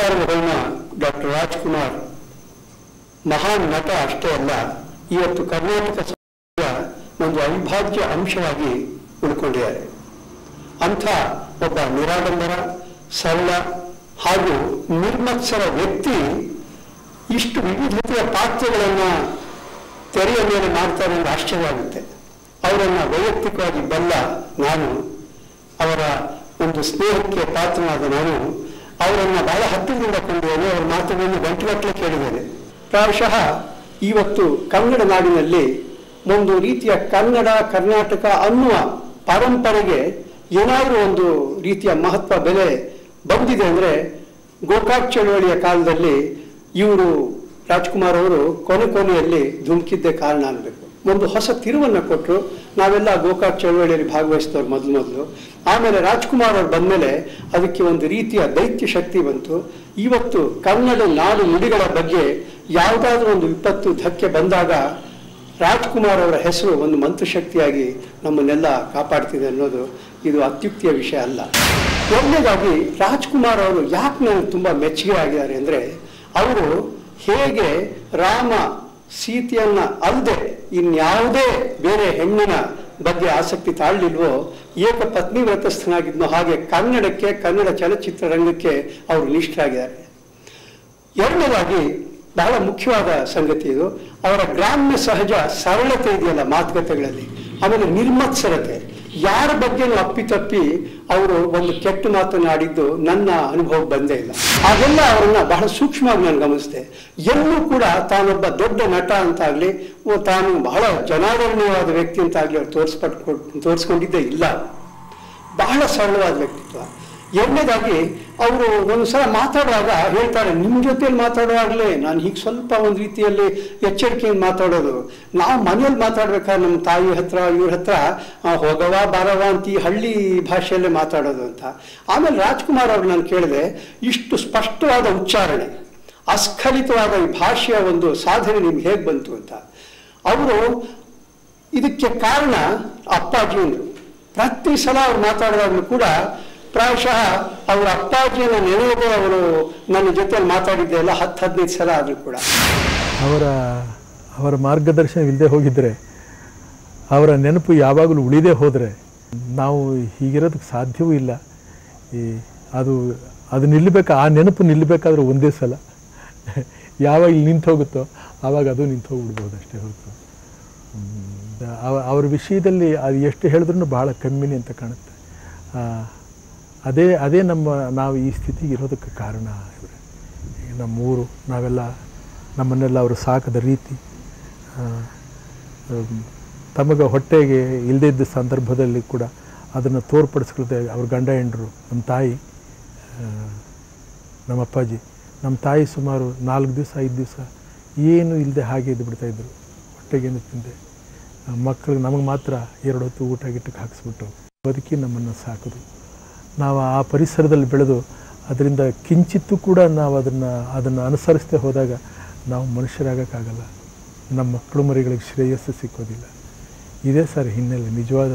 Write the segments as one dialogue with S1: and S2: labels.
S1: ಸಾರ್ವಭೌಮ ಡಾಕ್ಟರ್ ರಾಜ್ಕುಮಾರ್ ಮಹಾನ್ ನಟ ಅಷ್ಟೇ ಅಲ್ಲ, ಇವತ್ತು ಕರ್ನಾಟಕ ಒಂದು ಅವಿಭಾಜ್ಯ ಅಂಶವಾಗಿ ಉಳ್ಕೊಂಡಿದ್ದಾರೆ. ಅಂಥ ಒಬ್ಬ ನಿರಾಡಂಬರ, ಸರಳ ಹಾಗೂ ನಿರ್ಮತ್ಸರ ವ್ಯಕ್ತಿ ಇಷ್ಟು ವಿವಿಧತೆಯ ಪಾತ್ರಗಳನ್ನು ತೆರೆಯ ಮೇಲೆ ಮಾಡ್ತಾರೆ ಎಂದು ಆಶ್ಚರ್ಯವಾಗುತ್ತೆ. ಅವರನ್ನು ವೈಯಕ್ತಿಕವಾಗಿ ಬಲ್ಲ ನಾನು, ಅವರ ಒಂದು ಸ್ನೇಹಕ್ಕೆ ಪಾತ್ರನಾದ ನಾನು ಅವರನ್ನು ಬಹಳ ಹತ್ತಿರದಿಂದ ಕೊಂಡಿದ್ದೇನೆ ಅವರ ಮಾತುಗಳನ್ನು ಗಂಟುಗಟ್ಟಲೆ ಕೇಳಿದ್ದೇನೆ ಪ್ರಾಯಶಃ ಇವತ್ತು ಕನ್ನಡ ನಾಡಿನಲ್ಲಿ ಒಂದು ರೀತಿಯ ಕನ್ನಡ, ಕರ್ನಾಟಕ ಅನ್ನುವ ಪರಂಪರೆಗೆ ಏನಾದರೂ ಒಂದು ರೀತಿಯ ಮಹತ್ವ ಬೆಲೆ ಬಂದಿದೆ ಅಂದರೆ ಗೋಕಾಕ್ ಚಳುವಳಿಯ ಕಾಲದಲ್ಲಿ ಇವರು ರಾಜ್ಕುಮಾರ್ ಅವರು ಕೊನೆ ಕೊನೆಯಲ್ಲಿ ಧುಮುಕಿದ್ದೇ ಕಾರಣ ಅನ್ಬೇಕು ಒಂದು ಹೊಸ ತಿರುವನ್ನು ಕೊಟ್ಟರು ನಾವೆಲ್ಲ ಗೋಕಾಕ್ ಚಳವಳಿಯಲ್ಲಿ ಭಾಗವಹಿಸಿದವ್ರು ಮೊದಲು ಮೊದಲು. ಆಮೇಲೆ ರಾಜ್ಕುಮಾರ್ ಅವರು ಬಂದಮೇಲೆ ಅದಕ್ಕೆ ಒಂದು ರೀತಿಯ ದೈತ್ಯ ಶಕ್ತಿ ಬಂತು. ಇವತ್ತು ಕನ್ನಡ, ನಾಡು, ನುಡಿಗಳ ಬಗ್ಗೆ ಯಾವುದಾದ್ರೂ ಒಂದು ವಿಪತ್ತು, ಧಕ್ಕೆ ಬಂದಾಗ ರಾಜ್ಕುಮಾರ್ ಅವರ ಹೆಸರು ಒಂದು ಮಂತ್ರಶಕ್ತಿಯಾಗಿ ನಮ್ಮನ್ನೆಲ್ಲ ಕಾಪಾಡ್ತಿದೆ ಅನ್ನೋದು ಇದು ಅತ್ಯುಕ್ತಿಯ ವಿಷಯ ಅಲ್ಲ. ಒಂದನೇದಾಗಿ ರಾಜ್ಕುಮಾರ್ ಅವರು ಯಾಕೆ ನನಗೆ ತುಂಬ ಮೆಚ್ಚುಗೆ ಆಗಿದ್ದಾರೆ ಅಂದರೆ, ಅವರು ಹೇಗೆ ರಾಮ ಸೀತೆಯನ್ನ ಅಲ್ಲದೆ ಇನ್ಯಾವುದೇ ಬೇರೆ ಹೆಣ್ಣಿನ ಬಗ್ಗೆ ಆಸಕ್ತಿ ತಾಳಲಿಲ್ವೋ ಏಕ ಪತ್ನಿ ವ್ರತಸ್ಥನಾಗಿದ್ನೋ ಹಾಗೆ ಕನ್ನಡಕ್ಕೆ, ಕನ್ನಡ ಚಲನಚಿತ್ರರಂಗಕ್ಕೆ ಅವರು ನಿಷ್ಠರಾಗಿದ್ದಾರೆ. ಎರಡನೇದಾಗಿ ಬಹಳ ಮುಖ್ಯವಾದ ಸಂಗತಿ ಇದು. ಅವರ ಗ್ರಾಮ್ಯ ಸಹಜ ಸರಳತೆ ಇದೆಯಲ್ಲ ಮಾತುಕತೆಗಳಲ್ಲಿ. ಆಮೇಲೆ ನಿರ್ಮತ್ಸರತೆ. ಯಾರ ಬಗ್ಗೆನೂ ಅಪ್ಪಿತಪ್ಪಿ ಅವರು ಒಂದು ಕೆಟ್ಟ ಮಾತನ್ನು ಆಡಿದ್ದು ನನ್ನ ಅನುಭವ ಬಂದೇ ಇಲ್ಲ. ಅದೆಲ್ಲ ಅವರನ್ನ ಬಹಳ ಸೂಕ್ಷ್ಮವಾಗಿ ನಾನು ಗಮನಿಸಿದೆ. ಎಲ್ಲೂ ಕೂಡ ತಾನೊಬ್ಬ ದೊಡ್ಡ ನಟ ಅಂತಾಗ್ಲಿ ತಾನು ಬಹಳ ಜನಾದರಣೀಯವಾದ ವ್ಯಕ್ತಿ ಅಂತಾಗ್ಲಿ ಅವ್ರು ತೋರಿಸ್ಪಟ್ಟು ತೋರಿಸ್ಕೊಂಡಿದ್ದೇ ಇಲ್ಲ. ಬಹಳ ಸರಳವಾದ ವ್ಯಕ್ತಿತ್ವ. ಎರಡನೇದಾಗಿ ಅವರು ಒಂದು ಸಲ ಮಾತಾಡುವಾಗ ಹೇಳ್ತಾರೆ ನಿಮ್ಮ ಜೊತೆಯಲ್ಲಿ ಮಾತಾಡುವಾಗಲೇ ನಾನು ಹೀಗೆ ಸ್ವಲ್ಪ ಒಂದು ರೀತಿಯಲ್ಲಿ ಎಚ್ಚರಿಕೆಯಿಂದ ಮಾತಾಡೋದು. ನಾವು ಮನೆಯಲ್ಲಿ ಮಾತಾಡ್ಬೇಕಾದ್ರೆ ನಮ್ಮ ತಾಯಿ ಹತ್ರ, ಇವ್ರ ಹತ್ರ ಹೋಗವ ಬಾರವ ಅಂತ ಈ ಹಳ್ಳಿ ಭಾಷೆಯಲ್ಲೇ ಮಾತಾಡೋದು ಅಂತ. ಆಮೇಲೆ ರಾಜ್ಕುಮಾರ್ ಅವ್ರು ನಾನು ಕೇಳಿದೆ, ಇಷ್ಟು ಸ್ಪಷ್ಟವಾದ ಉಚ್ಚಾರಣೆ, ಅಸ್ಖಲಿತವಾದ ಈ ಭಾಷೆಯ ಒಂದು ಸಾಧನೆ ನಿಮ್ಗೆ ಹೇಗೆ ಬಂತು ಅಂತ. ಅವರು ಇದಕ್ಕೆ ಕಾರಣ ಅಪ್ಪಾಜಿ ಅಂದ್ರು. ಪ್ರತಿ ಸಲ ಅವ್ರು ಮಾತಾಡಿದಾಗಲೂ ಕೂಡ ಪ್ರಾಯಶಃ ಅವರ ಅಪ್ಪಾಜಿಯನ್ನು ನೆನೆಯದೆ ಅವರು ನನ್ನ ಜೊತೆಯಲ್ಲಿ ಮಾತಾಡಿದ್ದೆ ಎಲ್ಲ ಹತ್ತು ಹದಿನೈದು ಸಲ ಆದರೂ ಕೂಡ.
S2: ಅವರ ಅವರ ಮಾರ್ಗದರ್ಶನ ಇಲ್ಲದೆ ಹೋಗಿದ್ದರೆ ಅವರ ನೆನಪು ಯಾವಾಗಲೂ ಉಳಿದೇ ಹೋದರೆ ನಾವು ಹೀಗಿರೋದಕ್ಕೆ ಸಾಧ್ಯವೂ ಇಲ್ಲ. ಈ, ಅದು ಅದು ನಿಲ್ಲಬೇಕು, ಆ ನೆನಪು ನಿಲ್ಲಬೇಕಾದ್ರೆ ಒಂದೇ ಸಲ. ಯಾವಾಗ ಇಲ್ಲಿ ನಿಂತು ಹೋಗುತ್ತೋ, ಆವಾಗ ಅದು ನಿಂತು ಹೋಗ್ಬಿಡ್ಬೋದು ಅಷ್ಟೇ ಹೊರತು. ಅವರ ಅವ- ಅವ್ರ ವಿಷಯದಲ್ಲಿ ಅದು ಎಷ್ಟು ಹೇಳಿದ್ರೂ ಭಾಳ ಕಮ್ಮಿನೇ ಅಂತ ಕಾಣುತ್ತೆ. ಅದೇ ಅದೇ ನಮ್ಮ, ನಾವು ಈ ಸ್ಥಿತಿಗೆ ಇರೋದಕ್ಕೆ ಕಾರಣ ಇವರೇ. ನಮ್ಮೂರು, ನಾವೆಲ್ಲ ನಮ್ಮನ್ನೆಲ್ಲ ಅವರು ಸಾಕದ ರೀತಿ ತಮಗೆ ಹೊಟ್ಟೆಗೆ ಇಲ್ಲದಿದ್ದ ಸಂದರ್ಭದಲ್ಲಿ ಕೂಡ ಅದನ್ನು ತೋರ್ಪಡಿಸ್ಕೊಳ್ಳದೆ ಅವ್ರ ಗಂಡ ಹೆಂಡರು, ನಮ್ಮ ತಾಯಿ ನಮ್ಮ ಅಪ್ಪಾಜಿ, ನಮ್ಮ ತಾಯಿ ಸುಮಾರು ನಾಲ್ಕು ದಿವಸ, ಐದು ದಿವಸ ಏನು ಇಲ್ಲದೆ ಹಾಗೆ ಇದ್ದು ಬಿಡ್ತಾಯಿದ್ರು ಹೊಟ್ಟೆಗೇನು ತಿಂದೆ. ಮಕ್ಕಳಿಗೆ ನಮಗೆ ಮಾತ್ರ ಎರಡು ಹೊತ್ತು ಊಟ ಗಿಟ್ಟಕ್ಕೆ ಹಾಕಿಸ್ಬಿಟ್ಟು ಬದುಕಿ ನಮ್ಮನ್ನು ಸಾಕಿದ್ರು ನಾವು ಆ ಪರಿಸರದಲ್ಲಿ ಬೆಳೆದು ಅದರಿಂದ ಕಿಂಚಿತ್ತು ಕೂಡ ನಾವು ಅದನ್ನು ಅದನ್ನು ಅನುಸರಿಸದೆ ಹೋದಾಗ ನಾವು ಮನುಷ್ಯರಾಗೋಕ್ಕಾಗಲ್ಲ. ನಮ್ಮ ಮಕ್ಕಳು ಮರಿಗಳಿಗೆ ಶ್ರೇಯಸ್ಸು ಸಿಕ್ಕೋದಿಲ್ಲ. ಇದೇ ಸರ್ ಹಿನ್ನೆಲೆ ನಿಜವಾದ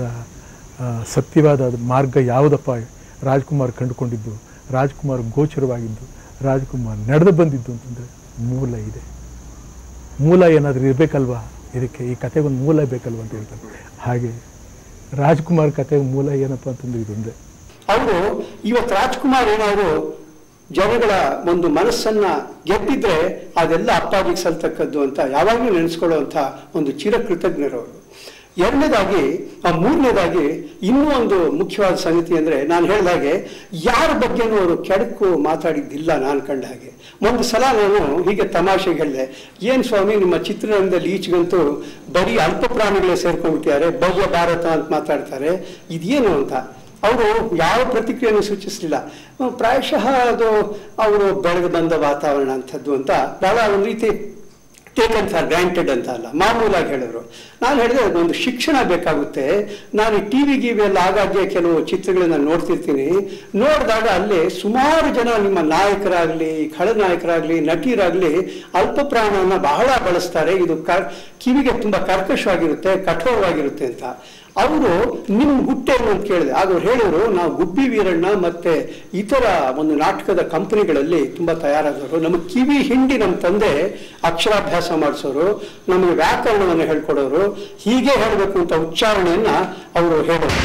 S2: ಸತ್ಯವಾದ ಮಾರ್ಗ ಯಾವುದಪ್ಪ? ರಾಜ್ಕುಮಾರ್ ಕಂಡುಕೊಂಡಿದ್ದು, ರಾಜ್ಕುಮಾರ್ ಗೋಚರವಾಗಿದ್ದು, ರಾಜ್ಕುಮಾರ್ ನಡೆದು ಬಂದಿದ್ದು ಅಂತಂದರೆ ಮೂಲ ಇದೆ. ಮೂಲ ಏನಾದರೂ ಇರಬೇಕಲ್ವಾ? ಇದಕ್ಕೆ ಈ ಕತೆಗೊಂದು ಮೂಲ ಬೇಕಲ್ವಾ ಅಂತ ಹೇಳ್ತಾರೆ. ಹಾಗೆ ರಾಜ್ಕುಮಾರ್ ಕತೆಗೆ ಮೂಲ ಏನಪ್ಪ ಅಂತಂದರೆ ಇದೊಂದೇ.
S1: ಅವರು ಇವತ್ತು ರಾಜ್ಕುಮಾರ್ ಏನಾದರೂ ಜನಗಳ ಒಂದು ಮನಸ್ಸನ್ನ ಗೆದ್ದಿದ್ರೆ ಅದೆಲ್ಲ ಅಪ್ಪಾಜಿಗೆ ಸಲ್ತಕ್ಕದ್ದು ಅಂತ ಯಾವಾಗಲೂ ನೆನೆಸ್ಕೊಳ್ಳುವಂಥ ಒಂದು ಚಿರಕೃತಜ್ಞರು ಅವರು ಎರಡನೇದಾಗಿ, ಆ ಮೂರನೇದಾಗಿ ಇನ್ನೂ ಒಂದು ಮುಖ್ಯವಾದ ಸಂಗತಿ ಅಂದರೆ ನಾನು ಹೇಳಿದಾಗೆ ಯಾರ ಬಗ್ಗೆನೂ ಅವರು ಕೆಡಕು ಮಾತಾಡಿದ್ದಿಲ್ಲ ನಾನು ಕಂಡ ಹಾಗೆ. ಒಂದು ಸಲ ನಾನು ಹೀಗೆ ತಮಾಷೆಗೆ ಹೇಳಿದೆ, ಏನು ಸ್ವಾಮಿ, ನಿಮ್ಮ ಚಿತ್ರರಂಗದಲ್ಲಿ ಈಚೆಗಂತೂ ಬರೀ ಅಲ್ಪ ಪ್ರಾಣಿಗಳೇ ಸೇರ್ಕೊಂಡ್ಬಿಟ್ಟಿದ್ದಾರೆ, ಭವ್ಯ ಭಾರತ ಅಂತ ಮಾತಾಡ್ತಾರೆ, ಇದೇನು ಅಂತ? ಅವರು ಯಾವ ಪ್ರತಿಕ್ರಿಯೆಯನ್ನು ಸೂಚಿಸಲಿಲ್ಲ. ಪ್ರಾಯಶಃ ಅದು ಅವರು ಬೆಳೆದು ಬಂದ ವಾತಾವರಣ ಅಂಥದ್ದು ಅಂತ ಬಹಳ ಒಂದು ರೀತಿ ಟೇಕನ್ ಫಾರ್ ಗ್ರಾಂಟೆಡ್ ಅಂತ ಅಲ್ಲ, ಮಾಮೂಲಾಗಿ ಹೇಳಿದ್ರು. ನಾನು ಹೇಳಿದೆ, ಒಂದು ಶಿಕ್ಷಣ ಬೇಕಾಗುತ್ತೆ. ನಾನು ಟಿ ವಿ ಗಿವಿ ಎಲ್ಲ ಆಗಾಗ್ಗೆ ಕೆಲವು ಚಿತ್ರಗಳನ್ನ ನೋಡ್ತಿರ್ತೀನಿ. ನೋಡಿದಾಗ ಅಲ್ಲಿ ಸುಮಾರು ಜನ ನಿಮ್ಮ ನಾಯಕರಾಗಲಿ ಖಳನಾಯಕರಾಗಲಿ ನಟಿಯರಾಗಲಿ ಅಲ್ಪ ಪ್ರಾಣವನ್ನು ಬಹಳ ಬಳಸ್ತಾರೆ. ಇದು ಕ, ಕಿವಿಗೆ ತುಂಬ ಕರ್ಕಶವಾಗಿರುತ್ತೆ, ಕಠೋರವಾಗಿರುತ್ತೆ ಅಂತ. ಅವರು ನಿಮ್ಮ ಗುಟ್ಟೇನು ಅಂತ ಕೇಳಿದೆ. ಆಗ ಅವ್ರು ಹೇಳಿದ್ರು, ನಾವು ಗುಬ್ಬಿ ವೀರಣ್ಣ ಮತ್ತೆ ಇತರ ಒಂದು ನಾಟಕದ ಕಂಪನಿಗಳಲ್ಲಿ ತುಂಬಾ ತಯಾರಾದವರು. ನಮ್ಮ ಕಿವಿ ಹಿಂಡಿ ನಮ್ಮ ತಂದೆ ಅಕ್ಷರಾಭ್ಯಾಸ ಮಾಡಿಸೋರು, ನಮಗೆ ವ್ಯಾಕರಣವನ್ನು ಹೇಳ್ಕೊಡೋರು, ಹೀಗೆ ಹೇಳಬೇಕು ಅಂತ ಉಚ್ಚಾರಣೆಯನ್ನ ಅವರು ಹೇಳೋರು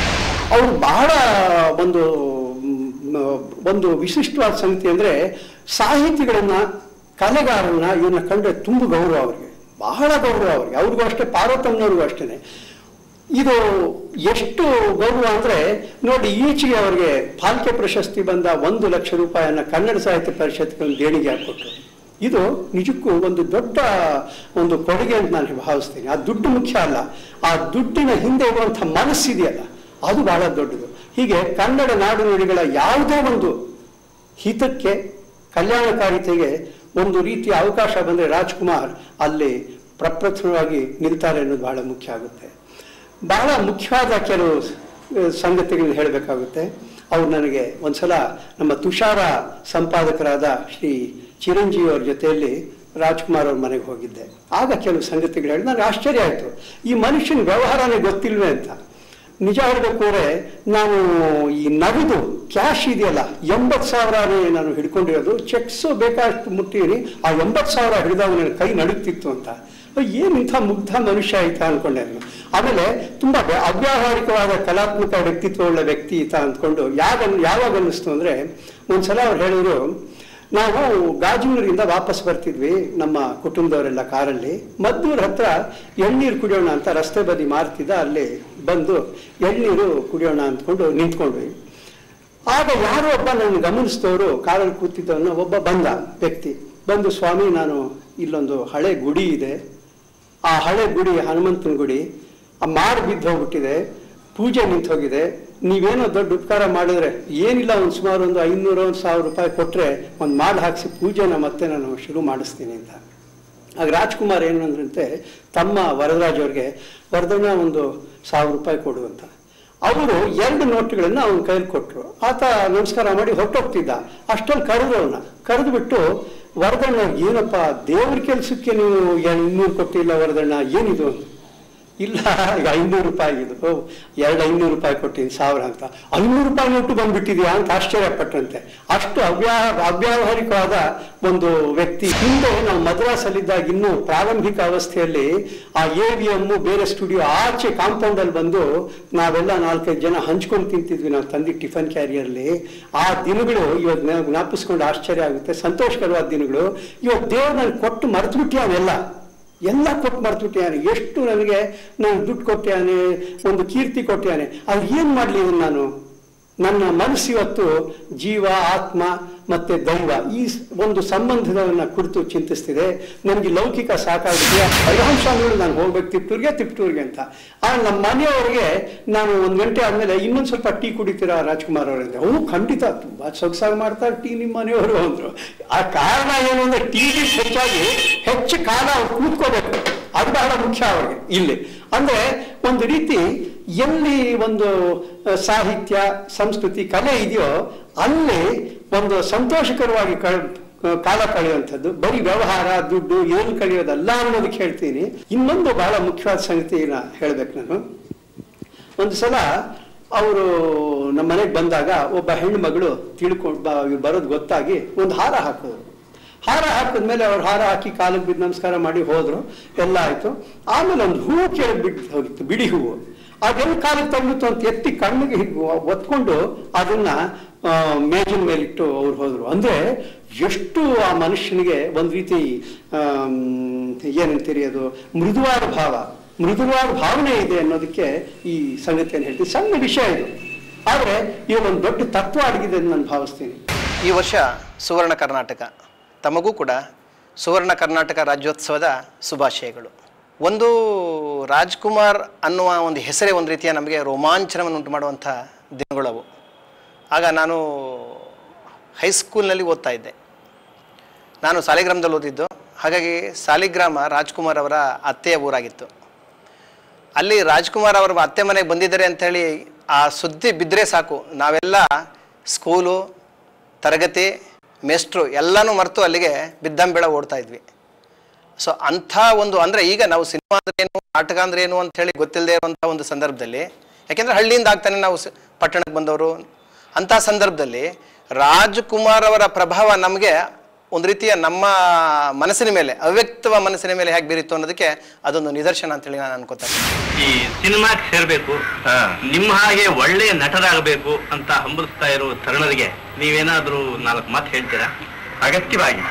S1: ಅವರು ಬಹಳ ಒಂದು ಒಂದು ವಿಶಿಷ್ಟವಾದ ಸಂಗತಿ ಅಂದ್ರೆ ಸಾಹಿತಿಗಳನ್ನ, ಕಲೆಗಾರರನ್ನ ಇವನ್ನ ಕಂಡ್ರೆ ತುಂಬ ಗೌರವ ಅವ್ರಿಗೆ. ಬಹಳ ಗೌರವ ಅವ್ರಿಗೆ. ಅವ್ರಿಗೂ ಅಷ್ಟೇ, ಪಾರ್ವತಮ್ಮನವ್ರಿಗೂ ಅಷ್ಟೇನೆ. ಇದು ಎಷ್ಟು ಗೌರವ ಅಂದ್ರೆ, ನೋಡಿ, ಈಚೆಗೆ ಅವರಿಗೆ ಫಾಲ್ಕೆ ಪ್ರಶಸ್ತಿ ಬಂದ ಒಂದು ಲಕ್ಷ ರೂಪಾಯಿಯನ್ನು ಕನ್ನಡ ಸಾಹಿತ್ಯ ಪರಿಷತ್ಗೆ ದೇಣಿಗೆ ಹಾಕ್ಕೊಟ್ರು. ಇದು ನಿಜಕ್ಕೂ ಒಂದು ದೊಡ್ಡ ಒಂದು ಕೊಡುಗೆ ಅಂತ ನಾನು ಭಾವಿಸ್ತೀನಿ. ಆ ದುಡ್ಡು ಮುಖ್ಯ ಅಲ್ಲ. ಆ ದುಡ್ಡಿನ ಹಿಂದೆ ಇರುವಂತಹ ಮನಸ್ಸಿದೆಯಲ್ಲ, ಅದು ಬಹಳ ದೊಡ್ಡದು. ಹೀಗೆ ಕನ್ನಡ ನಾಡು ನುಡಿಗಳ ಯಾವುದೇ ಒಂದು ಹಿತಕ್ಕೆ, ಕಲ್ಯಾಣಕಾರಿತೆಗೆ ಒಂದು ರೀತಿಯ ಅವಕಾಶ ಬಂದರೆ ರಾಜ್ಕುಮಾರ್ ಅಲ್ಲಿ ಪ್ರಪ್ರಥಮವಾಗಿ ನಿಲ್ತಾರೆ ಅನ್ನೋದು ಬಹಳ ಮುಖ್ಯ ಆಗುತ್ತೆ. ಬಹಳ ಮುಖ್ಯವಾದ ಕೆಲವು ಸಂಗತಿಗಳು ಹೇಳಬೇಕಾಗುತ್ತೆ. ಅವ್ರು ನನಗೆ ಒಂದ್ಸಲ ನಮ್ಮ ತುಷಾರ ಸಂಪಾದಕರಾದ ಶ್ರೀ ಚಿರಂಜೀವಿ ಅವ್ರ ಜೊತೆಯಲ್ಲಿ ರಾಜ್ಕುಮಾರ್ ಅವ್ರ ಮನೆಗೆ ಹೋಗಿದ್ದೆ. ಆಗ ಕೆಲವು ಸಂಗತಿಗಳು ಹೇಳಿ ನನಗೆ ಆಶ್ಚರ್ಯ ಆಯಿತು. ಈ ಮನುಷ್ಯನ ವ್ಯವಹಾರನೇ ಗೊತ್ತಿಲ್ವೇ ಅಂತ. ನಿಜ ಹೇಳಬೇಕಾದ್ರೆ ನಾನು ಈ ನಗದು ಕ್ಯಾಶ್ ಇದೆಯಲ್ಲ, ಎಂಬತ್ತು ಸಾವಿರನೇ ನಾನು ಹಿಡ್ಕೊಂಡಿರೋದು, ಚೆಕ್ಸ್ ಬೇಕಾದಷ್ಟು ಮುಟ್ಟಿದ್ದೀನಿ, ಆ ಎಂಬತ್ತು ಸಾವಿರ ಹಿಡಿದಾಗ ನನ್ನ ಕೈ ನಡುತ್ತಿತ್ತು ಅಂತ. ಏನು ಇಂಥ ಮುಗ್ಧ ಮನುಷ್ಯ ಆಯ್ತಾ ಅಂದ್ಕೊಂಡೆ ನಾನು. ಆಮೇಲೆ ತುಂಬಾ ವ್ಯ- ಅವ್ಯಾವಹಾರಿಕವಾದ ಕಲಾತ್ಮಕ ವ್ಯಕ್ತಿತ್ವವುಳ್ಳ ವ್ಯಕ್ತಿ ಈತ ಅಂದ್ಕೊಂಡು ಯಾವಾಗ ಯಾವಾಗ ಅನ್ನಿಸ್ತು ಅಂದ್ರೆ ಒಂದ್ಸಲ ಅವ್ರು ಹೇಳಿದ್ರು, ನಾವು ಗಾಜನೂರಿಂದ ವಾಪಸ್ ಬರ್ತಿದ್ವಿ ನಮ್ಮ ಕುಟುಂಬದವರೆಲ್ಲ ಕಾರಲ್ಲಿ. ಮದ್ದೂರ ಹತ್ರ ಎಳ್ನೀರು ಕುಡಿಯೋಣ ಅಂತ ರಸ್ತೆ ಬದಿ ಮಾರ್ತಿದ್ದ, ಅಲ್ಲಿ ಬಂದು ಎಳ್ನೀರು ಕುಡಿಯೋಣ ಅಂದ್ಕೊಂಡು ನಿಂತ್ಕೊಂಡ್ವಿ. ಆಗ ಯಾರೋ ಒಬ್ಬ ನನ್ನ ಗಮನಿಸಿದವರು ಕಾರಲ್ಲಿ ಕೂತಿದ್ದವನು ಒಬ್ಬ ಬಂದ ವ್ಯಕ್ತಿ. ಬಂದು, ಸ್ವಾಮಿ, ನಾನು ಇಲ್ಲೊಂದು ಹಳೆ ಗುಡಿ ಇದೆ. ಆ ಹಳೆ ಗುಡಿ ಹನುಮಂತನ ಗುಡಿ. ಮಾರು ಬಿದ್ದು ಹೋಗ್ಬಿಟ್ಟಿದೆ, ಪೂಜೆ ನಿಂತು ಹೋಗಿದೆ. ನೀವೇನೋ ದೊಡ್ಡ ಉಪಕಾರ ಮಾಡಿದ್ರೆ ಏನಿಲ್ಲ, ಒಂದು ಸುಮಾರು ಒಂದು ಐನೂರು, ಒಂದು ಸಾವಿರ ರೂಪಾಯಿ ಕೊಟ್ಟರೆ ಒಂದು ಮಾಡಿ ಹಾಕಿಸಿ ಪೂಜೆನ ಮತ್ತೆ ನಾನು ಶುರು ಮಾಡಿಸ್ತೀನಿ ಅಂತ. ಆಗ ರಾಜ್ಕುಮಾರ್ ಏನು ಅಂದ್ರಂತೆ, ತಮ್ಮ ವರದರಾಜ್ ಅವ್ರಿಗೆ ವರದನ ಒಂದು ಸಾವಿರ ರೂಪಾಯಿ ಕೊಡು ಅಂತ. ಅವರು ಎರಡು ನೋಟುಗಳನ್ನು ಅವನ ಕೈಲಿ ಕೊಟ್ಟರು ಆತ ನಮಸ್ಕಾರ ಮಾಡಿ ಹೊರಟೋಗ್ತಿದ್ದ. ಅಷ್ಟೊಂದು ಕರೆದು ಅವನ್ನ ಕರೆದುಬಿಟ್ಟು, ವರದಣ್ಣ, ಏನಪ್ಪ, ದೇವ್ರ ಕೆಲಸಕ್ಕೆ ನೀವು ಇನ್ನೂರು ಕೊಟ್ಟಿಲ್ಲ, ವರದಣ್ಣ, ಏನಿದು? ಅಂತ ಇಲ್ಲ, ಈಗ ಐನೂರು ರೂಪಾಯಿ ಇದು. ಎರಡು ಐನೂರು ರೂಪಾಯಿ ಕೊಟ್ಟಿದ್ದೀನಿ, ಸಾವಿರ ಅಂತ. ಐನೂರು ರೂಪಾಯಿ ನೋಟು ಬಂದ್ಬಿಟ್ಟಿದ್ಯಾ ಅಂತ ಆಶ್ಚರ್ಯಪಟ್ಟಂತೆ. ಅಷ್ಟು ಅವ್ಯಾ, ಅವ್ಯಾವಹಾರಿಕವಾದ ಒಂದು ವ್ಯಕ್ತಿ. ಹಿಂದೆ ನಾವು ಮದ್ರಾಸಲ್ಲಿದ್ದಾಗ ಇನ್ನೂ ಪ್ರಾರಂಭಿಕ ಅವಸ್ಥೆಯಲ್ಲಿ ಆ ಎ ವಿ ಎಮ್ಮು ಬೇರೆ ಸ್ಟುಡಿಯೋ ಆಚೆ ಕಾಂಪೌಂಡಲ್ಲಿ ಬಂದು ನಾವೆಲ್ಲ ನಾಲ್ಕೈದು ಜನ ಹಂಚ್ಕೊಂಡು ತಿಂತಿದ್ವಿ ನಾವು ತಂದಿ ಟಿಫನ್ ಕ್ಯಾರಿಯರ್ಲಿ ಆ ದಿನಗಳು ಇವತ್ತು ಜ್ಞಾ- ಜ್ಞಾಪಿಸ್ಕೊಂಡು ಆಶ್ಚರ್ಯ ಆಗುತ್ತೆ. ಸಂತೋಷಕರವಾದ ದಿನಗಳು. ಇವತ್ತು ದೇವ್ರು ಕೊಟ್ಟು ಮರೆತು ಬಿಟ್ಟಿಯಾನೆಲ್ಲ ಎಲ್ಲ ಕೊಟ್ಟು ಮರ್ತ್ಬಿಟ್ಟಿಯಾನೆ ಎಷ್ಟು ನನಗೆ, ನಾನು ದುಡ್ಡು ಕೊಟ್ಟಿದ್ದಾನೆ ಒಂದು ಕೀರ್ತಿ ಕೊಟ್ಟಿದ್ದಾನೆ ಅದು ಏನು ಮಾಡಲಿ ನಾನು? ನನ್ನ ಮನಸ್ಸು ಇವತ್ತು ಜೀವ, ಆತ್ಮ ಮತ್ತೆ ದೈವ ಈ ಒಂದು ಸಂಬಂಧದವನ್ನ ಕುರಿತು ಚಿಂತಿಸ್ತಿದೆ. ನನಗೆ ಲೌಕಿಕ ಸಾಕಾಗಿದೆ ಅಂಶಗಳು ನಾನು ಹೋಗ್ಬೇಕು, ತಿಪ್ಟೂರ್ಗೆ ತಿಪ್ಟೂರ್ಗೆ ಅಂತ. ಆ ನಮ್ಮ ಮನೆಯವರಿಗೆ ನಾನು ಒಂದು ಗಂಟೆ ಆದಮೇಲೆ ಇನ್ನೊಂದು ಸ್ವಲ್ಪ ಟೀ ಕುಡಿತೀರಾ ರಾಜ್ಕುಮಾರ್ ಅವರಿಂದ ಅವು ಖಂಡಿತ, ತುಂಬ ಸೊಗಸಾಗಿ ಮಾಡ್ತಾರೆ ಟೀ ನಿಮ್ಮ ಮನೆಯವರು, ಅಂದರು. ಆ ಕಾರಣ ಏನು ಅಂದರೆ, ಟೀ ಹೆಚ್ಚಾಗಿ ಹೆಚ್ಚು ಕಾಲ ಅವ್ರು ಕೂತ್ಕೋಬೇಕು. ಅದು ಬಹಳ ಮುಖ್ಯ ಅವರಿಗೆ, ಇಲ್ಲಿ. ಅಂದ್ರೆ ಒಂದು ರೀತಿ ಎಲ್ಲಿ ಒಂದು ಸಾಹಿತ್ಯ, ಸಂಸ್ಕೃತಿ, ಕಲೆ ಇದೆಯೋ ಅಲ್ಲಿ ಒಂದು ಸಂತೋಷಕರವಾಗಿ ಕಳ್ ಕಾಲ ಕಳೆಯುವಂಥದ್ದು. ಬರೀ ವ್ಯವಹಾರ, ದುಡ್ಡು, ಏನು ಕಳೆಯೋದಲ್ಲ ಅನ್ನೋದಕ್ಕೆ ಹೇಳ್ತೀನಿ. ಇನ್ನೊಂದು ಬಹಳ ಮುಖ್ಯವಾದ ಸಂಗತಿನ ಹೇಳ್ಬೇಕು ನಾನು. ಒಂದು ಸಲ ಅವರು ನಮ್ಮ ಮನೆಗೆ ಬಂದಾಗ ಒಬ್ಬ ಹೆಣ್ಣು ಮಗಳು ತಿಳ್ಕೊಂಡು ಬರೋದು ಗೊತ್ತಾಗಿ ಒಂದು ಹಾರ ಹಾಕಿದ್ರು. ಹಾರ ಹಾಕಿದ್ಮೇಲೆ ಅವ್ರು ಹಾರ ಹಾಕಿ ಕಾಲಿಗೆ ಬಿದ್ದು ನಮಸ್ಕಾರ ಮಾಡಿ ಹೋದ್ರು, ಎಲ್ಲ ಆಯ್ತು. ಆಮೇಲೆ ಒಂದು ಹೂವು ಕೇಳಿ ಬಿಟ್ಟು ಹೋಗಿತ್ತು, ಬಿಡಿ ಹೂವು ಅದೆಲ್ಲ ಕಾಲಿಗೆ ತಗೊಂಡಿತ್ತು ಅಂತ ಎತ್ತಿ ಕಣ್ಣಿಗೆ ಹಿಗ್ಗು ಒತ್ಕೊಂಡು ಅದನ್ನ ಮೇಜಿನ ಮೇಲಿಟ್ಟು ಅವ್ರು ಹೋದ್ರು. ಅಂದ್ರೆ ಎಷ್ಟು ಆ ಮನುಷ್ಯನಿಗೆ ಒಂದು ರೀತಿ ಏನಂತೀರಿ ಅದು, ಮೃದುವಾದ ಭಾವ. ಮೃದುವಾದ ಭಾವನೆ ಇದೆ ಅನ್ನೋದಕ್ಕೆ ಈ ಸಂಗತಿಯನ್ನು ಹೇಳ್ತೀನಿ. ಸಣ್ಣ ವಿಷಯ ಇದು. ಆದರೆ ಈ ಒಂದು ದೊಡ್ಡ ತತ್ವ ಅಡಗಿದೆ ಅಂತ ನಾನು ಭಾವಿಸ್ತೀನಿ.
S3: ಈ ವರ್ಷ ಸುವರ್ಣ ಕರ್ನಾಟಕ. ತಮಗೂ ಕೂಡ ಸುವರ್ಣ ಕರ್ನಾಟಕ ರಾಜ್ಯೋತ್ಸವದ ಶುಭಾಶಯಗಳು. ಒಂದು ರಾಜ್ಕುಮಾರ್ ಅನ್ನುವ ಒಂದು ಹೆಸರೇ ಒಂದು ರೀತಿಯ ನಮಗೆ ರೋಮಾಂಚನವನ್ನು ಉಂಟು ಮಾಡುವಂಥ ದಿನಗಳವು ಆಗ ನಾನು ಹೈಸ್ಕೂಲ್ನಲ್ಲಿ ಓದ್ತಾ ಇದ್ದೆ. ನಾನು ಸಾಲಿಗ್ರಾಮದಲ್ಲಿ ಓದಿದ್ದು. ಹಾಗಾಗಿ ಸಾಲಿಗ್ರಾಮ ರಾಜ್ಕುಮಾರ್ ಅವರ ಅತ್ತೆಯ ಊರಾಗಿತ್ತು. ಅಲ್ಲಿ ರಾಜ್ಕುಮಾರ್ ಅವರ ಅತ್ತೆ ಮನೆಗೆ ಬಂದಿದ್ದಾರೆ ಅಂಥೇಳಿ ಆ ಸುದ್ದಿ ಬಿದ್ದರೆ ಸಾಕು. ನಾವೆಲ್ಲ ಸ್ಕೂಲು, ತರಗತಿ ಮೆಸ್ಟ್ರು ಎಲ್ಲನೂ ಮರೆತು ಅಲ್ಲಿಗೆ ಬಿದ್ದಂಬೆಳ ಓಡ್ತಾ ಇದ್ವಿ. ಸೊ ಅಂಥ ಒಂದು ಅಂದರೆ ಈಗ ನಾವು ಸಿನಿಮಾ ಅಂದ್ರೆ ಏನು, ನಾಟಕ ಅಂದ್ರೆ ಏನು ಅಂತ ಹೇಳಿ ಗೊತ್ತಿಲ್ಲದೆ ಇರುವಂಥ ಒಂದು ಸಂದರ್ಭದಲ್ಲಿ, ಯಾಕೆಂದರೆ ಹಳ್ಳಿಯಿಂದ ಆಗ್ತಾನೆ ನಾವು ಪಟ್ಟಣಕ್ಕೆ ಬಂದವರು, ಅಂಥ ಸಂದರ್ಭದಲ್ಲಿ ರಾಜ್ಕುಮಾರ್ ಅವರ ಪ್ರಭಾವ ನಮಗೆ ಒಂದು ರೀತಿಯ ನಮ್ಮ ಮನಸ್ಸಿನ ಮೇಲೆ ಅವ್ಯಕ್ತವ ಮನಸ್ಸಿನ ಮೇಲೆ ಹೇಗೆ ಬೀರಿತ್ತು ಅನ್ನೋದಕ್ಕೆ ಅದೊಂದು ನಿದರ್ಶನ ಅಂತ ಹೇಳಿ ನಾನು ಅನ್ಕೋತೇನೆ.
S4: ಈ ಸಿನಿಮಾಕ್ಕೆ ಸೇರ್ಬೇಕು ನಿಮ್ಮ ಹಾಗೆ ಒಳ್ಳೆಯ ನಟರಾಗಬೇಕು ಅಂತ ಹಂಬಲಿಸ್ತಾ ಇರೋ ತರುಣರಿಗೆ ನೀವೇನಾದ್ರೂ ನಾಲ್ಕು ಮಾತು ಹೇಳ್ತೀರಾ?
S5: ಅಗತ್ಯವಾಗಿ.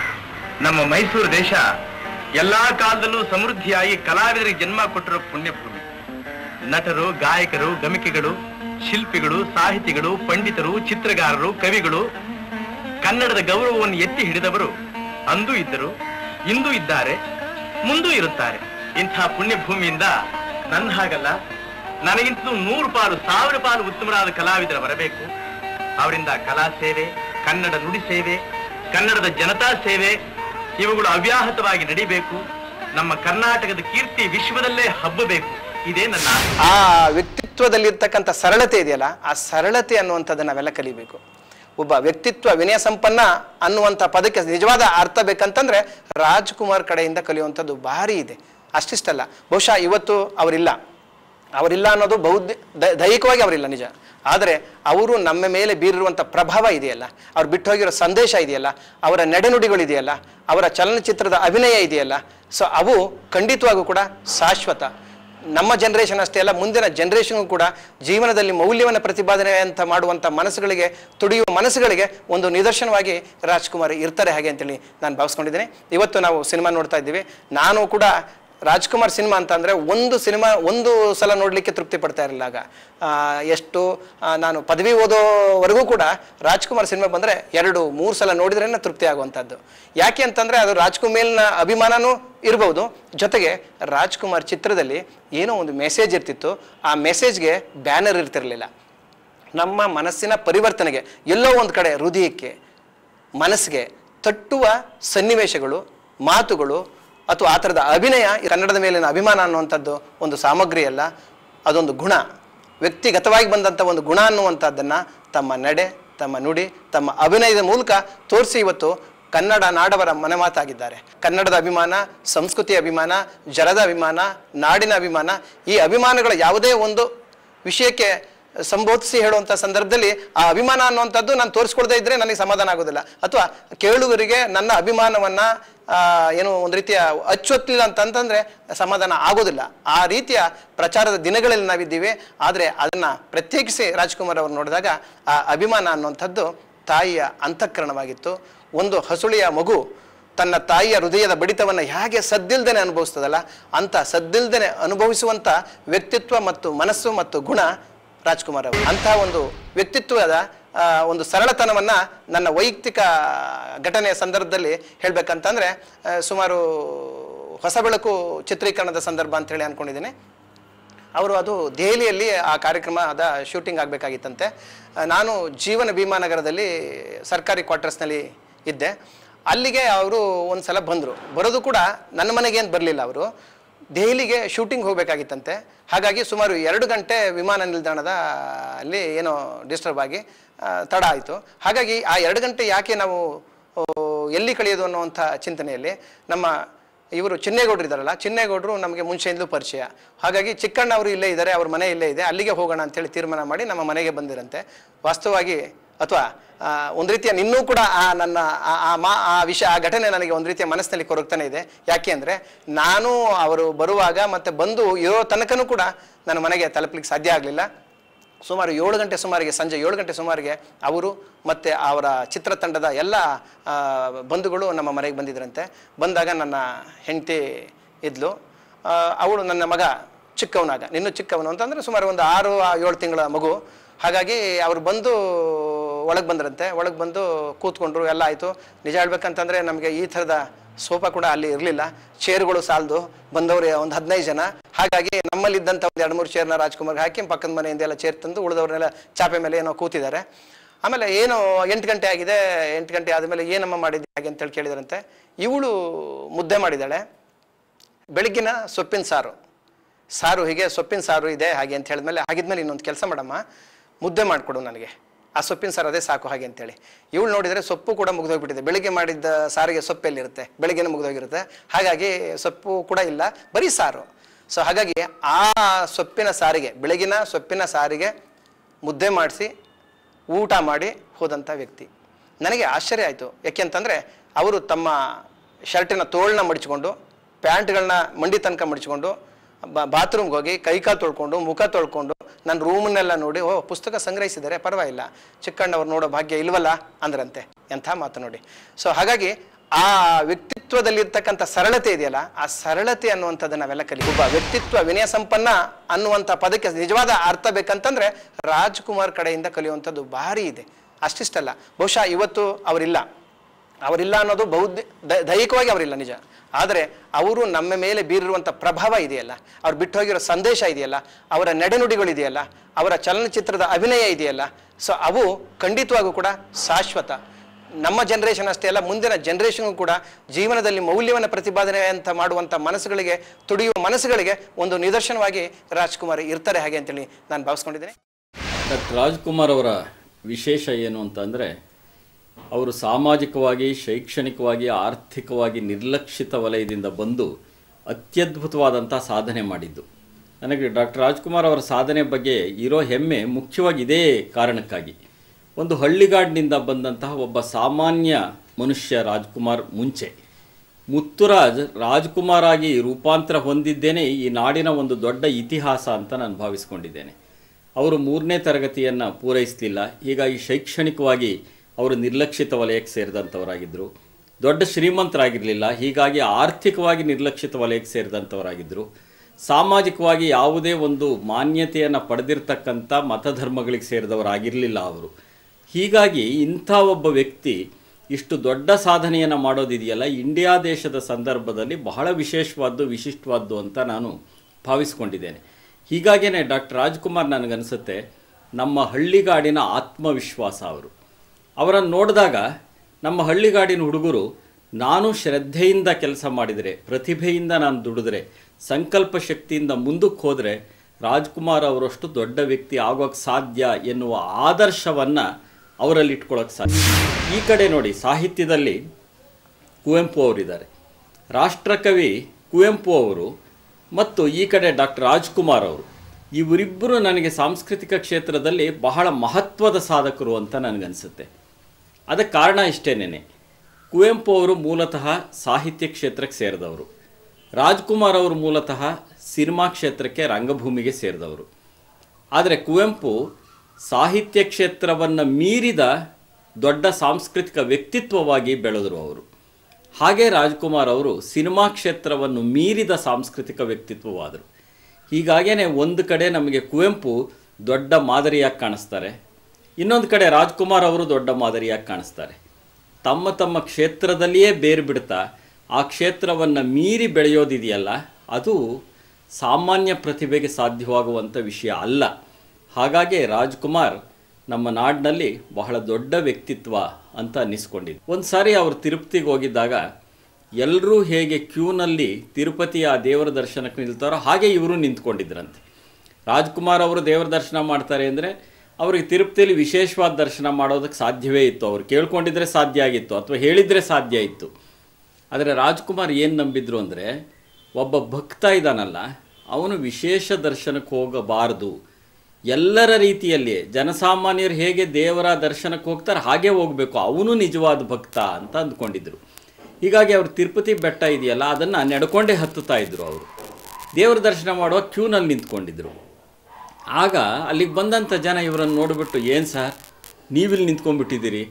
S5: ನಮ್ಮ ಮೈಸೂರು ದೇಶ ಎಲ್ಲಾ ಕಾಲದಲ್ಲೂ ಸಮೃದ್ಧಿಯಾಗಿ ಕಲಾವಿದರಿಗೆ ಜನ್ಮ ಕೊಟ್ಟಿರೋ ಪುಣ್ಯಭೂಮಿ. ನಟರು ಗಾಯಕರು ಗಮಿಕೆಗಳು ಶಿಲ್ಪಿಗಳು ಸಾಹಿತಿಗಳು ಪಂಡಿತರು ಚಿತ್ರಗಾರರು ಕವಿಗಳು ಕನ್ನಡದ ಗೌರವವನ್ನು ಎತ್ತಿ ಹಿಡಿದವರು ಅಂದೂ ಇದ್ದರು, ಇಂದೂ ಇದ್ದಾರೆ, ಮುಂದೂ ಇರುತ್ತಾರೆ. ಇಂಥ ಪುಣ್ಯಭೂಮಿಯಿಂದ ನನ್ನ ಹಾಗಲ್ಲ. ನನಗಿಂತಲೂ ನೂರು ಪಾಲು, ಸಾವಿರ ಪಾಲು ಉತ್ತಮರಾದ ಕಲಾವಿದರ ಬರಬೇಕು. ಅವರಿಂದ ಕಲಾ ಸೇವೆ, ಕನ್ನಡ ನುಡಿ ಸೇವೆ, ಕನ್ನಡದ ಜನತಾ ಸೇವೆ, ಇವುಗಳು ಅವ್ಯಾಹತವಾಗಿ ನಡಿಬೇಕು. ನಮ್ಮ ಕರ್ನಾಟಕದ ಕೀರ್ತಿ ವಿಶ್ವದಲ್ಲೇ ಹಬ್ಬಬೇಕು. ಇದೇ ನನ್ನ.
S3: ಆ ವ್ಯಕ್ತಿತ್ವದಲ್ಲಿರ್ತಕ್ಕಂಥ ಸರಳತೆ ಇದೆಯಲ್ಲ, ಆ ಸರಳತೆ ಅನ್ನುವಂಥದ್ದನ್ನ ನಾವೆಲ್ಲ ಕಲಿಬೇಕು. ಒಬ್ಬ ವ್ಯಕ್ತಿತ್ವ ವಿನಯ ಸಂಪನ್ನ ಅನ್ನುವಂಥ ಪದಕ್ಕೆ ನಿಜವಾದ ಅರ್ಥ ಬೇಕಂತಂದ್ರೆ ರಾಜ್ಕುಮಾರ್ ಕಡೆಯಿಂದ ಕಲಿಯುವಂಥದ್ದು ಭಾರಿ ಇದೆ. ಅಷ್ಟಿಷ್ಟಲ್ಲ. ಬಹುಶಃ ಇವತ್ತು ಅವರಿಲ್ಲ. ಅವರಿಲ್ಲ ಅನ್ನೋದು ಬೌದ್ಧ ದೈಹಿಕವಾಗಿ ಅವರಿಲ್ಲ ನಿಜ. ಆದರೆ ಅವರು ನಮ್ಮ ಮೇಲೆ ಬೀರಿರುವಂಥ ಪ್ರಭಾವ ಇದೆಯಲ್ಲ. ಅವ್ರು ಬಿಟ್ಟು ಹೋಗಿರೋ ಸಂದೇಶ ಇದೆಯಲ್ಲ. ಅವರ ನಡೆನುಡಿಗಳಿದೆಯಲ್ಲ. ಅವರ ಚಲನಚಿತ್ರದ ಅಭಿನಯ ಇದೆಯಲ್ಲ. ಸೊ ಅವು ಖಂಡಿತವಾಗೂ ಕೂಡ ಶಾಶ್ವತ. ನಮ್ಮ ಜನ್ರೇಷನ್ ಅಷ್ಟೇ ಅಲ್ಲ, ಮುಂದಿನ ಜನ್ರೇಷನ್ಗೂ ಕೂಡ ಜೀವನದಲ್ಲಿ ಮೌಲ್ಯವನ್ನು ಪ್ರತಿಪಾದನೆ ಅಂತ ಮಾಡುವಂಥ ಮನಸ್ಸುಗಳಿಗೆ, ತುಡಿಯುವ ಮನಸ್ಸುಗಳಿಗೆ ಒಂದು ನಿದರ್ಶನವಾಗಿ ರಾಜ್ಕುಮಾರ್ ಇರ್ತಾರೆ ಹಾಗೆ ಅಂತೇಳಿ ನಾನು ಭಾವಿಸ್ಕೊಂಡಿದ್ದೀನಿ. ಇವತ್ತು ನಾವು ಸಿನಿಮಾ ನೋಡ್ತಾ ಇದ್ದೀವಿ. ನಾನು ಕೂಡ ರಾಜ್ಕುಮಾರ್ ಸಿನಿಮಾ ಅಂತಂದರೆ ಒಂದು ಸಿನಿಮಾ, ಒಂದು ಸಲ ನೋಡಲಿಕ್ಕೆ ತೃಪ್ತಿ ಪಡ್ತಾ ಇರಲಿಲ್ಲ ಆಗ. ಎಷ್ಟು ನಾನು ಪದವಿ ಓದೋವರೆಗೂ ಕೂಡ ರಾಜ್ಕುಮಾರ್ ಸಿನಿಮಾ ಬಂದರೆ ಎರಡು, ಮೂರು ಸಲ ನೋಡಿದ್ರೇ ತೃಪ್ತಿ ಆಗುವಂಥದ್ದು. ಯಾಕೆ ಅಂತಂದರೆ ಅದು ರಾಜ್ಕುಮೇಲ್ನ ಮೇಲಿನ ಅಭಿಮಾನನೂ ಇರಬಹುದು ಜೊತೆಗೆ ರಾಜ್ಕುಮಾರ್ ಚಿತ್ರದಲ್ಲಿ ಏನೋ ಒಂದು ಮೆಸೇಜ್ ಇರ್ತಿತ್ತು. ಆ ಮೆಸೇಜ್ಗೆ ಬ್ಯಾನರ್ ಇರ್ತಿರಲಿಲ್ಲ. ನಮ್ಮ ಮನಸ್ಸಿನ ಪರಿವರ್ತನೆಗೆ ಎಲ್ಲೋ ಒಂದು ಕಡೆ ಹೃದಯಕ್ಕೆ, ಮನಸ್ಸಿಗೆ ತಟ್ಟುವ ಸನ್ನಿವೇಶಗಳು, ಮಾತುಗಳು ಅಥವಾ ಆ ಥರದ ಅಭಿನಯ ಕನ್ನಡದ ಮೇಲಿನ ಅಭಿಮಾನ ಅನ್ನುವಂಥದ್ದು ಒಂದು ಸಾಮಗ್ರಿ ಅಲ್ಲ, ಅದೊಂದು ಗುಣ. ವ್ಯಕ್ತಿಗತವಾಗಿ ಬಂದಂಥ ಒಂದು ಗುಣ ಅನ್ನುವಂಥದ್ದನ್ನು ತಮ್ಮ ನಡೆ, ತಮ್ಮ ನುಡಿ, ತಮ್ಮ ಅಭಿನಯದ ಮೂಲಕ ತೋರಿಸಿ ಇವತ್ತು ಕನ್ನಡ ನಾಡವರ ಮನೆ ಮಾತಾಗಿದ್ದಾರೆ. ಕನ್ನಡದ ಅಭಿಮಾನ, ಸಂಸ್ಕೃತಿ ಅಭಿಮಾನ, ಜಲದ ಅಭಿಮಾನ, ನಾಡಿನ ಅಭಿಮಾನ, ಈ ಅಭಿಮಾನಗಳ ಯಾವುದೇ ಒಂದು ವಿಷಯಕ್ಕೆ ಸಂಬೋಧಿಸಿ ಹೇಳುವಂಥ ಸಂದರ್ಭದಲ್ಲಿ ಆ ಅಭಿಮಾನ ಅನ್ನುವಂಥದ್ದು ನಾನು ತೋರಿಸ್ಕೊಳ್ದೇ ಇದ್ದರೆ ನನಗೆ ಸಮಾಧಾನ ಆಗೋದಿಲ್ಲ. ಅಥವಾ ಕೇಳುಗರಿಗೆ ನನ್ನ ಅಭಿಮಾನವನ್ನ ಏನು ಒಂದು ರೀತಿಯ ಅಚ್ಚೊತ್ತಿಲ್ಲ ಅಂತಂತಂದರೆ ಸಮಾಧಾನ ಆಗೋದಿಲ್ಲ. ಆ ರೀತಿಯ ಪ್ರಚಾರದ ದಿನಗಳಲ್ಲಿ ನಾವಿದ್ದೀವಿ. ಆದರೆ ಅದನ್ನ ಪ್ರತ್ಯೇಕಿಸಿ ರಾಜ್ಕುಮಾರ್ ಅವರು ನೋಡಿದಾಗ ಆ ಅಭಿಮಾನ ಅನ್ನುವಂಥದ್ದು ತಾಯಿಯ ಅಂತಃಕರಣವಾಗಿತ್ತು. ಒಂದು ಹಸುಳಿಯ ಮಗು ತನ್ನ ತಾಯಿಯ ಹೃದಯದ ಬಡಿತವನ್ನು ಹೇಗೆ ಸದ್ದಿಲ್ದೇನೆ ಅನುಭವಿಸ್ತದಲ್ಲ, ಅಂತ ಸದ್ದಿಲ್ದೇನೆ ಅನುಭವಿಸುವಂಥ ವ್ಯಕ್ತಿತ್ವ ಮತ್ತು ಮನಸ್ಸು ಮತ್ತು ಗುಣ ರಾಜ್ಕುಮಾರ್ ಅವರು. ಅಂತಹ ಒಂದು ವ್ಯಕ್ತಿತ್ವದ ಒಂದು ಸರಳತನವನ್ನು ನನ್ನ ವೈಯಕ್ತಿಕ ಘಟನೆಯ ಸಂದರ್ಭದಲ್ಲಿ ಹೇಳಬೇಕಂತಂದರೆ ಸುಮಾರು ಹೊಸ ಬೆಳಕು ಚಿತ್ರೀಕರಣದ ಸಂದರ್ಭ ಅಂತೇಳಿ ಅಂದ್ಕೊಂಡಿದ್ದೀನಿ ಅವರು ಅದು ದೆಹಲಿಯಲ್ಲಿ ಆ ಕಾರ್ಯಕ್ರಮದ ಶೂಟಿಂಗ್ ಆಗಬೇಕಾಗಿತ್ತಂತೆ. ನಾನು ಜೀವನ ಭೀಮಾ ನಗರದಲ್ಲಿ ಸರ್ಕಾರಿ ಕ್ವಾರ್ಟರ್ಸ್ನಲ್ಲಿ ಇದ್ದೆ. ಅಲ್ಲಿಗೆ ಅವರು ಒಂದು ಸಲ ಬಂದರು. ಬರೋದು ಕೂಡ ನನ್ನ ಮನೆಗೆ ಏನು ಬರಲಿಲ್ಲ ಅವರು. ದೆಹಲಿಗೆ ಶೂಟಿಂಗ್ ಹೋಗಬೇಕಾಗಿತ್ತಂತೆ. ಹಾಗಾಗಿ ಸುಮಾರು ಎರಡು ಗಂಟೆ ವಿಮಾನ ನಿಲ್ದಾಣದ, ಅಲ್ಲಿ ಏನೋ ಡಿಸ್ಟರ್ಬ್ ಆಗಿ ತಡ ಆಯಿತು. ಹಾಗಾಗಿ ಆ ಎರಡು ಗಂಟೆ ಯಾಕೆ ನಾವು ಎಲ್ಲಿ ಕಳೆಯೋದು ಅನ್ನುವಂಥ ಚಿಂತನೆಯಲ್ಲಿ ನಮ್ಮ ಇವರು ಚಿನ್ನೇಗೌಡರು ಇದ್ದಾರಲ್ಲ, ಚಿನ್ನೇಗೌಡರು ನಮಗೆ ಮುಂಚೆಯಿಂದಲೂ ಪರಿಚಯ. ಹಾಗಾಗಿ ಚಿಕ್ಕಣ್ಣ ಅವರು ಇಲ್ಲೇ ಇದ್ದಾರೆ, ಅವ್ರ ಮನೆ ಇಲ್ಲೇ ಇದೆ, ಅಲ್ಲಿಗೆ ಹೋಗೋಣ ಅಂತೇಳಿ ತೀರ್ಮಾನ ಮಾಡಿ ನಮ್ಮ ಮನೆಗೆ ಬಂದಿರಂತೆ. ವಾಸ್ತವವಾಗಿ, ಅಥವಾ ಒಂದು ರೀತಿಯ ಇನ್ನೂ ಕೂಡ ಆ ನನ್ನ ಆ- ಆ ವಿಷಯ, ಆ ಘಟನೆ ನನಗೆ ಒಂದು ರೀತಿಯ ಮನಸ್ಸಿನಲ್ಲಿ ಕೊರಗ್ತಾನೆ ಇದೆ. ಯಾಕೆ ಅಂದರೆ ನಾನು, ಅವರು ಬರುವಾಗ ಮತ್ತು ಬಂದು ಇರೋ ತನಕನೂ ಕೂಡ ನನ್ನ ಮನೆಗೆ ತಲುಪಲಿಕ್ಕೆ ಸಾಧ್ಯ ಆಗಲಿಲ್ಲ. ಸುಮಾರು ಏಳು ಗಂಟೆ ಸುಮಾರಿಗೆ, ಸಂಜೆ ಏಳು ಗಂಟೆ ಸುಮಾರಿಗೆ ಅವರು ಮತ್ತು ಅವರ ಚಿತ್ರತಂಡದ ಎಲ್ಲ ಬಂಧುಗಳು ನಮ್ಮ ಮನೆಗೆ ಬಂದಿದ್ರಂತೆ. ಬಂದಾಗ ನನ್ನ ಹೆಂಡತಿ ಇದ್ಲು. ಅವಳು ನನ್ನ ಮಗ ಚಿಕ್ಕವನಾಗ ನಿನ್ನೂ ಚಿಕ್ಕವನು ಅಂತಂದರೆ ಸುಮಾರು ಒಂದು ಆರು, ಏಳು ತಿಂಗಳ ಮಗು. ಹಾಗಾಗಿ ಅವರು ಬಂದು ಒಳಗೆ ಬಂದ್ರಂತೆ, ಒಳಗೆ ಬಂದು ಕೂತ್ಕೊಂಡ್ರು, ಎಲ್ಲ ಆಯಿತು. ನಿಜ ಹೇಳ್ಬೇಕಂತಂದರೆ ನಮಗೆ ಈ ಥರದ ಸೋಫಾ ಕೂಡ ಅಲ್ಲಿ ಇರಲಿಲ್ಲ. ಚೇರ್ಗಳು ಸಾಲದು, ಬಂದವರು ಒಂದು ಹದಿನೈದು ಜನ. ಹಾಗಾಗಿ ನಮ್ಮಲ್ಲಿದ್ದಂಥ ಒಂದು ಎರಡು ಮೂರು ಚೇರ್ನ ರಾಜ್ಕುಮಾರ್ಗೆ ಹಾಕಿ ಪಕ್ಕದ ಮನೆಯಿಂದ ಎಲ್ಲ ಚೇರ್ ತಂದು ಉಳಿದವ್ರನ್ನೆಲ್ಲ ಚಾಪೆ ಮೇಲೆ ಏನೋ ಕೂತಿದ್ದಾರೆ. ಆಮೇಲೆ ಏನು ಎಂಟು ಗಂಟೆ ಆಗಿದೆ, ಎಂಟು ಗಂಟೆ ಆದಮೇಲೆ ಏನಮ್ಮ ಮಾಡಿದ್ದೆ ಹಾಗೆ ಅಂತೇಳಿ ಕೇಳಿದ್ರಂತೆ. ಇವಳು ಮುದ್ದೆ ಮಾಡಿದ್ದಾಳೆ. ಬೆಳಗ್ಗಿನ ಸೊಪ್ಪಿನ ಸಾರು. ಸಾರು ಹೀಗೆ ಸೊಪ್ಪಿನ ಸಾರು ಇದೆ ಹಾಗೆ ಅಂತ ಹೇಳಿದ್ಮೇಲೆ, ಹಾಗಿದ್ಮೇಲೆ ಇನ್ನೊಂದು ಕೆಲಸ ಮಾಡಮ್ಮ. ಮುದ್ದೆ ಮಾಡಿಕೊಡು ನನಗೆ. ಆ ಸೊಪ್ಪಿನ ಸಾರು ಅದೇ ಸಾಕು ಹಾಗೆ ಅಂತೇಳಿ. ಇವಳು ನೋಡಿದರೆ ಸೊಪ್ಪು ಕೂಡ ಮುಗಿದೋಗ್ಬಿಟ್ಟಿದೆ. ಬೆಳಿಗ್ಗೆ ಮಾಡಿದ್ದ ಸಾರಿಗೆ ಸೊಪ್ಪೆಲ್ಲಿರುತ್ತೆ? ಬೆಳಿಗ್ಗೆನೇ ಮುಗಿದೋಗಿರುತ್ತೆ. ಹಾಗಾಗಿ ಸೊಪ್ಪು ಕೂಡ ಇಲ್ಲ. ಬರೀ ಸಾರು. ಸೊ ಹಾಗಾಗಿ ಆ ಸೊಪ್ಪಿನ ಸಾರಿಗೆ, ಬೆಳಗಿನ ಸೊಪ್ಪಿನ ಸಾರಿಗೆ ಮುದ್ದೆ ಮಾಡಿಸಿ, ಊಟ ಮಾಡಿ ಹೋದಂಥ ವ್ಯಕ್ತಿ. ನನಗೆ ಆಶ್ಚರ್ಯ ಆಯಿತು. ಯಾಕೆಂತಂದರೆ ಅವರು ತಮ್ಮ ಶರ್ಟಿನ ತೋಳನ್ನ ಮಡಿಚ್ಕೊಂಡು, ಪ್ಯಾಂಟ್ಗಳನ್ನ ಮಂಡಿ ತನಕ ಮಡಿಚ್ಕೊಂಡು ಬಾತ್ರೂಮ್ಗೆ ಹೋಗಿ ಕೈಕಾಲು ತೊಳ್ಕೊಂಡು, ಮುಖ ತೊಳ್ಕೊಂಡು ನನ್ನ ರೂಮನ್ನೆಲ್ಲ ನೋಡಿ, ಓ, ಪುಸ್ತಕ ಸಂಗ್ರಹಿಸಿದರೆ, ಪರವಾಗಿಲ್ಲ. ಚಿಕ್ಕಣ್ಣವ್ರು ನೋಡೋ ಭಾಗ್ಯ ಇಲ್ವಲ್ಲ? ಅಂದ್ರಂತೆ. ಎಂಥ ಮಾತು ನೋಡಿ. ಸೊ ಹಾಗಾಗಿ ಆ ವ್ಯಕ್ತಿತ್ವದಲ್ಲಿರ್ತಕ್ಕಂಥ ಸರಳತೆ ಇದೆಯಲ್ಲ, ಆ ಸರಳತೆ ಅನ್ನುವಂಥದ್ದು ನಾವೆಲ್ಲ ಕಲಿ ಒಬ್ಬ ವ್ಯಕ್ತಿತ್ವ ವಿನಯ ಸಂಪನ್ನ ಅನ್ನುವಂಥ ಪದಕ್ಕೆ ನಿಜವಾದ ಅರ್ಥ ಬೇಕಂತಂದ್ರೆ ರಾಜ್ಕುಮಾರ್ ಕಡೆಯಿಂದ ಕಲಿಯುವಂಥದ್ದು ಭಾರಿ ಇದೆ. ಅಷ್ಟಿಷ್ಟಲ್ಲ. ಬಹುಶಃ ಇವತ್ತು ಅವರಿಲ್ಲ. ಅವರಿಲ್ಲ ಅನ್ನೋದು ಬೌದ್ಧ ದೈಹಿಕವಾಗಿ ಅವರಿಲ್ಲ, ನಿಜ. ಆದರೆ ಅವರು ನಮ್ಮ ಮೇಲೆ ಬೀರಿರುವಂಥ ಪ್ರಭಾವ ಇದೆಯಲ್ಲ, ಅವ್ರು ಬಿಟ್ಟು ಹೋಗಿರೋ ಸಂದೇಶ ಇದೆಯಲ್ಲ, ಅವರ ನಡೆನುಡಿಗಳಿದೆಯಲ್ಲ ಅವರ ಚಲನಚಿತ್ರದ ಅಭಿನಯ ಇದೆಯಲ್ಲ ಸೊ ಅವು ಖಂಡಿತವಾಗೂ ಕೂಡ ಶಾಶ್ವತ. ನಮ್ಮ ಜನ್ರೇಷನ್ ಅಷ್ಟೇ ಅಲ್ಲ, ಮುಂದಿನ ಜನ್ರೇಷನ್ಗೂ ಕೂಡ ಜೀವನದಲ್ಲಿ ಮೌಲ್ಯವನ್ನು ಪ್ರತಿಪಾದನೆ ಅಂತ ಮಾಡುವಂಥ ಮನಸ್ಸುಗಳಿಗೆ, ತುಡಿಯುವ ಮನಸ್ಸುಗಳಿಗೆ ಒಂದು ನಿದರ್ಶನವಾಗಿ ರಾಜ್ಕುಮಾರ್ ಇರ್ತಾರೆ ಹಾಗೆ ಅಂತೇಳಿ ನಾನು ಭಾವಿಸ್ಕೊಂಡಿದ್ದೇನೆ.
S6: ಡಾಕ್ಟರ್ ರಾಜ್ಕುಮಾರ್ ಅವರ ವಿಶೇಷ ಏನು ಅಂತಂದರೆ ಅವರು ಸಾಮಾಜಿಕವಾಗಿ, ಶೈಕ್ಷಣಿಕವಾಗಿ, ಆರ್ಥಿಕವಾಗಿ ನಿರ್ಲಕ್ಷಿತ ವಲಯದಿಂದ ಬಂದು ಅತ್ಯದ್ಭುತವಾದಂಥ ಸಾಧನೆ ಮಾಡಿದ್ದು. ನನಗೆ ಡಾಕ್ಟರ್ ರಾಜ್ಕುಮಾರ್ ಅವರ ಸಾಧನೆ ಬಗ್ಗೆ ಇರೋ ಹೆಮ್ಮೆ ಮುಖ್ಯವಾಗಿ ಇದೇ ಕಾರಣಕ್ಕಾಗಿ. ಒಂದು ಹಳ್ಳಿಗಾಡಿನಿಂದ ಬಂದಂತಹ ಒಬ್ಬ ಸಾಮಾನ್ಯ ಮನುಷ್ಯ ರಾಜ್ಕುಮಾರ್ ಮುಂಚೆ. ಮುತ್ತುರಾಜ್ ರಾಜ್ಕುಮಾರ್ ಆಗಿ ರೂಪಾಂತರ ಹೊಂದಿದ್ದೇನೆ, ಈ ನಾಡಿನ ಒಂದು ದೊಡ್ಡ ಇತಿಹಾಸ ಅಂತ ನಾನು ಭಾವಿಸ್ಕೊಂಡಿದ್ದೇನೆ. ಅವರು ಮೂರನೇ ತರಗತಿಯನ್ನು ಪೂರೈಸಲಿಲ್ಲ ಹೀಗಾಗಿ ಶೈಕ್ಷಣಿಕವಾಗಿ ಅವರು ನಿರ್ಲಕ್ಷಿತ ವಲಯಕ್ಕೆ ಸೇರಿದಂಥವರಾಗಿದ್ದರು ದೊಡ್ಡ ಶ್ರೀಮಂತರಾಗಿರಲಿಲ್ಲ. ಹೀಗಾಗಿ ಆರ್ಥಿಕವಾಗಿ ನಿರ್ಲಕ್ಷಿತ ವಲಯಕ್ಕೆ ಸೇರಿದಂಥವರಾಗಿದ್ದರು ಸಾಮಾಜಿಕವಾಗಿ ಯಾವುದೇ ಒಂದು ಮಾನ್ಯತೆಯನ್ನು ಪಡೆದಿರ್ತಕ್ಕಂಥ ಮತಧರ್ಮಗಳಿಗೆ ಸೇರಿದವರಾಗಿರಲಿಲ್ಲ ಅವರು. ಹೀಗಾಗಿ ಇಂಥ ಒಬ್ಬ ವ್ಯಕ್ತಿ ಇಷ್ಟು ದೊಡ್ಡ ಸಾಧನೆಯನ್ನು ಮಾಡೋದಿದೆಯಲ್ಲ, ಇಂಡಿಯಾ ದೇಶದ ಸಂದರ್ಭದಲ್ಲಿ ಬಹಳ ವಿಶೇಷವಾದ್ದು, ವಿಶಿಷ್ಟವಾದ್ದು ಅಂತ ನಾನು ಭಾವಿಸ್ಕೊಂಡಿದ್ದೇನೆ. ಹೀಗಾಗಿಯೇ ಡಾಕ್ಟರ್ ರಾಜ್ಕುಮಾರ್ ನನಗನ್ಸುತ್ತೆ, ನಮ್ಮ ಹಳ್ಳಿಗಾಡಿನ ಆತ್ಮವಿಶ್ವಾಸ ಅವರು. ಅವರನ್ನು ನೋಡಿದಾಗ ನಮ್ಮ ಹಳ್ಳಿಗಾಡಿನ ಹುಡುಗರು, ನಾನು ಶ್ರದ್ಧೆಯಿಂದ ಕೆಲಸ ಮಾಡಿದರೆ, ಪ್ರತಿಭೆಯಿಂದ ನಾನು ದುಡಿದ್ರೆ, ಸಂಕಲ್ಪ ಶಕ್ತಿಯಿಂದ ಮುಂದಕ್ಕೆ ಹೋದರೆ, ರಾಜ್ಕುಮಾರ್ ಅವರಷ್ಟು ದೊಡ್ಡ ವ್ಯಕ್ತಿ ಆಗೋಕ್ಕೆ ಸಾಧ್ಯ ಎನ್ನುವ ಆದರ್ಶವನ್ನು ಅವರಲ್ಲಿ ಇಟ್ಕೊಳ್ಳೋಕೆ ಸಾಧ್ಯ. ಈ ಕಡೆ ನೋಡಿ, ಸಾಹಿತ್ಯದಲ್ಲಿ ಕುವೆಂಪು ಅವರಿದ್ದಾರೆ. ರಾಷ್ಟ್ರಕವಿ ಕುವೆಂಪು ಅವರು ಮತ್ತು ಈ ಕಡೆ ಡಾಕ್ಟರ್ ರಾಜ್ಕುಮಾರ್ ಅವರು. ಇವರಿಬ್ಬರು ನನಗೆ ಸಾಂಸ್ಕೃತಿಕ ಕ್ಷೇತ್ರದಲ್ಲಿ ಬಹಳ ಮಹತ್ವದ ಸಾಧಕರು ಅಂತ ನನಗನ್ಸುತ್ತೆ. ಅದಕ್ಕೆ ಕಾರಣ ಇಷ್ಟೇನೇ ಕುವೆಂಪು ಅವರು ಮೂಲತಃ ಸಾಹಿತ್ಯ ಕ್ಷೇತ್ರಕ್ಕೆ ಸೇರಿದವರು. ರಾಜ್ಕುಮಾರ್ ಅವರು ಮೂಲತಃ ಸಿನಿಮಾ ಕ್ಷೇತ್ರಕ್ಕೆ ರಂಗಭೂಮಿಗೆ ಸೇರಿದವರು. ಆದರೆ ಕುವೆಂಪು ಸಾಹಿತ್ಯ ಕ್ಷೇತ್ರವನ್ನು ಮೀರಿದ ದೊಡ್ಡ ಸಾಂಸ್ಕೃತಿಕ ವ್ಯಕ್ತಿತ್ವವಾಗಿ ಬೆಳೆದರು ಅವರು. ಹಾಗೆ ರಾಜ್ಕುಮಾರ್ ಅವರು ಸಿನಿಮಾ ಕ್ಷೇತ್ರವನ್ನು ಮೀರಿದ ಸಾಂಸ್ಕೃತಿಕ ವ್ಯಕ್ತಿತ್ವವಾದರು. ಹೀಗಾಗೇ ಒಂದು ಕಡೆ ನಮಗೆ ಕುವೆಂಪು ದೊಡ್ಡ ಮಾದರಿಯಾಗಿ ಕಾಣಿಸ್ತಾರೆ. ಇನ್ನೊಂದು ಕಡೆ ರಾಜ್ಕುಮಾರ್ ಅವರು ದೊಡ್ಡ ಮಾದರಿಯಾಗಿ ಕಾಣಿಸ್ತಾರೆ. ತಮ್ಮ ತಮ್ಮ ಕ್ಷೇತ್ರದಲ್ಲಿಯೇ ಬೇರು ಬಿಡ್ತಾ ಆ ಕ್ಷೇತ್ರವನ್ನು ಮೀರಿ ಬೆಳೆಯೋದಿದೆಯಲ್ಲ, ಅದು ಸಾಮಾನ್ಯ ಪ್ರತಿಭೆಗೆ ಸಾಧ್ಯವಾಗುವಂಥ ವಿಷಯ ಅಲ್ಲ. ಹಾಗಾಗಿ ರಾಜ್ಕುಮಾರ್ ನಮ್ಮ ನಾಡಿನಲ್ಲಿ ಬಹಳ ದೊಡ್ಡ ವ್ಯಕ್ತಿತ್ವ ಅಂತ ಅನ್ನಿಸ್ಕೊಂಡಿದ್ದು ಒಂದು ಸಾರಿ ಅವರು ತಿರುಪತಿಗೆ ಹೋಗಿದ್ದಾಗ ಎಲ್ಲರೂ ಹೇಗೆ ಕ್ಯೂನಲ್ಲಿ ತಿರುಪತಿಯ ದೇವರ ದರ್ಶನಕ್ಕೆ ನಿಲ್ತಾರೋ ಹಾಗೆ ಇವರು ನಿಂತ್ಕೊಂಡಿದ್ರಂತೆ. ರಾಜ್ಕುಮಾರ್ ಅವರು ದೇವರ ದರ್ಶನ ಮಾಡ್ತಾರೆ ಅಂದರೆ ಅವರಿಗೆ ತಿರುಪತಿಯಲ್ಲಿ ವಿಶೇಷವಾದ ದರ್ಶನ ಮಾಡೋದಕ್ಕೆ ಸಾಧ್ಯವೇ ಇತ್ತು. ಅವ್ರು ಕೇಳ್ಕೊಂಡಿದ್ರೆ ಸಾಧ್ಯ ಆಗಿತ್ತು, ಅಥವಾ ಹೇಳಿದರೆ ಸಾಧ್ಯ ಇತ್ತು. ಆದರೆ ರಾಜ್ಕುಮಾರ್ ಏನು ನಂಬಿದ್ರು ಅಂದರೆ, ಒಬ್ಬ ಭಕ್ತ ಇದ್ದಾನಲ್ಲ ಅವನು ವಿಶೇಷ ದರ್ಶನಕ್ಕೆ ಹೋಗಬಾರದು. ಎಲ್ಲರ ರೀತಿಯಲ್ಲಿ ಜನಸಾಮಾನ್ಯರು ಹೇಗೆ ದೇವರ ದರ್ಶನಕ್ಕೆ ಹೋಗ್ತಾರೆ, ಹಾಗೆ ಹೋಗಬೇಕು. ಅವನು ನಿಜವಾದ ಭಕ್ತ ಅಂತ ಅಂದ್ಕೊಂಡಿದ್ರು. ಹೀಗಾಗಿ ಅವರು ತಿರುಪತಿ ಬೆಟ್ಟ ಇದೆಯಲ್ಲ, ಅದನ್ನು ನಡ್ಕೊಂಡೇ ಹತ್ತುತ್ತಾ ಇದ್ದರು ಅವರು. ದೇವರ ದರ್ಶನ ಮಾಡುವ ಕ್ಯೂನಲ್ಲಿ ನಿಂತ್ಕೊಂಡಿದ್ರು. ಆಗ ಅಲ್ಲಿಗೆ ಬಂದಂಥ ಜನ ಇವರನ್ನು ನೋಡಿಬಿಟ್ಟು, ಏನು ಸರ್? ನೀವಿಲ್ಲಿ ನಿಂತ್ಕೊಂಡ್ಬಿಟ್ಟಿದ್ದೀರಿ.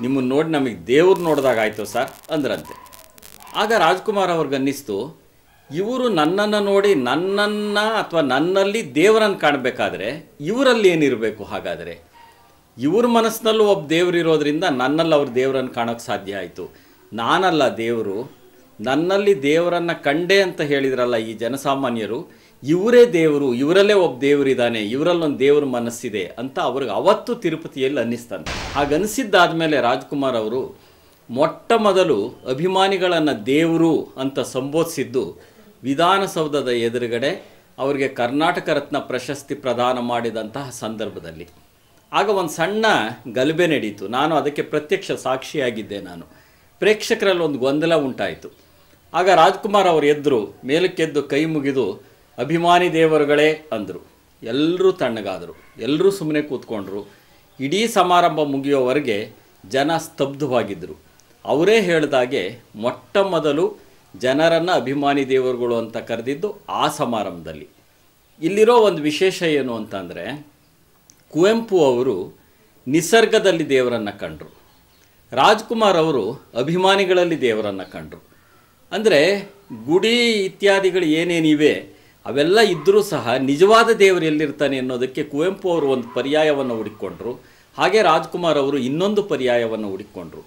S6: ನಿಮ್ಮನ್ನು ನೋಡಿ ನಮಗೆ ದೇವ್ರು ನೋಡಿದಾಗ ಆಯಿತು ಸರ್, ಅಂದ್ರಂತೆ. ಆಗ ರಾಜ್ಕುಮಾರ್ ಅವ್ರಿಗೆ ಅನ್ನಿಸ್ತು, ಇವರು ನನ್ನನ್ನು ನೋಡಿ ನನ್ನನ್ನು ಅಥವಾ ನನ್ನಲ್ಲಿ ದೇವರನ್ನು ಕಾಣಬೇಕಾದ್ರೆ ಇವರಲ್ಲಿ ಏನಿರಬೇಕು ಹಾಗಾದರೆ? ಇವ್ರ ಮನಸ್ಸಿನಲ್ಲೂ ಒಬ್ಬ ದೇವರಿರೋದ್ರಿಂದ ನನ್ನಲ್ಲಿ ಅವ್ರ ದೇವರನ್ನು ಕಾಣೋಕ್ಕೆ ಸಾಧ್ಯ ಆಯಿತು. ನಾನಲ್ಲ ದೇವರು. ನನ್ನಲ್ಲಿ ದೇವರನ್ನು ಕಂಡೆ ಅಂತ ಹೇಳಿದ್ರಲ್ಲ ಈ ಜನಸಾಮಾನ್ಯರು. ಇವರೇ ದೇವರು, ಇವರಲ್ಲೇ ಒಬ್ಬ ದೇವರಿದ್ದಾನೆ ಇವರಲ್ಲೊಂದು ದೇವ್ರ ಮನಸ್ಸಿದೆ ಅಂತ ಅವ್ರಿಗೆ ಅವತ್ತು ತಿರುಪತಿಯಲ್ಲಿ ಅನ್ನಿಸ್ತಂತೆ. ಹಾಗನ್ನಿಸಿದ್ದಾದ್ಮೇಲೆ ರಾಜ್ಕುಮಾರ್ ಅವರು ಮೊಟ್ಟ ಮೊದಲು ಅಭಿಮಾನಿಗಳನ್ನು ದೇವರು ಅಂತ ಸಂಬೋಧಿಸಿದ್ದು ವಿಧಾನಸೌಧದ ಎದುರುಗಡೆ ಅವರಿಗೆ ಕರ್ನಾಟಕ ರತ್ನ ಪ್ರಶಸ್ತಿ ಪ್ರದಾನ ಮಾಡಿದಂತಹ ಸಂದರ್ಭದಲ್ಲಿ. ಆಗ ಒಂದು ಸಣ್ಣ ಗಲಭೆ ನಡೀತು. ನಾನು ಅದಕ್ಕೆ ಪ್ರತ್ಯಕ್ಷ ಸಾಕ್ಷಿಯಾಗಿದ್ದೆ ನಾನು. ಪ್ರೇಕ್ಷಕರಲ್ಲಿ ಒಂದು ಗೊಂದಲ ಉಂಟಾಯಿತು. ಆಗ ರಾಜ್ಕುಮಾರ್ ಅವರು ಎದ್ದರು ಮೇಲಕ್ಕೆದ್ದು ಕೈ ಮುಗಿದು ಅಭಿಮಾನಿ ದೇವರುಗಳೇ ಅಂದರು. ಎಲ್ಲರೂ ತಣ್ಣಗಾದರು. ಎಲ್ಲರೂ ಸುಮ್ಮನೆ ಕೂತ್ಕೊಂಡ್ರು. ಇಡೀ ಸಮಾರಂಭ ಮುಗಿಯೋವರೆಗೆ ಜನ ಸ್ತಬ್ಧವಾಗಿದ್ದರು ಅವರೇ ಹೇಳಿದಾಗೆ ಮೊಟ್ಟ ಮೊದಲು ಜನರನ್ನು ಅಭಿಮಾನಿ ದೇವರುಗಳು ಅಂತ ಕರೆದಿದ್ದು ಆ ಸಮಾರಂಭದಲ್ಲಿ. ಇಲ್ಲಿರೋ ಒಂದು ವಿಶೇಷ ಏನು ಅಂತಂದರೆ, ಕುವೆಂಪು ಅವರು ನಿಸರ್ಗದಲ್ಲಿ ದೇವರನ್ನು ಕಂಡರು. ರಾಜ್ಕುಮಾರ್ ಅವರು ಅಭಿಮಾನಿಗಳಲ್ಲಿ ದೇವರನ್ನು ಕಂಡರು. ಅಂದರೆ ಗುಡಿ ಇತ್ಯಾದಿಗಳು ಏನೇನಿವೆ ಅವೆಲ್ಲ ಇದ್ದರೂ ಸಹ ನಿಜವಾದ ದೇವರು ಎಲ್ಲಿರ್ತಾನೆ ಅನ್ನೋದಕ್ಕೆ ಕುವೆಂಪು ಅವರು ಒಂದು ಪರ್ಯಾಯವನ್ನು ಹುಡುಕೊಂಡ್ರು. ಹಾಗೆ ರಾಜ್ಕುಮಾರ್ ಅವರು ಇನ್ನೊಂದು ಪರ್ಯಾಯವನ್ನು ಹುಡುಕೊಂಡ್ರು.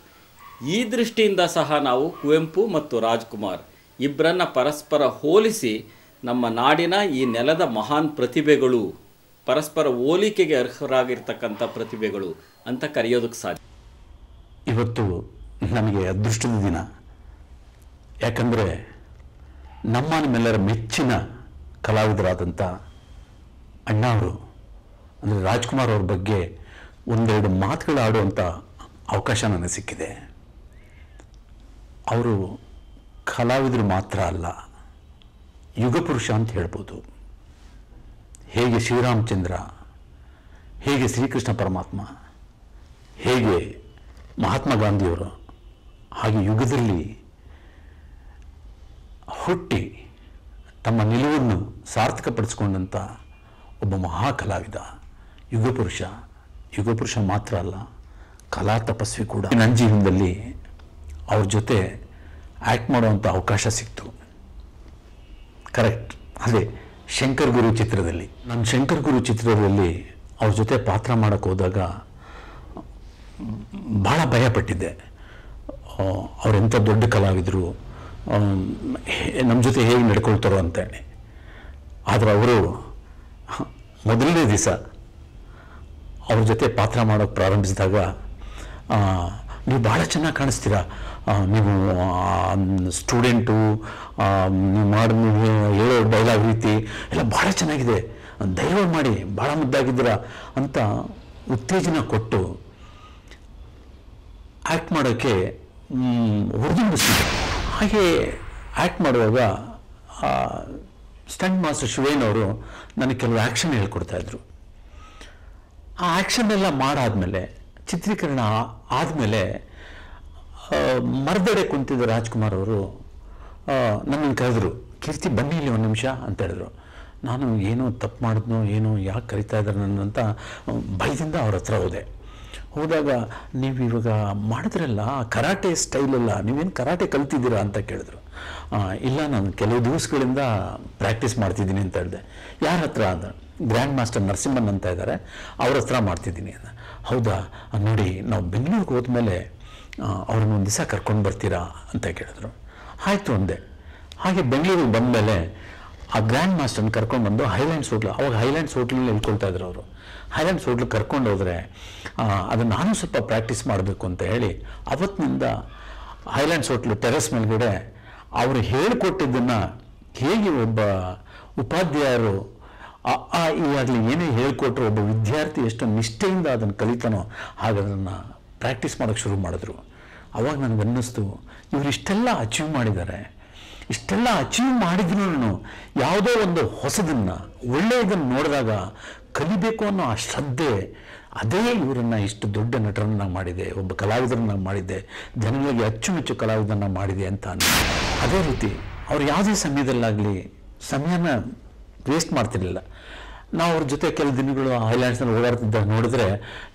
S6: ಈ ದೃಷ್ಟಿಯಿಂದ ಸಹ ನಾವು ಕುವೆಂಪು ಮತ್ತು ರಾಜ್ಕುಮಾರ್ ಇಬ್ಬರನ್ನ ಪರಸ್ಪರ ಹೋಲಿಸಿ ನಮ್ಮ ನಾಡಿನ ಈ ನೆಲದ ಮಹಾನ್ ಪ್ರತಿಭೆಗಳು, ಪರಸ್ಪರ ಹೋಲಿಕೆಗೆ ಅರ್ಹರಾಗಿರ್ತಕ್ಕಂಥ ಪ್ರತಿಭೆಗಳು ಅಂತ ಕರೆಯೋದಕ್ಕೆ ಸಾಧ್ಯ.
S7: ಇವತ್ತು ನಮಗೆ ಅದೃಷ್ಟದ ದಿನ. ಯಾಕಂದರೆ ನಮ್ಮ ನಮ್ಮೆಲ್ಲರ ಮೆಚ್ಚಿನ ಕಲಾವಿದರಾದಂಥ ಅಣ್ಣಾವರು ಅಂದರೆ ರಾಜ್ಕುಮಾರ್ ಅವ್ರ ಬಗ್ಗೆ ಒಂದೆರಡು ಮಾತುಗಳು ಆಡುವಂಥ ಅವಕಾಶ ನನಗೆ ಸಿಕ್ಕಿದೆ. ಅವರು ಕಲಾವಿದರು ಮಾತ್ರ ಅಲ್ಲ ಯುಗಪುರುಷ ಅಂತ ಹೇಳ್ಬೋದು. ಹೇಗೆ ಶ್ರೀರಾಮಚಂದ್ರ, ಹೇಗೆ ಶ್ರೀಕೃಷ್ಣ ಪರಮಾತ್ಮ, ಹೇಗೆ ಮಹಾತ್ಮ ಗಾಂಧಿಯವರು, ಹಾಗೆ ಯುಗದಲ್ಲಿ ಹುಟ್ಟಿ ತಮ್ಮ ನಿಲುವನ್ನು ಸಾರ್ಥಕಪಡಿಸಿಕೊಂಡಂಥ ಒಬ್ಬ ಮಹಾ ಕಲಾವಿದ ಯುಗಪುರುಷ. ಯುಗಪುರುಷ ಮಾತ್ರ ಅಲ್ಲ, ಕಲಾ ತಪಸ್ವಿ ಕೂಡ. ನನ್ನ ಜೀವನದಲ್ಲಿ ಅವ್ರ ಜೊತೆ ಆ್ಯಕ್ಟ್ ಮಾಡುವಂಥ ಅವಕಾಶ ಸಿಕ್ತು. ಕರೆಕ್ಟ್. ಅದೇ, ಶಂಕರ್ ಗುರು ಚಿತ್ರದಲ್ಲಿ. ನಾನು ಶಂಕರ್ ಗುರು ಚಿತ್ರದಲ್ಲಿ ಅವ್ರ ಜೊತೆ ಪಾತ್ರ ಮಾಡೋಕ್ಕೆ ಹೋದಾಗ ಭಾಳ ಭಯಪಟ್ಟಿದ್ದೆ. ಅವರೆಂಥ ದೊಡ್ಡ ಕಲಾವಿದರು ನಮ್ಮ ಜೊತೆ ಹೇಗೆ ನಡ್ಕೊಳ್ತಾರೋ ಅಂತೇಳಿ. ಆದರೆ ಅವರು ಮೊದಲನೇ ದಿವಸ ಅವ್ರ ಜೊತೆ ಪಾತ್ರ ಮಾಡೋಕ್ಕೆ ಪ್ರಾರಂಭಿಸಿದಾಗ ನೀವು ಭಾಳ ಚೆನ್ನಾಗಿ ಕಾಣಿಸ್ತೀರಾ? ನೀವು ಸ್ಟೂಡೆಂಟು ನೀವು ಮಾಡಿ, ನೀವು ಹೇಳೋ ಡೈಲಾಗ್ ರೀತಿ ಎಲ್ಲ ಭಾಳ ಚೆನ್ನಾಗಿದೆ. ದಯವಾಗಿ ಮಾಡಿ ಭಾಳ ಮುದ್ದಾಗಿದ್ದೀರಾ ಅಂತ ಉತ್ತೇಜನ ಕೊಟ್ಟು ಆ್ಯಕ್ಟ್ ಮಾಡೋಕ್ಕೆ ಹೊರದುಂಬಿಸ್ತಿದ್ದೆ. ಹಾಗೆ ಆ್ಯಕ್ಟ್ ಮಾಡುವಾಗ ಸ್ಟಂಟ್ ಮಾಸ್ಟರ್ ಶಿವೇನ್ ಅವರು ನನಗೆ ಕೆಲವು ಆ್ಯಕ್ಷನ್ ಹೇಳ್ಕೊಡ್ತಾ ಇದ್ರು. ಆ ಆ್ಯಕ್ಷನ್ನೆಲ್ಲ ಮಾಡಾದ್ಮೇಲೆ, ಚಿತ್ರೀಕರಣ ಆದಮೇಲೆ ಮರದಡೆ ಕುಂತಿದ್ದ ರಾಜ್ಕುಮಾರ್ ಅವರು ನನ್ನನ್ನು ಕರೆದ್ರು, ಕೀರ್ತಿ, ಬನ್ನಿ ಇಲ್ಲಿ ಒಂದು ನಿಮಿಷ ಅಂತ ಹೇಳಿದ್ರು. ನಾನು, ಏನೋ ತಪ್ಪು ಮಾಡಿದ್ನೋ, ಏನೋ, ಯಾಕೆ ಕರಿತಾ ಇದ್ದಾರೆ ನನ್ನ ಅಂತ ಭಯದಿಂದ ಅವ್ರ ಹತ್ರ ಹೋದೆ. ಹೋದಾಗ ನೀವು ಇವಾಗ ಮಾಡಿದ್ರಲ್ಲ, ಕರಾಟೆ ಸ್ಟೈಲೆಲ್ಲ ನೀವೇನು ಕರಾಟೆ ಕಲ್ತಿದ್ದೀರಾ ಅಂತ ಕೇಳಿದ್ರು. ಇಲ್ಲ, ನಾನು ಕೆಲವು ದಿವಸಗಳಿಂದ ಪ್ರಾಕ್ಟೀಸ್ ಮಾಡ್ತಿದ್ದೀನಿ ಅಂತ ಹೇಳಿದೆ. ಯಾರ ಹತ್ರ ಅಂದ ಗ್ರ್ಯಾಂಡ್ ಮಾಸ್ಟರ್ ನರಸಿಂಹನ್ ಅಂತ ಇದ್ದಾರೆ ಅವ್ರ ಹತ್ರ ಮಾಡ್ತಿದ್ದೀನಿ ಅಂತ. ಹೌದಾ? ನೋಡಿ, ನಾವು ಬೆಂಗಳೂರಿಗೆ ಹೋದ್ಮೇಲೆ ಅವ್ರನ್ನ ಒಂದು ದಿವಸ ಕರ್ಕೊಂಡು ಬರ್ತೀರಾ ಅಂತ ಕೇಳಿದ್ರು. ಆಯಿತು ಅಂದೆ. ಹಾಗೆ ಬೆಂಗಳೂರಿಗೆ ಬಂದಮೇಲೆ ಆ ಗ್ರ್ಯಾಂಡ್ ಮಾಸ್ಟರ್ನ ಕರ್ಕೊಂಡು ಬಂದು ಹೈಲ್ಯಾಂಡ್ಸ್ ಹೋಟ್ಲು ಅವಾಗ ಹೈಲ್ಯಾಂಡ್ಸ್ ಹೋಟ್ಲಲ್ಲಿ ಇದ್ರು ಅವರು. ಹೈಲ್ಯಾಂಡ್ಸ್ ಹೋಟ್ಲಿಗೆ ಕರ್ಕೊಂಡು ಹೋದರೆ ಅದನ್ನು ನಾನು ಸ್ವಲ್ಪ ಪ್ರಾಕ್ಟೀಸ್ ಮಾಡಬೇಕು ಅಂತ ಹೇಳಿ, ಅವತ್ತಿನಿಂದ ಹೈಲ್ಯಾಂಡ್ಸ್ ಹೋಟ್ಲು ಟೆರೆಸ್ ಮೇಲ್ಗಡೆ ಅವರು ಹೇಳಿಕೊಟ್ಟಿದ್ದನ್ನು ಹೇಗೆ ಒಬ್ಬ ಉಪಾಧ್ಯಾಯರು, ಆ ಆ ಏನೇ ಹೇಳ್ಕೊಟ್ರು ಒಬ್ಬ ವಿದ್ಯಾರ್ಥಿ ಎಷ್ಟು ನಿಷ್ಠೆಯಿಂದ ಅದನ್ನು ಕಲಿತಾನೋ ಹಾಗೆ ಅದನ್ನು ಪ್ರಾಕ್ಟೀಸ್ ಮಾಡೋಕ್ಕೆ ಶುರು ಮಾಡಿದ್ರು. ಅವಾಗ ನನಗೆ ಅನ್ನಿಸ್ತು ಇವರು ಇಷ್ಟೆಲ್ಲ ಅಚೀವ್ ಮಾಡಿದ್ದಾರೆ. ಇಷ್ಟೆಲ್ಲ ಅಚೀವ್ ಮಾಡಿದ್ರು ಯಾವುದೋ ಒಂದು ಹೊಸದನ್ನು, ಒಳ್ಳೆಯದನ್ನು ನೋಡಿದಾಗ ಕಲಿಬೇಕು ಅನ್ನೋ ಆ ಶ್ರದ್ಧೆ, ಅದೇ ಇವರನ್ನು ಇಷ್ಟು ದೊಡ್ಡ ನಟರನ್ನ ಮಾಡಿದೆ, ಒಬ್ಬ ಕಲಾವಿದರನ್ನ ಮಾಡಿದೆ ಜನಗಳಿಗೆ ಅಚ್ಚುಮೆಚ್ಚು ಕಲಾವಿದರನ್ನ ಮಾಡಿದೆ ಅಂತ ಅದೇ ರೀತಿ ಅವ್ರು ಯಾವುದೇ ಸಮಯದಲ್ಲಾಗಲಿ ಸಮಯನ ವೇಸ್ಟ್ ಮಾಡ್ತಿರಲಿಲ್ಲ. ನಾವು ಅವ್ರ ಜೊತೆ ಕೆಲವು ದಿನಗಳು ಐಲ್ಯಾಂಡ್ಸ್ನಲ್ಲಿ ಓಡಾಡ್ತಿದ್ದಾಗ ನೋಡಿದ್ರೆ,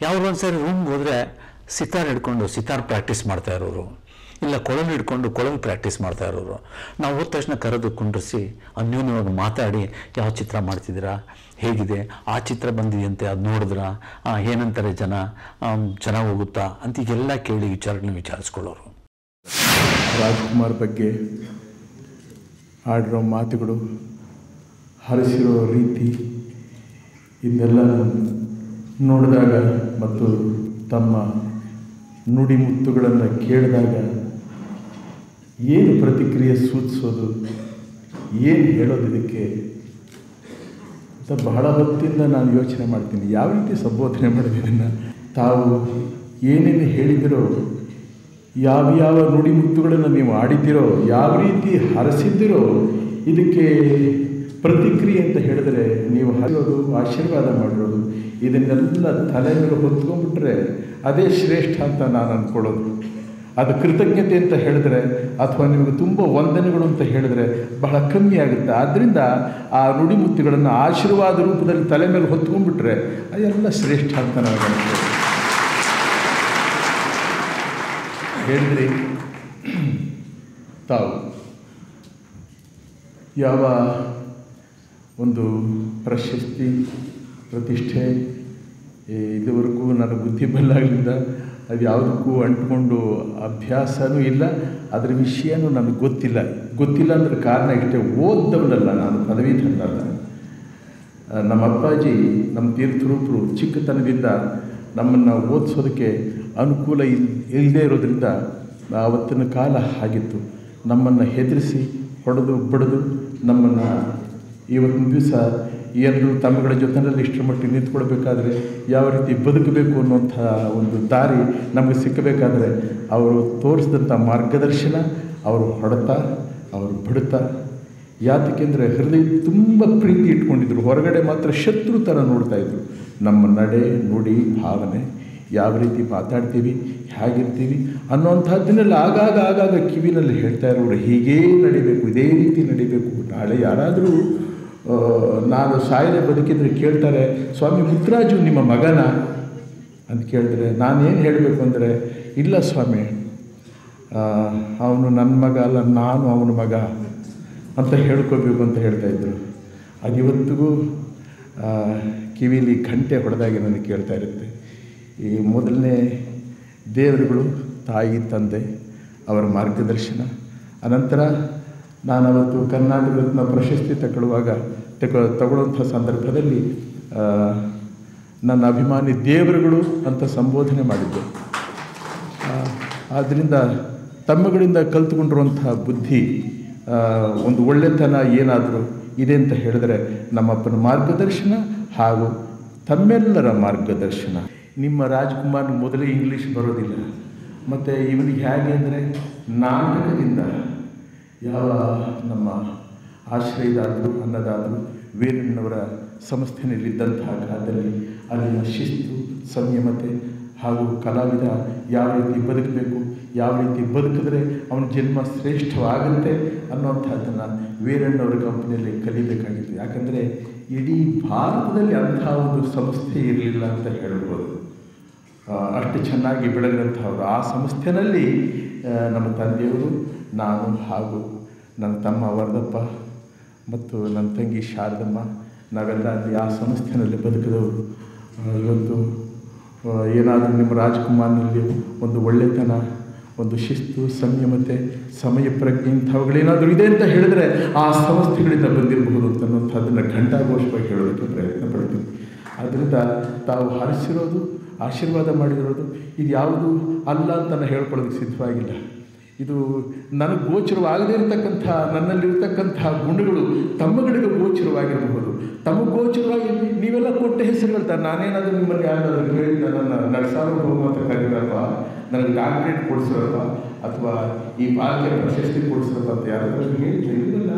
S7: ಯಾವುದೋ ಒಂದು ರೂಮ್ಗೆ ಹೋದರೆ ಸಿತಾರ್ ಹಿಡ್ಕೊಂಡು ಸಿತಾರ್ ಪ್ರಾಕ್ಟೀಸ್ ಮಾಡ್ತಾ ಇರೋರು. ಇಲ್ಲ, ಕೊಳಲು ಹಿಡ್ಕೊಂಡು ಕೊಳಲು ಪ್ರಾಕ್ಟೀಸ್ ಮಾಡ್ತಾ ಇರೋರು. ನಾವು ಹೋದ ತಕ್ಷಣ ಕರೆದು ಕುಂಡ್ರಿಸಿ, ಅನ್ಯೋನ್ಯವಾಗಿ ಮಾತಾಡಿ, ಯಾವ ಚಿತ್ರ ಮಾಡ್ತಿದ್ದೀರಾ? ಹೇಗಿದೆ? ಆ ಚಿತ್ರ ಬಂದಿದೆಯಂತೆ, ಅದು ನೋಡಿದ್ರಾ? ಏನಂತಾರೆ ಜನ? ಜನ ಚೆನ್ನಾಗಿ ಹೋಗುತ್ತಾ? ಅಂತ ಈಗೆಲ್ಲ ಕೇಳಿ ವಿಚಾರಗಳನ್ನ ವಿಚಾರಿಸ್ಕೊಳ್ಳೋರು.
S2: ರಾಜ್ಕುಮಾರ್ ಬಗ್ಗೆ ಆಡಿರೋ ಮಾತುಗಳು, ಹರಿಸಿರೋ ರೀತಿ ಇದೆಲ್ಲ ನೋಡಿದಾಗ ಮತ್ತು ತಮ್ಮ ನುಡಿಮುತ್ತುಗಳನ್ನು ಕೇಳಿದಾಗ ಏನು ಪ್ರತಿಕ್ರಿಯೆ ಸೂಚಿಸೋದು? ಏನು ಹೇಳೋದು ಇದಕ್ಕೆ? ಅಂತ ಬಹಳ ಹೊತ್ತಿಂದ ನಾನು ಯೋಚನೆ ಮಾಡ್ತೀನಿ. ಯಾವ ರೀತಿ ಸಂಬೋಧನೆ ಮಾಡಿದ್ದೀನಿ ತಾವು ಏನೇನು ಹೇಳಿದಿರೋ, ಯಾವ ಯಾವ ನುಡಿಮುತ್ತುಗಳನ್ನು ನೀವು ಆಡಿದ್ದೀರೋ ಯಾವ ರೀತಿ ಹರಸಿದ್ದೀರೋ ಇದಕ್ಕೆ ಪ್ರತಿಕ್ರಿಯೆ ಅಂತ ಹೇಳಿದ್ರೆ ನೀವು ಹರಿಯೋದು, ಆಶೀರ್ವಾದ ಮಾಡಿರೋದು, ಇದನ್ನೆಲ್ಲ ತಲೆ ಮೇಲೆ ಹೊತ್ಕೊಂಡ್ಬಿಟ್ರೆ ಅದೇ ಶ್ರೇಷ್ಠ ಅಂತ ನಾನು ಅಂದ್ಕೊಳ್ಳೋದು ಅದು ಕೃತಜ್ಞತೆ ಅಂತ ಹೇಳಿದ್ರೆ ಅಥವಾ ನಿಮಗೆ ತುಂಬ ವಂದನೆಗಳು ಅಂತ ಹೇಳಿದ್ರೆ ಬಹಳ ಕಮ್ಮಿ ಆಗುತ್ತೆ. ಆದ್ದರಿಂದ ಆ ನುಡಿಮುತ್ತುಗಳನ್ನು ಆಶೀರ್ವಾದ ರೂಪದಲ್ಲಿ ತಲೆ ಮೇಲೆ ಹೊತ್ಕೊಂಡ್ಬಿಟ್ರೆ ಅದೆಲ್ಲ ಶ್ರೇಷ್ಠ ಅಂತ ನನಗೆ ಹೇಳಿದ್ರಿ ತಾವು ಯಾವ ಒಂದು ಪ್ರಶಸ್ತಿ, ಪ್ರತಿಷ್ಠೆ ಇದುವರೆಗೂ ನನ್ನ ಬುದ್ಧಿ ಬಲ್ಲಾಗಲಿಂದ ಅದು ಯಾವುದಕ್ಕೂ ಅಂಟಿಕೊಂಡು ಅಭ್ಯಾಸನೂ ಇಲ್ಲ. ಅದರ ವಿಷಯನೂ ನನಗೆ ಗೊತ್ತಿಲ್ಲ. ಗೊತ್ತಿಲ್ಲ ಅಂದ್ರೆ ಕಾರಣ ಇಷ್ಟೇ. ಓದ್ದವನಲ್ಲ ನಾನು ಪದವಿ ತಂದಲ್ಲ ನಮ್ಮ ಅಪ್ಪಾಜಿ, ನಮ್ಮ ತೀರ್ಥರೂಪರು ಚಿಕ್ಕತನದಿಂದ ನಮ್ಮನ್ನು ಓದಿಸೋದಕ್ಕೆ ಅನುಕೂಲ ಇಲ್ ಇಲ್ಲದೇ ಇರೋದ್ರಿಂದ ಆವತ್ತಿನ ಕಾಲ ಆಗಿತ್ತು. ನಮ್ಮನ್ನು ಹೆದರಿಸಿ ಹೊಡೆದು ಬಡಿದು, ನಮ್ಮನ್ನು ಇವತ್ತಿನ ದಿವಸ ಎರಡು ತಮ್ಮಗಳ ಜೊತೆಯಲ್ಲಿ ಇಷ್ಟರ ಮಟ್ಟಿಗೆ ನಿಂತ್ಕೊಳ್ಬೇಕಾದ್ರೆ ಯಾವ ರೀತಿ ಬದುಕಬೇಕು ಅನ್ನುವಂಥ ಒಂದು ದಾರಿ ನಮಗೆ ಸಿಕ್ಕಬೇಕಾದ್ರೆ ಅವರು ತೋರಿಸಿದಂಥ ಮಾರ್ಗದರ್ಶನ, ಅವರು ಹೊಡೆತ ಅವರು ಬಿಡುತ್ತ. ಯಾತಕ್ಕೆಂದರೆ ಹೃದಯ ತುಂಬ ಪ್ರೀತಿ ಇಟ್ಕೊಂಡಿದ್ರು. ಹೊರಗಡೆ ಮಾತ್ರ ಶತ್ರು ಥರ ನೋಡ್ತಾ ಇದ್ರು. ನಮ್ಮ ನಡೆ, ನುಡಿ, ಭಾವನೆ ಯಾವ ರೀತಿ ಮಾತಾಡ್ತೀವಿ, ಹೇಗಿರ್ತೀವಿ ಅನ್ನೋಂಥದ್ದನ್ನೆಲ್ಲ ಆಗಾಗ ಆಗಾಗ ಕಿವಿನಲ್ಲಿ ಹೇಳ್ತಾ ಇರೋರು, ಹೀಗೇ ನಡಿಬೇಕು, ಇದೇ ರೀತಿ ನಡಿಬೇಕು. ನಾಳೆ ಯಾರಾದರೂ ನಾನು ಸಾಯದೆ ಬದುಕಿದ್ರೆ ಕೇಳ್ತಾರೆ ಸ್ವಾಮಿ ಮುತ್ತರಾಜು ನಿಮ್ಮ ಮಗನ? ಅಂತ ಕೇಳಿದ್ರೆ ನಾನೇನು ಹೇಳಬೇಕು ಅಂದರೆ ಇಲ್ಲ ಸ್ವಾಮಿ ಅವನು ನನ್ನ ಮಗ ಅಲ್ಲ ನಾನು ಅವನ ಮಗ ಅಂತ ಹೇಳ್ಕೋಬೇಕು ಅಂತ ಹೇಳ್ತಾ ಇದ್ದರು ಅದು ಇವತ್ತಿಗೂ ಆ, ಕಿವಿಲಿ ಗಂಟೆ ಹೊಡೆದಾಗಿ ನನಗೆ ಕೇಳ್ತಾ ಇರುತ್ತೆ. ಈ ಮೊದಲನೇ ದೇವರುಗಳು ತಾಯಿ ತಂದೆ ಅವರ ಮಾರ್ಗದರ್ಶನ ಅನಂತರ ನಾನು ಅವತ್ತು ಕರ್ನಾಟಕ ರತ್ನ ಪ್ರಶಸ್ತಿ ತಗೊಳ್ಳುವಾಗ ತಗೊ ತಗೊಳ್ಳುವಂಥ ಸಂದರ್ಭದಲ್ಲಿ ನನ್ನ ಅಭಿಮಾನಿ ದೇವರುಗಳು ಅಂತ ಸಂಬೋಧನೆ ಮಾಡಿದ್ದೆ. ಆದ್ದರಿಂದ ತಮ್ಮಗಳಿಂದ ಕಲ್ತುಕೊಂಡಿರುವಂತಹ ಬುದ್ಧಿ ಒಂದು ಒಳ್ಳೆತನ ಏನಾದರೂ ಇದೆ ಅಂತ ಹೇಳಿದ್ರೆ ನಮ್ಮಪ್ಪನ ಮಾರ್ಗದರ್ಶನ ಹಾಗೂ ತಮ್ಮೆಲ್ಲರ ಮಾರ್ಗದರ್ಶನ. ನಿಮ್ಮ ರಾಜ್ಕುಮಾರ್ ಮೊದಲೇ ಇಂಗ್ಲೀಷ್ ಬರೋದಿಲ್ಲ. ಮತ್ತು ಇವನಿಗೆ ಹೇಗೆ ಅಂದರೆ ನಾಟಕದಿಂದ ಯಾವ ನಮ್ಮ ಆಶ್ರಯದಾದರೂ ಅನ್ನದಾದರು ವೀರಣ್ಣವರ ಸಂಸ್ಥೆಯಲ್ಲಿದ್ದಂತಹ ಕಾಲದಲ್ಲಿ ಅಲ್ಲಿನ ಶಿಸ್ತು, ಸಂಯಮತೆ ಹಾಗೂ ಕಲಾವಿದ ಯಾವ ರೀತಿ ಬದುಕಬೇಕು, ಯಾವ ರೀತಿ ಬದುಕಿದ್ರೆ ಅವನ ಜನ್ಮ ಶ್ರೇಷ್ಠವಾಗುತ್ತೆ ಅನ್ನೋಂಥದ್ದನ್ನು ವೀರಣ್ಣವರ ಕಂಪನಿಯಲ್ಲಿ ಕಲಿಬೇಕಾಗಿತ್ತು. ಯಾಕಂದರೆ ಇಡೀ ಭಾರತದಲ್ಲಿ ಅಂಥ ಒಂದು ಸಂಸ್ಥೆ ಇರಲಿಲ್ಲ ಅಂತ ಹೇಳ್ಬೋದು. ಅಷ್ಟು ಚೆನ್ನಾಗಿ ಬೆಳೆದಂಥವ್ರು ಆ ಸಂಸ್ಥೆಯಲ್ಲಿ ನಮ್ಮ ತಂದೆಯವರು ನಾನು ಹಾಗೂ ನನ್ನ ತಮ್ಮ ವರದಪ್ಪ ಮತ್ತು ನನ್ನ ತಂಗಿ ಶಾರದಮ್ಮ, ನಾವೆಲ್ಲ ಅಲ್ಲಿ ಆ ಸಂಸ್ಥೆಯಲ್ಲಿ ಬದುಕಿದವರು ಇವತ್ತು ಏನಾದರೂ ನಿಮ್ಮ ರಾಜ್ಕುಮಾರ್ನಲ್ಲಿ ಒಂದು ಒಳ್ಳೆತನ, ಒಂದು ಶಿಸ್ತು, ಸಂಯಮತೆ, ಸಮಯ ಪ್ರಜ್ಞೆ ಇಂಥವುಗಳೇನಾದರೂ ಇದೆ ಅಂತ ಹೇಳಿದ್ರೆ ಆ ಸಂಸ್ಥೆಗಳಿಂದ ಬಂದಿರಬಹುದು ಅಂತ ಅನ್ನೋಂಥದ್ದನ್ನು ಘಂಟಾಘೋಷವಾಗಿ ಹೇಳೋದಕ್ಕೆ ಪ್ರಯತ್ನ ಪಡ್ತೀನಿ. ಆದ್ದರಿಂದ ತಾವು ಹರಿಸಿರೋದು, ಆಶೀರ್ವಾದ ಮಾಡಿರೋದು ಇದು ಯಾವುದು ಅಲ್ಲ ಅಂತ ಹೇಳ್ಕೊಳ್ಳೋದಕ್ಕೆ ಸಿದ್ಧವಾಗಿಲ್ಲ. ಇದು ನನಗೆ ಗೋಚರವಾಗದೇ ಇರತಕ್ಕಂಥ, ನನ್ನಲ್ಲಿರ್ತಕ್ಕಂಥ ಗುಣಗಳು ತಮ್ಮಗಳಿಗೆ ಗೋಚರವಾಗಿರಬಹುದು. ತಮಗೆ ಗೋಚರವಾಗಿ ನೀವೆಲ್ಲ ಕೊಟ್ಟ ಹೆಸರುಗಳ್ತಾರೆ ನಾನೇನಾದರೂ ನಿಮ್ಮಲ್ಲಿ ಯಾರಾದರೂ ಹೇಳಿದ ನನ್ನ ನರಸಾರ್ವಭೌಮ ಅಂತ ಕರೀರಪ್ಪ, ನನಗೆ ಡಾಕ್ಟ್ರೇಟ್ ಕೊಡಿಸ್ರಪ್ಪ, ಅಥವಾ ಈ ಭಾಗ್ಯ ಪ್ರಶಸ್ತಿ ಕೊಡಿಸ್ರಪ್ಪ ಅಂತ ಯಾರಾದರೂ ಇರಲಿಲ್ಲ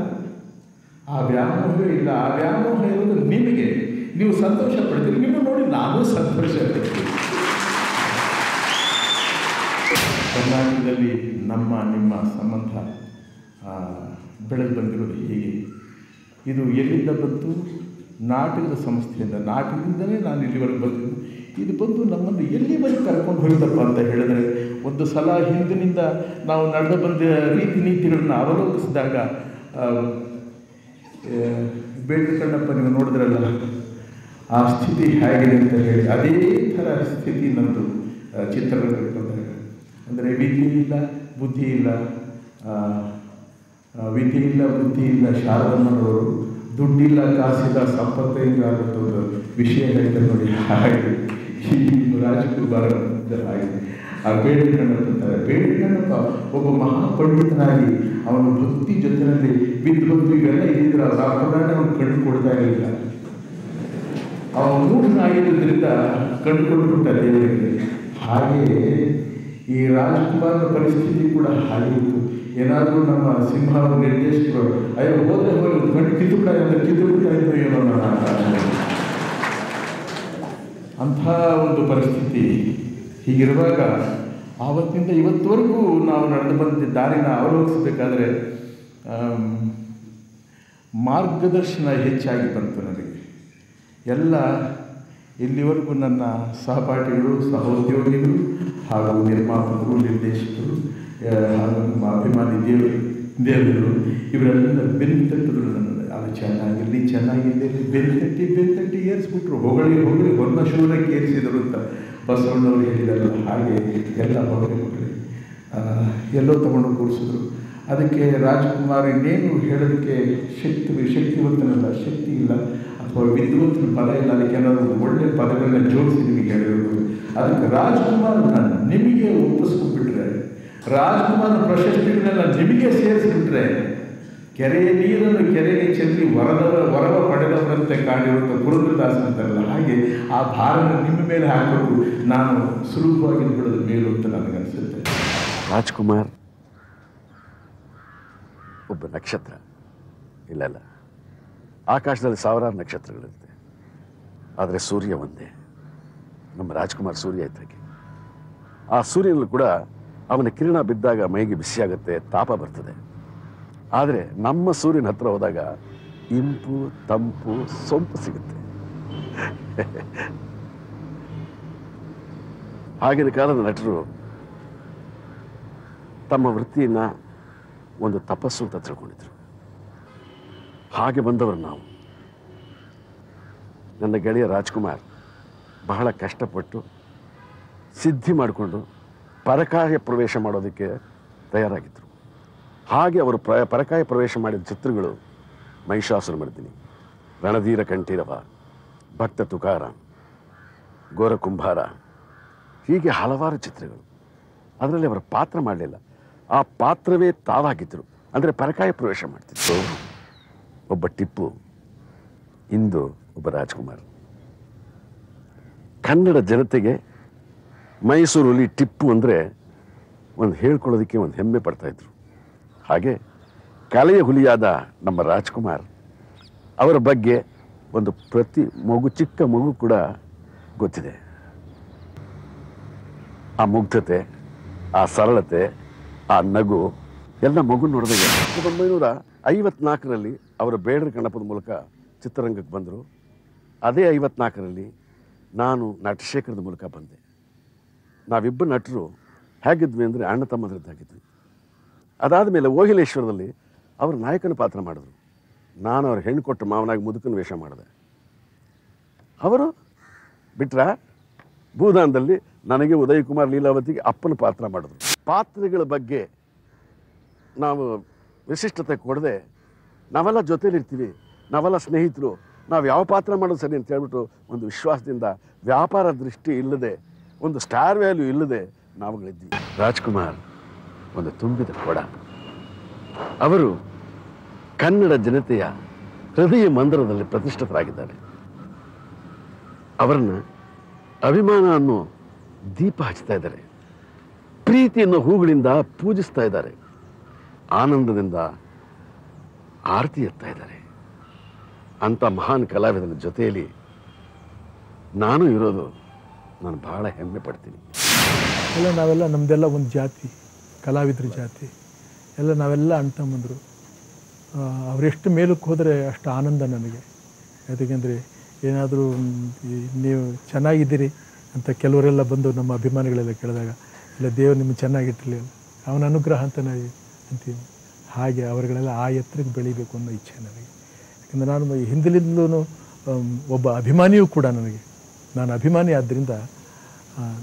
S2: ಆ ವ್ಯಾಮೋಹ ಇಲ್ಲ. ಆ ವ್ಯಾಮೋಹ ಇರೋದು ನಿಮಗೆ. ನೀವು ಸಂತೋಷ ಪಡ್ತೀರಿ. ನಿಮ್ಮ ನೋಡಿ ನಾನು ಸಂತೋಷ ಪಡ್ತೀನಿ. ಕರ್ನಾಟಕದಲ್ಲಿ ನಮ್ಮ ನಿಮ್ಮ ಸಂಬಂಧ ಬೆಳೆದು ಬಂದಿರೋದು ಹೇಗೆ. ಇದು ಎಲ್ಲಿಂದ ಬಂತು? ನಾಟಕದ ಸಂಸ್ಥೆಯಿಂದ. ನಾಟಕದಿಂದಲೇ ನಾನು ಇಲ್ಲಿವರೆಗೆ ಬಂದಿದ್ದು ಇದು ಬಂದು ನಮ್ಮನ್ನು ಎಲ್ಲಿವರೆಗೆ ಕರ್ಕೊಂಡು ಹೋಗಿದ್ದಪ್ಪ ಅಂತ ಹೇಳಿದರೆ ಒಂದು ಸಲ ಹಿಂದಿನಿಂದ ನಾವು ನಡೆದು ಬಂದ ರೀತಿ ನೀತಿಗಳನ್ನು ಅವಲೋಕಿಸಿದಾಗ ಆ, ಕಣ್ಣಪ್ಪ ನೀವು ನೋಡಿದ್ರಲ್ಲ ಆ ಸ್ಥಿತಿ ಹೇಗಿದೆ ಅಂತ ಹೇಳಿ. ಅದೇ ಥರ ಸ್ಥಿತಿ ನಮ್ಮದು ಚಿತ್ರರಂಗಕ್ಕೆ ಬಂದಾಗ. ಅಂದರೆ ವಿಧಿ ಇಲ್ಲ ಬುದ್ಧಿ ಇಲ್ಲ ವಿಧಿ ಇಲ್ಲ, ಬುದ್ಧಿ ಇಲ್ಲ ಶಾರದಮ್ಮನವರು ದುಡ್ಡಿಲ್ಲ, ಕಾಸಿಲ್ಲ, ಸಂಪತ್ತೇ ಅನ್ನೋದು ಒಂದು ವಿಷಯ ಹೇಳಿದೆ ನೋಡಿ, ಹಾಗೆ. ಈ ರಾಜಕುಮಾರ ಹಾಗೆ ಆ ಬೇಡಿಕಣ್ಣಪ್ಪ ಬೇಡ ಕಣ್ಣಪ್ಪ ಒಬ್ಬ ಮಹಾಪಂಡಿತನಾಗಿ ಅವನ ಭಕ್ತಿ ಜೊತೆಯಲ್ಲಿ ಬಿದ್ದು ಬಂದು ಇವೆಲ್ಲ ಇದ್ದಿದ್ರೆ ಆ ಅವನು ಕಣ್ಣು ಕೊಡ್ತಾ ಇರಲಿಲ್ಲ. ಅವನು ಕಣ್ಣು ಕೊಟ್ಬಿಟ್ಟ ದೇವರಿಗೆ. ಹಾಗೆಯೇ ಈ ರಾಜ್ಕುಮಾರ್ನ ಪರಿಸ್ಥಿತಿ ಕೂಡ ಹಾಗೆ ಇತ್ತು ಏನಾದರೂ ನಮ್ಮ ಸಿಂಹ ನಿರ್ದೇಶಕರು, ಅಯ್ಯೋ, ಹೋದ್ರೆ ಹೋಗಿ ಒಂದು ಕಣ್ಣು ಕಿತ್ತು ಹೇಳೋಣ ಅಂತ ಬಿಡ್ತಾ ಏನೋ ಅಂಥ ಒಂದು ಪರಿಸ್ಥಿತಿ ಹೀಗಿರುವಾಗ ಆವತ್ತಿಂದ ಇವತ್ತವರೆಗೂ ನಾವು ನಡೆದು ಬಂದ ದಾರಿನ ಅವಲೋಕಿಸಬೇಕಾದ್ರೆ ಮಾರ್ಗದರ್ಶನ ಹೆಚ್ಚಾಗಿ ಬಂತು ನನಗೆ. ಎಲ್ಲ ಇಲ್ಲಿವರೆಗೂ ನನ್ನ ಸಹಪಾಠಿಗಳು, ಸಹೋದ್ಯೋಗಿಗಳು ಹಾಗೂ ನಿರ್ಮಾಪಕರು, ನಿರ್ದೇಶಕರು ಹಾಗೂ ಅಭಿಮಾನಿ ದೇವರು ದೇವರು ಇವರೆಲ್ಲ ಬೆನ್ನು ತಟ್ಟಿದ್ರು ನನ್ನ ಅದು ಚೆನ್ನಾಗಿರಲಿ ಚೆನ್ನಾಗಿರಲಿ ಬೆನ್ನು ತಟ್ಟಿ ಬೆನ್ನು ತಟ್ಟಿ ಏರಿಸ್ಬಿಟ್ರು. ಹೊಗಳಿ ಹೊಗಳಿ, ಹೊನ್ನ ಶೂರಕ್ಕೆ ಏರಿಸಿದರು ಅಂತ ಬಸವಣ್ಣವರು ಹೇಳಿದಾರಲ್ಲ ಹಾಗೆ ಎಲ್ಲ ಹೊಗಳಿ ಹೊಗಳಿ ಎಲ್ಲೋ ತಗೊಂಡು ಕೂರಿಸಿದ್ರು. ಅದಕ್ಕೆ ರಾಜ್ಕುಮಾರ್ ಇನ್ನೇನು ಹೇಳೋದಕ್ಕೆ ಶಕ್ತಿ, ಶಕ್ತಿವಂತನಲ್ಲ, ಶಕ್ತಿ ಇಲ್ಲ. ಅಥವಾ ವಿದ್ವಂತನ ಪದ ಇಲ್ಲ, ಅದಕ್ಕೆ ಏನಾದರೂ ಒಳ್ಳೆ ಪದಗಳನ್ನ ಜೋಡಿಸಿ ನಿಮಗೆ ಹೇಳಿರೋದು ಅದಕ್ಕೆ ರಾಜ್ಕುಮಾರ್ನ ನಿಮಗೆ ಒಪ್ಪಿಸ್ಕೊಂಡ್ಬಿಟ್ರೆ ರಾಜ್ಕುಮಾರ್ ಪ್ರಶಸ್ತಿಗಳನ್ನೆಲ್ಲ ನಿಮಗೆ ಸೇರಿಸ್ಬಿಟ್ರೆ ಕೆರೆಯ ನೀರನ್ನು ಕೆರೆಗೆ ಚೆಲ್ಲಿ ವರದವ, ವರವ ಪಡೆದವರಂತೆ ಕಾಣಿರುವಂಥ ಗುರುದಾಸ ಅಂತಾರಲ್ಲ, ಹಾಗೆ ಆ ಭಾರನ ನಿಮ್ಮ ಮೇಲೆ ಹಾಕೋದು ನಾನು ಸುಲಭವಾಗಿ ಬಿಡೋದು ಮೇಲು ಅಂತ ನನಗನ್ಸುತ್ತೆ
S8: ರಾಜ್ಕುಮಾರ್ ಒಬ್ಬ ನಕ್ಷತ್ರ. ಇಲ್ಲ. ಆಕಾಶದಲ್ಲಿ ಸಾವಿರಾರು ನಕ್ಷತ್ರಗಳಿರುತ್ತೆ. ಆದರೆ ಸೂರ್ಯ ಒಂದೇ. ನಮ್ಮ ರಾಜ್ಕುಮಾರ್ ಸೂರ್ಯ ಇದ್ದಕ್ಕೆ ಆ ಸೂರ್ಯನಲ್ಲೂ ಕೂಡ ಅವನ ಕಿರಣ ಬಿದ್ದಾಗ ಮೈಗೆ ಬಿಸಿಯಾಗುತ್ತೆ ತಾಪ ಬರ್ತದೆ. ಆದರೆ ನಮ್ಮ ಸೂರ್ಯನ ಹತ್ರ ಹೋದಾಗ ಇಂಪು, ತಂಪು, ಸೊಂಪು ಸಿಗುತ್ತೆ. ಆಗಿನ ಕಾಲದ ನಟರು ತಮ್ಮ ವೃತ್ತಿಯನ್ನು ಒಂದು ತಪಸ್ಸು ಅಂತ ತಿಳ್ಕೊಂಡಿದ್ರು. ಹಾಗೆ ಬಂದವರು ನಾವು. ನನ್ನ ಗೆಳೆಯ ರಾಜ್ಕುಮಾರ್ ಬಹಳ ಕಷ್ಟಪಟ್ಟು ಸಿದ್ಧಿ ಮಾಡಿಕೊಂಡು ಪರಕಾಯ ಪ್ರವೇಶ ಮಾಡೋದಕ್ಕೆ ತಯಾರಾಗಿದ್ದರು ಹಾಗೆ ಅವರು ಪ್ರ, ಪರಕಾಯ ಪ್ರವೇಶ ಮಾಡಿದ ಚಿತ್ರಗಳು ಮಹಿಷಾಸುರ ಮರ್ದಿನಿ, ರಣಧೀರ ಕಂಠೀರವ, ಭಕ್ತ ತುಕಾರ ಗೋರಕುಂಭಾರ ಹೀಗೆ ಹಲವಾರು ಚಿತ್ರಗಳು. ಅದರಲ್ಲಿ ಅವರ ಪಾತ್ರ ಮಾಡಲಿಲ್ಲ. ಆ ಪಾತ್ರವೇ ತಾವಾಗಿದ್ದರು ಅಂದರೆ ಪರಕಾಯ ಪ್ರವೇಶ ಮಾಡ್ತಿದ್ರು. ಒಬ್ಬ ಟಿಪ್ಪು, ಇಂದು ಒಬ್ಬ ರಾಜ್ಕುಮಾರ್. ಕನ್ನಡ ಜನತೆಗೆ ಮೈಸೂರಲ್ಲಿ ಟಿಪ್ಪು ಅಂದರೆ ಒಂದು ಹೇಳ್ಕೊಳ್ಳೋದಕ್ಕೆ ಒಂದು ಹೆಮ್ಮೆ ಪಡ್ತಾಯಿದ್ರು ಹಾಗೆ ಕಲೆಯ ಹುಲಿಯಾದ ನಮ್ಮ ರಾಜ್ಕುಮಾರ್ ಅವರ ಬಗ್ಗೆ ಒಂದು ಪ್ರತಿ ಮಗು, ಚಿಕ್ಕ ಮಗು ಕೂಡ ಗೊತ್ತಿದೆ. ಆ ಮುಗ್ಧತೆ, ಆ ಸರಳತೆ, ಆ ನಗು ಎಲ್ಲ ಮಗು ನೋಡಿದಾಗ ಸಾವಿರದ ಒಂಬೈನೂರ ಐವತ್ನಾಲ್ಕರಲ್ಲಿ ಅವರ ಬೇಡರ ಗಣಪದ ಮೂಲಕ ಚಿತ್ರರಂಗಕ್ಕೆ ಬಂದರು. ಅದೇ ಐವತ್ನಾಲ್ಕರಲ್ಲಿ ನಾನು ನಟಶೇಖರದ ಮೂಲಕ ಬಂದೆ. ನಾವಿಬ್ಬರು ನಟರು. ಹೇಗಿದ್ವಿ ಅಂದರೆ ಅಣ್ಣ ತಮ್ಮದ್ರದ್ದಾಗಿದ್ವಿ. ಅದಾದ ಮೇಲೆ ಓಹಿಲೇಶ್ವರದಲ್ಲಿ ಅವರು ನಾಯಕನ ಪಾತ್ರ ಮಾಡಿದ್ರು. ನಾನು ಅವ್ರ ಹೆಣ್ಣು ಕೊಟ್ಟು ಮಾವನಾಗಿ ಮುದುಕನ ವೇಷ ಮಾಡಿದೆ. ಅವರು ಬಿಟ್ರ, ಭೂದಾನದಲ್ಲಿ ನನಗೆ ಉದಯ್ ಕುಮಾರ್ ಲೀಲಾವತಿಗೆ ಅಪ್ಪನ ಪಾತ್ರ ಮಾಡಿದ್ರು. ಪಾತ್ರಗಳ ಬಗ್ಗೆ ನಾವು ವಿಶಿಷ್ಟತೆ ಕೊಡದೆ ನಾವೆಲ್ಲ ಜೊತೆಲಿರ್ತೀವಿ, ನಾವೆಲ್ಲ ಸ್ನೇಹಿತರು, ನಾವು ಯಾವ ಪಾತ್ರ ಮಾಡೋದು ಸರಿ ಅಂತ ಹೇಳ್ಬಿಟ್ಟು ಒಂದು ವಿಶ್ವಾಸದಿಂದ ವ್ಯಾಪಾರ ದೃಷ್ಟಿ ಇಲ್ಲದೆ, ಒಂದು ಸ್ಟಾರ್ ವ್ಯಾಲ್ಯೂ ಇಲ್ಲದೆ ನಾವುಗಳಿದ್ದೀವಿ. ರಾಜ್ಕುಮಾರ್, ಒಂದು ತುಂಬಿದ ಕೊಡ. ಅವರು ಕನ್ನಡ ಜನತೆಯ ಹೃದಯ ಮಂದಿರದಲ್ಲಿ ಪ್ರತಿಷ್ಠಿತರಾಗಿದ್ದಾರೆ. ಅವರನ್ನು ಅಭಿಮಾನ ಅನ್ನೋ ದೀಪ ಹಚ್ತಾ ಇದ್ದಾರೆ. ಪ್ರೀತಿಯನ್ನು ಹೂಗಳಿಂದ ಪೂಜಿಸ್ತಾ ಇದ್ದಾರೆ. ಆನಂದದಿಂದ ಆರತಿ ಎತ್ತಾ ಇದ್ದಾರೆ. ಅಂಥ ಮಹಾನ್ ಕಲಾವಿದನ ಜೊತೆಯಲ್ಲಿ ನಾನು ಇರೋದು ನಾನು ಬಹಳ ಹೆಮ್ಮೆ ಪಡ್ತೀನಿ.
S2: ಎಲ್ಲ ನಾವೆಲ್ಲ ನಮ್ಮದೆಲ್ಲ ಒಂದು ಜಾತಿ, ಕಲಾವಿದ್ರ ಜಾತಿ. ಎಲ್ಲ ನಾವೆಲ್ಲ ಅಣ್ತಮ್ಮಂದರು ಅವರೆಷ್ಟು ಮೇಲಕ್ಕೆ ಹೋದರೆ ಅಷ್ಟು ಆನಂದ ನನಗೆ ಯಾಕೆಂದರೆ ಏನಾದರೂ ನೀವು ಚೆನ್ನಾಗಿದ್ದೀರಿ ಅಂತ ಕೆಲವರೆಲ್ಲ ಬಂದು ನಮ್ಮ ಅಭಿಮಾನಿಗಳೆಲ್ಲ ಕೇಳಿದಾಗ, ಇಲ್ಲ, ದೇವರು ನಿಮಗೆ ಚೆನ್ನಾಗಿಟ್ಟಿರಲಿಲ್ಲ ಅವನ ಅನುಗ್ರಹ ಅಂತ ನಾವು ಅಂತೀವಿ. ಹಾಗೆ ಅವರುಗಳೆಲ್ಲ ಆ ಎತ್ತರಕ್ಕೆ ಬೆಳಿಬೇಕು ಅನ್ನೋ ಇಚ್ಛೆ ನನಗೆ. ಯಾಕಂದರೆ ನಾನು ಹಿಂದಿಲಿಂದಲೂ ಒಬ್ಬ ಅಭಿಮಾನಿಯೂ ಕೂಡ ನನಗೆ. ನಾನು ಅಭಿಮಾನಿ ಆದ್ದರಿಂದ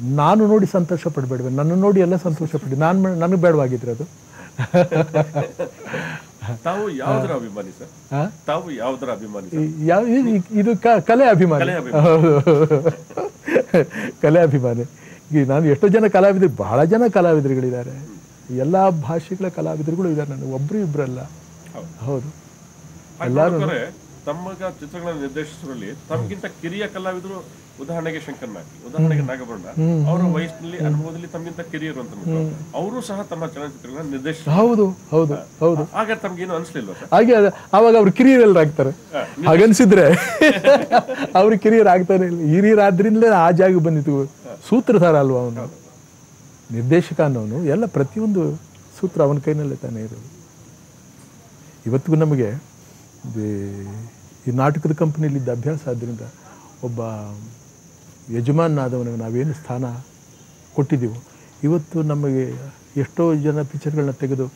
S2: ನಾನು ನೋಡಿ ಸಂತೋಷ ಪಡಬೇಡ್ವೆ. ನನ್ನ ನೋಡಿ ಎಲ್ಲ ಸಂತೋಷ ಪಡಿ. ನಾನು ನನಗೆ ಬೇಡವಾಗಿದ್ರೆ ಅದು.
S9: ತಾವು ಯಾವುದರ ಅಭಿಮಾನಿ ಸರ್? ತಾವು ಯಾವುದರ ಅಭಿಮಾನಿ
S2: ಇದು- ಕಲೆ ಅಭಿಮಾನಿ.
S9: ಕಲೆ ಅಭಿಮಾನಿ.
S2: ನಾನು ಎಷ್ಟೋ ಜನ ಕಲಾವಿದರು ಬಹಳ ಜನ ಕಲಾವಿದರುಗಳಿದ್ದಾರೆ. ಎಲ್ಲ ಭಾಷೆಗಳ ಕಲಾವಿದರುಗಳು ಇದ್ದಾರೆ ನನಗೆ. ಒಬ್ಬರು ಇಬ್ಬರಲ್ಲ ಹೌದು. ಎಲ್ಲರೂ
S9: ತಮ್ಮಗ ಚಿತ್ರಗಳನ್ನು ನಿರ್ದೇಶಿಸುವಲ್ಲಿ ತಮಗಿಂತ ಕಿರಿಯ ಕಲಾವಿದರು ಉದಾಹರಣೆಗೆ ಶಂಕರ್ ನಾಗಿ. ಉದಾಹರಣೆಗೆ ನಾಗಭರಣ. ಅವರ ವಯಸ್ಸಿನಲ್ಲಿ ಅನುಭವದಲ್ಲಿ ತಮಗಿಂತ ಕಿರಿಯರು ಅಂತ ಅವರು ಸಹ ತಮ್ಮ ಚಲನಚಿತ್ರಗಳನ್ನ ನಿರ್ದೇಶ
S2: ಹೌದು ಹೌದು ಹೌದು.
S9: ಆಗ ತಮ್ಗೇನು ಏನು ಅನ್ಸಲಿಲ್ಲ
S2: ಹಾಗೆ ಅವಾಗ ಅವ್ರು ಕಿರಿಯರಲ್ಲಾಗ್ತಾರೆ. ಹಾಗನ್ಸಿದ್ರೆ ಅವ್ರು ಕಿರಿಯರ್ ಆಗ್ತಾನೆ ಇಲ್ಲ. ಹಿರಿಯರಾದ್ರಿಂದಲೇ ಆ ಜಾಗ ಬಂದಿತ್ತು. ಸೂತ್ರಧಾರ ಅಲ್ವಾ ಅವನು? ನಿರ್ದೇಶಕ ಅನ್ನೋನು ಎಲ್ಲ ಪ್ರತಿಯೊಂದು ಸೂತ್ರ ಅವನ ಕೈನಲ್ಲೇ ತಾನೇ ಇರೋದು. ಇವತ್ತಿಗೂ ನಮಗೆ ಈ- ನಾಟಕದ ಕಂಪ್ನಿಯಲ್ಲಿದ್ದ ಅಭ್ಯಾಸ ಆದ್ದರಿಂದ ಒಬ್ಬ ಯಜಮಾನಾದವನಿಗೆ ನಾವೇನು ಸ್ಥಾನ ಕೊಟ್ಟಿದ್ದೀವೋ, ಇವತ್ತು ನಮಗೆ ಎಷ್ಟೋ ಜನ ಪಿಕ್ಚರ್ಗಳನ್ನ ತೆಗೆದು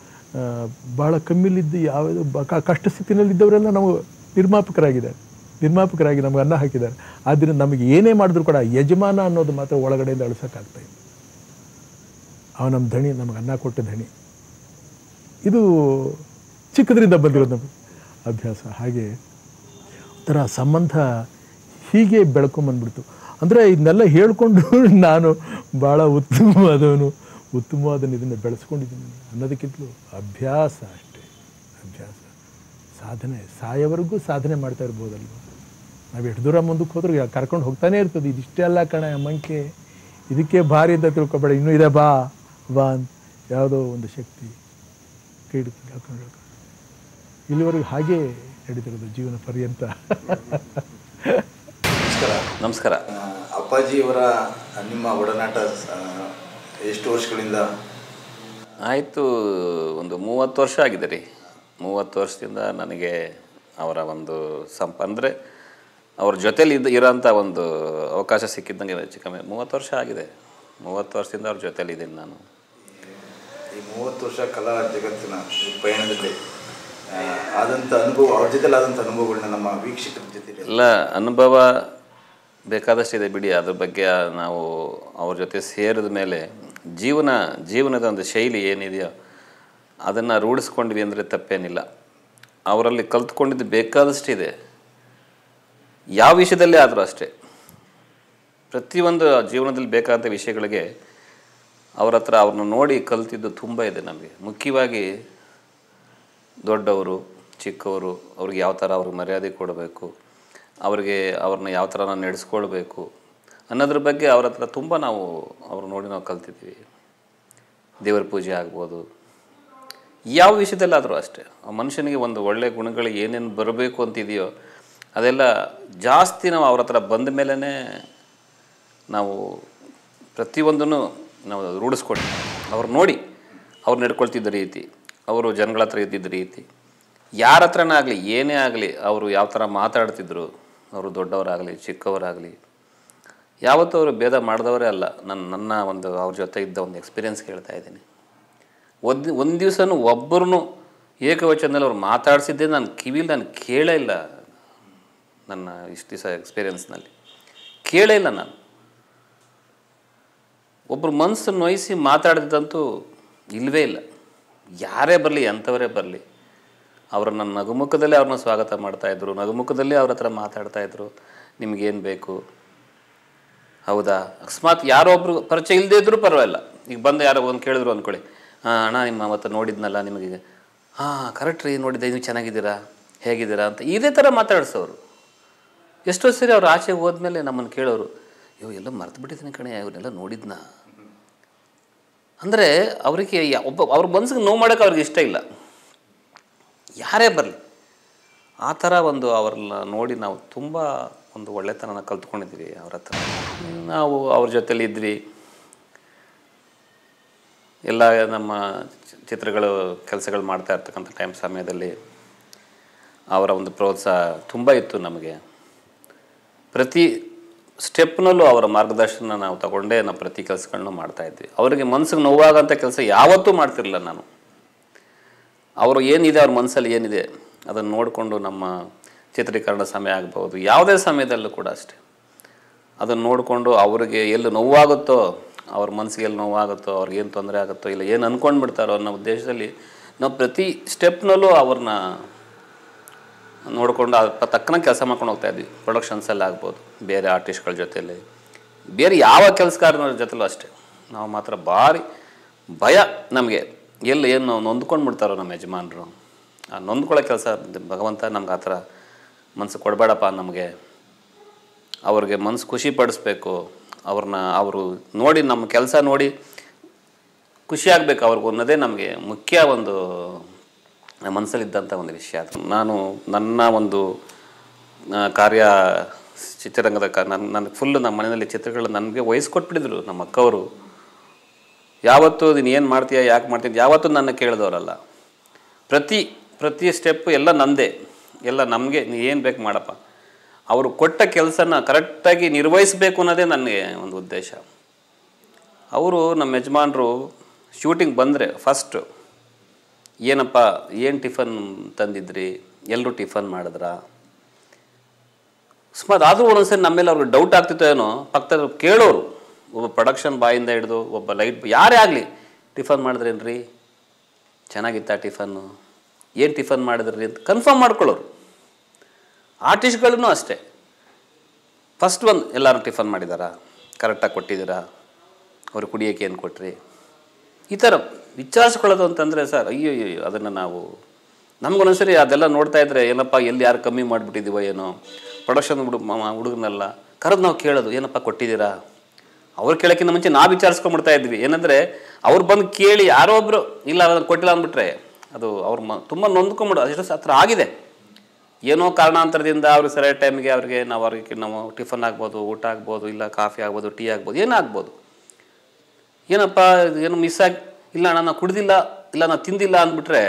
S2: ಭಾಳ ಕಮ್ಮಿಲಿದ್ದು ಯಾವುದು ಬ- ಕಷ್ಟ ಸ್ಥಿತಿನಲ್ಲಿದ್ದವರೆಲ್ಲ ನಾವು ನಿರ್ಮಾಪಕರಾಗಿದ್ದಾರೆ. ನಿರ್ಮಾಪಕರಾಗಿ ನಮಗೆ ಅನ್ನ ಹಾಕಿದ್ದಾರೆ. ಆದ್ದರಿಂದ ನಮಗೆ ಏನೇ ಮಾಡಿದ್ರು ಕೂಡ ಯಜಮಾನ ಅನ್ನೋದು ಮಾತ್ರ ಒಳಗಡೆಯಿಂದ ಅಳಿಸೋಕ್ಕಾಗ್ತಾ ಇಲ್ಲ. ಅವ ನಮ್ಮ ಧಣಿ ನಮಗೆ ಅನ್ನ ಕೊಟ್ಟ ಧಣಿ ಇದು ಚಿಕ್ಕದ್ರಿಂದ ಬಂದಿರೋದು ನಮಗೆ ಅಭ್ಯಾಸ. ಹಾಗೆ ಒಂಥರ ಸಂಬಂಧ ಹೀಗೆ ಬೆಳ್ಕೊಂಬಂದ್ಬಿಡ್ತು ಅಂದರೆ ಇದನ್ನೆಲ್ಲ ಹೇಳಿಕೊಂಡು ನಾನು ಭಾಳ ಉತ್ತಮವಾದವನು ಉತ್ತಮವಾದನ ಇದನ್ನು ಬೆಳೆಸ್ಕೊಂಡಿದ್ದೀನಿ ಅನ್ನೋದಕ್ಕಿಂತಲೂ ಅಭ್ಯಾಸ ಅಷ್ಟೇ. ಅಭ್ಯಾಸ. ಸಾಧನೆ. ಸಾಯವರೆಗೂ ಸಾಧನೆ ಮಾಡ್ತಾ ಇರ್ಬೋದಲ್ವ? ನಾವು ಎಷ್ಟು ದೂರ ಮುಂದಕ್ಕೆ ಹೋದ್ರೆ ಕರ್ಕೊಂಡು ಹೋಗ್ತಾನೆ ಇರ್ತದೆ. ಇದಿಷ್ಟೇ ಅಲ್ಲ ಕಣ, ಮಂಕೆ. ಇದಕ್ಕೆ ಭಾರಿ ಅಂತ ತಿಳ್ಕೊಬೇಡ. ಇನ್ನೂ ಇದೆ ಬಾ. ಬಾ ಅಂತ ಯಾವುದೋ ಒಂದು ಶಕ್ತಿ ಕೈ ಹಾಕೊಂಡು ಇಲ್ಲಿವರೆಗೂ ಹಾಗೇ ನಡೀತಿರೋದು ಜೀವನ ಪರ್ಯಂತ
S10: ನಮಸ್ಕಾರ.
S11: ನಮಸ್ಕಾರ
S10: ಅಪ್ಪಾಜಿಯವರ ನಿಮ್ಮ ಒಡನಾಟ ಎಷ್ಟು ವರ್ಷಗಳಿಂದ?
S11: ಆಯಿತು ಒಂದು ಮೂವತ್ತು ವರ್ಷ ಆಗಿದೆ ರೀ. ಮೂವತ್ತು ವರ್ಷದಿಂದ ನನಗೆ ಅವರ ಒಂದು ಸಂಪ ಅಂದರೆ ಅವ್ರ ಜೊತೇಲಿ ಇದ್ದ ಇರೋಂಥ ಒಂದು ಅವಕಾಶ ಸಿಕ್ಕಿದ್ದಂಗೆ ಹೆಚ್ಚು ಕಮ್ಮಿ ಮೂವತ್ತು ವರ್ಷ ಆಗಿದೆ. ಮೂವತ್ತು ವರ್ಷದಿಂದ ಅವ್ರ ಜೊತೇಲಿ ಇದ್ದೀನಿ ನಾನು.
S10: ಈ ಮೂವತ್ತು ವರ್ಷ ಕಲಾ ಜಗತ್ತಿನ ಪಯಣದಲ್ಲಿ ಆದಂಥ ಅನುಭವ, ಅವ್ರ ಜೊತೆಲಿ ಆದಂಥ ಅನುಭವಗಳನ್ನ ನಮ್ಮ ವೀಕ್ಷಕರ ಜೊತೆ
S11: ಎಲ್ಲ ಅನುಭವ ಬೇಕಾದಷ್ಟಿದೆ ಬಿಡಿ. ಅದ್ರ ಬಗ್ಗೆ ನಾವು ಅವ್ರ ಜೊತೆ ಸೇರಿದ ಮೇಲೆ ಜೀವನ, ಜೀವನದ ಒಂದು ಶೈಲಿ ಏನಿದೆಯೋ ಅದನ್ನು ರೂಢಿಸ್ಕೊಂಡ್ವಿ ಅಂದರೆ ತಪ್ಪೇನಿಲ್ಲ. ಅವರಲ್ಲಿ ಕಲ್ತ್ಕೊಂಡಿದ್ದು ಬೇಕಾದಷ್ಟಿದೆ ಯಾವ ವಿಷಯದಲ್ಲೇ ಆದರೂ ಅಷ್ಟೇ. ಪ್ರತಿಯೊಂದು ಜೀವನದಲ್ಲಿ ಬೇಕಾದ ವಿಷಯಗಳಿಗೆ ಅವ್ರ ಹತ್ರ ಅವ್ರನ್ನ ನೋಡಿ ಕಲ್ತಿದ್ದು ತುಂಬ ಇದೆ ನಮಗೆ. ಮುಖ್ಯವಾಗಿ ದೊಡ್ಡವರು, ಚಿಕ್ಕವರು, ಅವ್ರಿಗೆ ಯಾವ ಥರ ಅವ್ರಿಗೆ ಮರ್ಯಾದೆ ಕೊಡಬೇಕು, ಅವ್ರಿಗೆ ಅವ್ರನ್ನ ಯಾವ ಥರ ನಾವು ನಡೆಸ್ಕೊಳ್ಬೇಕು ಅನ್ನೋದ್ರ ಬಗ್ಗೆ ಅವ್ರ ಹತ್ರ ತುಂಬ ನಾವು ಅವ್ರು ನೋಡಿ ನಾವು ಕಲ್ತಿದ್ದೀವಿ. ದೇವರ ಪೂಜೆ ಆಗ್ಬೋದು. ಯಾವ ವಿಷಯದಲ್ಲಾದರೂ ಅಷ್ಟೇ ಮನುಷ್ಯನಿಗೆ ಒಂದು ಒಳ್ಳೆಯ ಗುಣಗಳು ಏನೇನು ಬರಬೇಕು ಅಂತಿದೆಯೋ ಅದೆಲ್ಲ ಜಾಸ್ತಿ ನಾವು ಅವ್ರ ಹತ್ರ ಬಂದ ಮೇಲೇ ನಾವು ಪ್ರತಿಯೊಂದನ್ನು ನಾವು ರೂಢಿಸ್ಕೊಂಡು ಅವ್ರು ನೋಡಿ ಅವ್ರು ನಡ್ಕೊಳ್ತಿದ್ದ ರೀತಿ, ಅವರು ಜನಗಳ ಹತ್ರ ಇದ್ದಿದ್ದ ರೀತಿ, ಯಾರ ಹತ್ರನೇ ಆಗಲಿ, ಏನೇ ಆಗಲಿ ಅವರು ಯಾವ ಥರ ಮಾತಾಡ್ತಿದ್ರು, ಅವರು ದೊಡ್ಡವರಾಗಲಿ, ಚಿಕ್ಕವರಾಗಲಿ, ಯಾವತ್ತೂ ಅವರು ಭೇದ ಮಾಡಿದವರೇ ಅಲ್ಲ. ನನ್ನ ನನ್ನ ಒಂದು ಅವ್ರ ಜೊತೆ ಇದ್ದ ಒಂದು ಎಕ್ಸ್ಪೀರಿಯನ್ಸ್ ಹೇಳ್ತಾ ಇದ್ದೀನಿ. ಒಂದು ಒಂದು ದಿವಸನೂ ಒಬ್ಬರನ್ನು ಏಕವಚನದಲ್ಲಿ ಅವ್ರು ಮಾತಾಡಿಸಿದ್ದೇ ನಾನು ಕಿವಿಲಿ ನಾನು ಕೇಳೇ ಇಲ್ಲ ನನ್ನ ಇಷ್ಟು ದಿವಸ ಎಕ್ಸ್ಪೀರಿಯೆನ್ಸ್ನಲ್ಲಿ ಕೇಳೇ ಇಲ್ಲ ನಾನು. ಒಬ್ಬರು ಮನಸ್ಸು ನೋಯಿಸಿ ಮಾತಾಡಿದಂತೂ ಇಲ್ಲವೇ ಇಲ್ಲ. ಯಾರೇ ಬರಲಿ, ಎಂಥವರೇ ಬರಲಿ, ಅವರನ್ನ ನಗುಮುಖದಲ್ಲೇ ಅವ್ರನ್ನ ಸ್ವಾಗತ ಮಾಡ್ತಾಯಿದ್ರು ನಗುಮುಖದಲ್ಲೇ ಅವ್ರ ಹತ್ರ ಮಾತಾಡ್ತಾಯಿದ್ರು ನಿಮಗೇನು ಬೇಕು? ಹೌದಾ? ಅಕಸ್ಮಾತ್ ಯಾರೋ ಒಬ್ರು ಪರಿಚಯ ಇಲ್ಲದೇ ಇದ್ರೂ ಪರವಾಗಿಲ್ಲ. ಈಗ ಬಂದು ಯಾರೋ ಒಂದು ಕೇಳಿದ್ರು ಅಂದ್ಕೊಳ್ಳಿ ಹಾಂ ಅಣ್ಣ, ನಿಮ್ಮ ಮತ್ತೆ ನೋಡಿದ್ನಲ್ಲ ನಿಮಗೆ ಹಾಂ ಕರೆಕ್ಟ್ ರೀ, ನೋಡಿದ್ದೆ. ನೀವು ಚೆನ್ನಾಗಿದ್ದೀರಾ? ಹೇಗಿದ್ದೀರಾ? ಅಂತ ಇದೇ ಥರ ಮಾತಾಡಿಸೋರು. ಎಷ್ಟೋ ಸರಿ ಅವ್ರು ಆಚೆ ಹೋದ್ಮೇಲೆ ನಮ್ಮನ್ನು ಕೇಳೋರು ಇವು ಎಲ್ಲ ಮರ್ತು ಬಿಟ್ಟಿದ್ದೀನಿ ಕಣೆ, ಇವನ್ನೆಲ್ಲ ನೋಡಿದ್ನಾ? ಅಂದರೆ ಅವರಿಗೆ ಒಬ್ಬ ಅವ್ರ ಮನ್ಸಿಗೆ ನೋವು ಮಾಡೋಕೆ ಅವ್ರಿಗೆ ಇಷ್ಟ ಇಲ್ಲ. ಯಾರೇ ಬರಲಿ. ಆ ಥರ ಒಂದು ಅವ್ರನ್ನ ನೋಡಿ ನಾವು ತುಂಬ ಒಂದು ಒಳ್ಳೆತನನ ಕಲ್ತ್ಕೊಂಡಿದ್ವಿ ಅವ್ರ ಹತ್ರ. ನಾವು ಅವ್ರ ಜೊತೆಲಿ ಇದ್ವಿ ಎಲ್ಲ ನಮ್ಮ ಚಿತ್ರಗಳು, ಕೆಲಸಗಳು ಮಾಡ್ತಾ ಇರ್ತಕ್ಕಂಥ ಟೈಮ್ ಸಮಯದಲ್ಲಿ ಅವರ ಒಂದು ಪ್ರೋತ್ಸಾಹ ತುಂಬ ಇತ್ತು ನಮಗೆ. ಪ್ರತಿ ಸ್ಟೆಪ್ನಲ್ಲೂ ಅವರ ಮಾರ್ಗದರ್ಶನ ನಾವು ತಗೊಂಡೇ ನಾವು ಪ್ರತಿ ಕೆಲಸಗಳನ್ನೂ ಮಾಡ್ತಾ ಇದ್ವಿ. ಅವರಿಗೆ ಮನಸ್ಸಿಗೆ ನೋವಾಗಂಥ ಕೆಲಸ ಯಾವತ್ತೂ ಮಾಡ್ತಿರಲಿಲ್ಲ ನಾನು. ಅವರು ಏನಿದೆ ಅವ್ರ ಮನಸ್ಸಲ್ಲಿ ಏನಿದೆ ಅದನ್ನು ನೋಡಿಕೊಂಡು ನಮ್ಮ ಚಿತ್ರೀಕರಣ ಸಮಯ ಆಗ್ಬೋದು ಯಾವುದೇ ಸಮಯದಲ್ಲೂ ಕೂಡ ಅಷ್ಟೆ. ಅದನ್ನು ನೋಡಿಕೊಂಡು ಅವರಿಗೆ ಎಲ್ಲಿ ನೋವಾಗುತ್ತೋ, ಅವ್ರ ಮನಸ್ಸಿಗೆ ಎಲ್ಲಿ ನೋವಾಗುತ್ತೋ, ಅವ್ರಿಗೆ ಏನು ತೊಂದರೆ ಆಗುತ್ತೋ, ಇಲ್ಲ ಏನು ಅಂದ್ಕೊಂಡು ಬಿಡ್ತಾರೋ ಅನ್ನೋ ಉದ್ದೇಶದಲ್ಲಿ ನಾವು ಪ್ರತಿ ಸ್ಟೆಪ್ನಲ್ಲೂ ಅವ್ರನ್ನ ನೋಡಿಕೊಂಡು ಅದ್ರ ತಕ್ಕನ ಕೆಲಸ ಮಾಡ್ಕೊಂಡು ಹೋಗ್ತಾ ಇದ್ವಿ. ಪ್ರೊಡಕ್ಷನ್ಸಲ್ಲಿ ಆಗ್ಬೋದು, ಬೇರೆ ಆರ್ಟಿಸ್ಟ್ಗಳ ಜೊತೆಯಲ್ಲಿ ಬೇರೆ ಯಾವ ಕೆಲಸಗಾರನ ಜೊತೆಲೂ ಅಷ್ಟೇ. ನಾವು ಮಾತ್ರ ಭಾರಿ ಭಯ ನಮಗೆ. ಎಲ್ಲಿ ಏನು ನೊಂದ್ಕೊಂಡು ಬಿಡ್ತಾರೋ ನಮ್ಮ ಯಜಮಾನರು. ಆ ನೊಂದ್ಕೊಳ್ಳೋ ಕೆಲಸ ಭಗವಂತ ನಮ್ಗೆ ಆ ಥರ ಮನಸ್ಸು ಕೊಡಬೇಡಪ್ಪ ನಮಗೆ. ಅವ್ರಿಗೆ ಮನಸ್ಸು ಖುಷಿ ಪಡಿಸ್ಬೇಕು. ಅವ್ರನ್ನ ಅವರು ನೋಡಿ ನಮ್ಮ ಕೆಲಸ ನೋಡಿ ಖುಷಿ ಆಗಬೇಕು. ಅವ್ರಿಗೆ ಅನ್ನೋದೇ ನಮಗೆ ಮುಖ್ಯ ಒಂದು ಮನಸ್ಸಲ್ಲಿದ್ದಂಥ ಒಂದು ವಿಷಯ ಅದು. ನಾನು ನನ್ನ ಒಂದು ಕಾರ್ಯ, ಚಿತ್ರರಂಗದ ಕ ನನ್ನ ನನಗೆ ಫುಲ್ ನಮ್ಮ ಮನೆಯಲ್ಲಿ ಚಿತ್ರಗಳು ನನಗೆ ವಹಿಸ್ಕೊಟ್ಬಿಟ್ಟಿದ್ರು ನಮ್ಮ ಅಕ್ಕವರು. ಯಾವತ್ತೂ ನೀನು ಏನು ಮಾಡ್ತೀಯ, ಯಾಕೆ ಮಾಡ್ತೀನಿ ಯಾವತ್ತೂ ನನ್ನ ಕೇಳಿದವರಲ್ಲ. ಪ್ರತಿ ಪ್ರತಿ ಸ್ಟೆಪ್ಪು ಎಲ್ಲ ನಂದೇ. ಎಲ್ಲ ನಮಗೆ, ನೀ ಏನು ಬೇಕು ಮಾಡಪ್ಪ. ಅವರು ಕೊಟ್ಟ ಕೆಲಸನ ಕರೆಕ್ಟಾಗಿ ನಿರ್ವಹಿಸಬೇಕು ಅನ್ನೋದೇ ನನಗೆ ಒಂದು ಉದ್ದೇಶ. ಅವರು ನಮ್ಮ ಯಜಮಾನರು ಶೂಟಿಂಗ್ ಬಂದರೆ ಫಸ್ಟು ಏನಪ್ಪ, ಏನು ಟಿಫನ್ ತಂದಿದ್ರಿ? ಎಲ್ಲರೂ ಟಿಫನ್ ಮಾಡಿದ್ರಾ? ಸುಮಾರು ಆದರೂ ಒಂದೊಂದ್ಸರಿ ನಮ್ಮ ಮೇಲೆ ಅವ್ರಿಗೆ ಡೌಟ್ ಆಗ್ತಿತ್ತು ಏನೋ ಪಕ್ಕದ ಕೇಳೋರು, ಒಬ್ಬ ಪ್ರೊಡಕ್ಷನ್ ಬಾಯಿಂದ ಹಿಡಿದು, ಒಬ್ಬ ಲೈಟ್ ಯಾರೇ ಆಗಲಿ, ಟಿಫನ್ ಮಾಡಿದ್ರೇನ್ರಿ? ಚೆನ್ನಾಗಿತ್ತಾ ಟಿಫನ್ನು ಏನು ಟಿಫನ್ ಮಾಡಿದ್ರಿ? ಅಂತ ಕನ್ಫರ್ಮ್ ಮಾಡ್ಕೊಳ್ಳೋರು. ಆರ್ಟಿಸ್ಟ್ಗಳೂ ಅಷ್ಟೇ. ಫಸ್ಟ್ ಒಂದು ಎಲ್ಲರೂ ಟಿಫನ್ ಮಾಡಿದಾರಾ? ಕರೆಕ್ಟಾಗಿ ಕೊಟ್ಟಿದ್ದೀರಾ ಅವ್ರು ಕುಡಿಯೋಕ್ಕೆ ಏನು ಕೊಟ್ರಿ? ಈ ಥರ. ವಿಚಾರಿಸ್ಕೊಳ್ಳೋದು ಅಂತಂದರೆ ಸರ್ ಅಯ್ಯೋ ಅಯ್ಯೋ ಅದನ್ನು ನಾವು ನಮ್ಗೊಂದೊಂದ್ಸರಿ ಅದೆಲ್ಲ ನೋಡ್ತಾ ಇದ್ರೆ, ಏನಪ್ಪ ಎಲ್ಲಿ ಯಾರು ಕಮ್ಮಿ ಮಾಡಿಬಿಟ್ಟಿದ್ದೀವೋ ಏನೋ ಪ್ರೊಡಕ್ಷನ್ ಹುಡುಗ ಹುಡುಗನಲ್ಲ ಕರೆದು ನಾವು ಕೇಳೋದು, ಏನಪ್ಪ ಕೊಟ್ಟಿದ್ದೀರಾ? ಅವ್ರು ಕೇಳೋಕ್ಕಿಂತ ಮುಂಚೆ ನಾವು ವಿಚಾರಿಸ್ಕೊಂಡ್ಬಿಡ್ತಾ ಇದ್ವಿ. ಏನಂದರೆ, ಅವ್ರು ಬಂದು ಕೇಳಿ, ಯಾರೋ ಒಬ್ಬರು ಇಲ್ಲ, ಅದನ್ನು ಕೊಟ್ಟಿಲ್ಲ ಅಂದ್ಬಿಟ್ರೆ, ಅದು ಅವ್ರು ಮ, ತುಂಬ ನೊಂದ್ಕೊಂಬಿಡೋದು, ಅಷ್ಟು ಹತ್ರ ಆಗಿದೆ. ಏನೋ ಕಾರಣಾಂತರದಿಂದ ಅವ್ರಿಗೆ ಸರಿಯಾದ ಟೈಮಿಗೆ ಅವ್ರಿಗೆ ನಾವು ಅವ್ರಿಗೆ ನಾವು ಟಿಫನ್ ಆಗ್ಬೋದು, ಊಟ ಆಗ್ಬೋದು, ಇಲ್ಲ ಕಾಫಿ ಆಗ್ಬೋದು, ಟೀ ಆಗ್ಬೋದು ಏನಾಗ್ಬೋದು ಏನಪ್ಪ ಏನು ಮಿಸ್ ಆಗಿ ಇಲ್ಲ ನಾನು ಕುಡ್ದಿಲ್ಲ, ಇಲ್ಲ ನಾನು ತಿಂದಿಲ್ಲ ಅಂದ್ಬಿಟ್ರೆ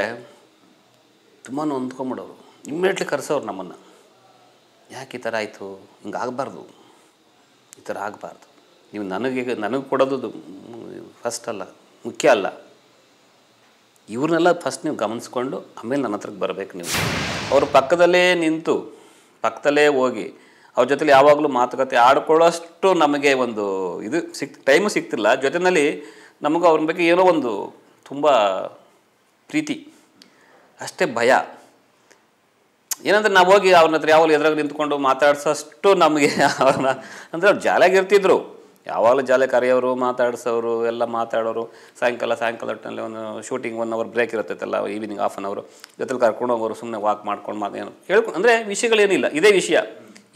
S11: ತುಂಬ ಹೊಂದ್ಕೊಂಬಿಡೋರು ಇಮ್ಮಿಡಿಯೇಟ್ಲಿ ಕರೆಸೋರು ನಮ್ಮನ್ನು. ಯಾಕೆ ಈ ಥರ ಆಯಿತು? ಹಿಂಗೆ ಆಗಬಾರ್ದು. ಈ ಥರ ಆಗಬಾರ್ದು. ನೀವು ನನಗೆ ನನಗೆ ಕೊಡೋದು ಫಸ್ಟ್ ಅಲ್ಲ, ಮುಖ್ಯ ಅಲ್ಲ. ಇವ್ರನ್ನೆಲ್ಲ ಫಸ್ಟ್ ನೀವು ಗಮನಿಸ್ಕೊಂಡು ಆಮೇಲೆ ನನ್ನ ಹತ್ರಕ್ಕೆ ಬರಬೇಕು ನೀವು. ಅವ್ರ ಪಕ್ಕದಲ್ಲೇ ನಿಂತು, ಪಕ್ಕದಲ್ಲೇ ಹೋಗಿ, ಅವ್ರ ಜೊತೆಲಿ ಯಾವಾಗಲೂ ಮಾತುಕತೆ ಆಡ್ಕೊಳ್ಳೋಷ್ಟು ನಮಗೆ ಒಂದು ಇದು ಸಿಕ್ ಟೈಮು ಸಿಗ್ತಿಲ್ಲ. ಜೊತೆಯಲ್ಲಿ ನಮಗೂ ಅವ್ರ ಬಗ್ಗೆ ಏನೋ ಒಂದು ತುಂಬ ಪ್ರೀತಿ, ಅಷ್ಟೇ ಭಯ. ಏನಂದ್ರೆ ನಾವು ಹೋಗಿ ಅವ್ರನ್ನ ಹತ್ರ ಯಾವಾಗಲೂ ಎದುರಾಗಿ ನಿಂತ್ಕೊಂಡು ಮಾತಾಡ್ಸೋಷ್ಟು ನಮಗೆ ಅವ್ರನ್ನ ಅಂದರೆ ಅವ್ರು ಜಾಲಾಗಿರ್ತಿದ್ರು ಯಾವಾಗಲೂ ಜಾಲೆ ಕರೆಯೋರು, ಮಾತಾಡ್ಸೋರು, ಎಲ್ಲ ಮಾತಾಡೋರು. ಸಾಯಂಕಾಲ ಸಾಯಂಕಾಲ ಹೊಟ್ಟಿನಲ್ಲಿ ಒಂದು ಶೂಟಿಂಗ್ ಒನ್ ಅವರ್ ಬ್ರೇಕ್ ಇರುತ್ತಲ್ಲ ಈವ್ನಿಂಗ್ ಹಾಫ್ ಆನ್ ಅವರು ಜೊತೆಲಿ ಕರ್ಕೊಂಡು ಹೋಗೋರು ಸುಮ್ಮನೆ ವಾಕ್ ಮಾಡ್ಕೊಂಡು ಮಾತು ಏನು. ಹೇಳ್ಕೊ, ಅಂದರೆ ವಿಷಯಗಳೇನಿಲ್ಲ, ಇದೇ ವಿಷಯ.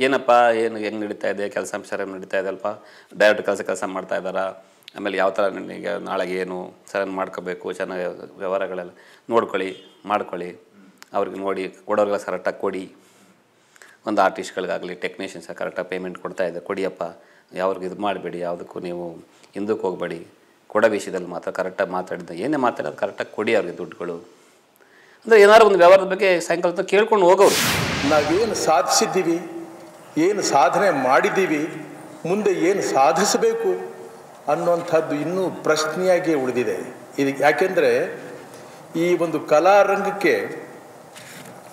S11: ಏನಪ್ಪ, ಏನು ಹೆಂಗೆ ನಡೀತಾ ಇದೆ, ಕೆಲಸ ಅಂಶ ನಡೀತಾ ಇದೆ ಅಲ್ಪ. ಡೈರೆಕ್ಟ್ ಕೆಲಸ ಕೆಲಸ ಮಾಡ್ತಾ ಇದ್ದಾರಾ? ಆಮೇಲೆ ಯಾವ ಥರ ನನಗೆ ನಾಳೆಗೆ ಏನು ಸರಿಯಾಗಿ ಮಾಡ್ಕೋಬೇಕು, ಚೆನ್ನಾಗಿ ವ್ಯವಹಾರಗಳೆಲ್ಲ ನೋಡ್ಕೊಳ್ಳಿ, ಮಾಡ್ಕೊಳ್ಳಿ. ಅವ್ರಿಗೆ ನೋಡಿ, ಕೊಡೋರ್ಗೆಲ್ಲ ಕರೆಕ್ಟಾಗಿ ಕೊಡಿ. ಒಂದು ಆರ್ಟಿಸ್ಟ್ಗಳಿಗಾಗಲಿ, ಟೆಕ್ನಿಷಿಯನ್ಸ್ ಕರೆಕ್ಟಾಗಿ ಪೇಮೆಂಟ್ ಕೊಡ್ತಾ ಇದೆ ಕೊಡಿಯಪ್ಪ. ಯಾವ್ರಿಗೆ ಇದು ಮಾಡಬೇಡಿ, ಯಾವುದಕ್ಕೂ ನೀವು ಹಿಂದಕ್ಕೆ ಹೋಗಬೇಡಿ. ಕೊಡೋ ವಿಷಯದಲ್ಲಿ ಮಾತ್ರ ಕರೆಕ್ಟಾಗಿ ಮಾತಾಡಿದ್ದೆ ಏನೇ ಮಾತಾಡೋದು ಕರೆಕ್ಟಾಗಿ ಕೊಡಿ ಅವ್ರಿಗೆ ದುಡ್ಡುಗಳು. ಅಂದರೆ ಏನಾದ್ರು ಒಂದು ವ್ಯವಹಾರದ ಬಗ್ಗೆ ಸಾಯಂಕಾಲದ ಕೇಳ್ಕೊಂಡು ಹೋಗೋರು.
S12: ನಾವೇನು ಸಾಧಿಸಿದ್ದೀವಿ, ಏನು ಸಾಧನೆ ಮಾಡಿದ್ದೀವಿ, ಮುಂದೆ ಏನು ಸಾಧಿಸಬೇಕು? ಅನ್ನುವಂಥದ್ದು ಇನ್ನೂ ಪ್ರಶ್ನೆಯಾಗಿ ಉಳಿದಿದೆ. ಇದು ಯಾಕೆಂದರೆ ಈ ಒಂದು ಕಲಾರಂಗಕ್ಕೆ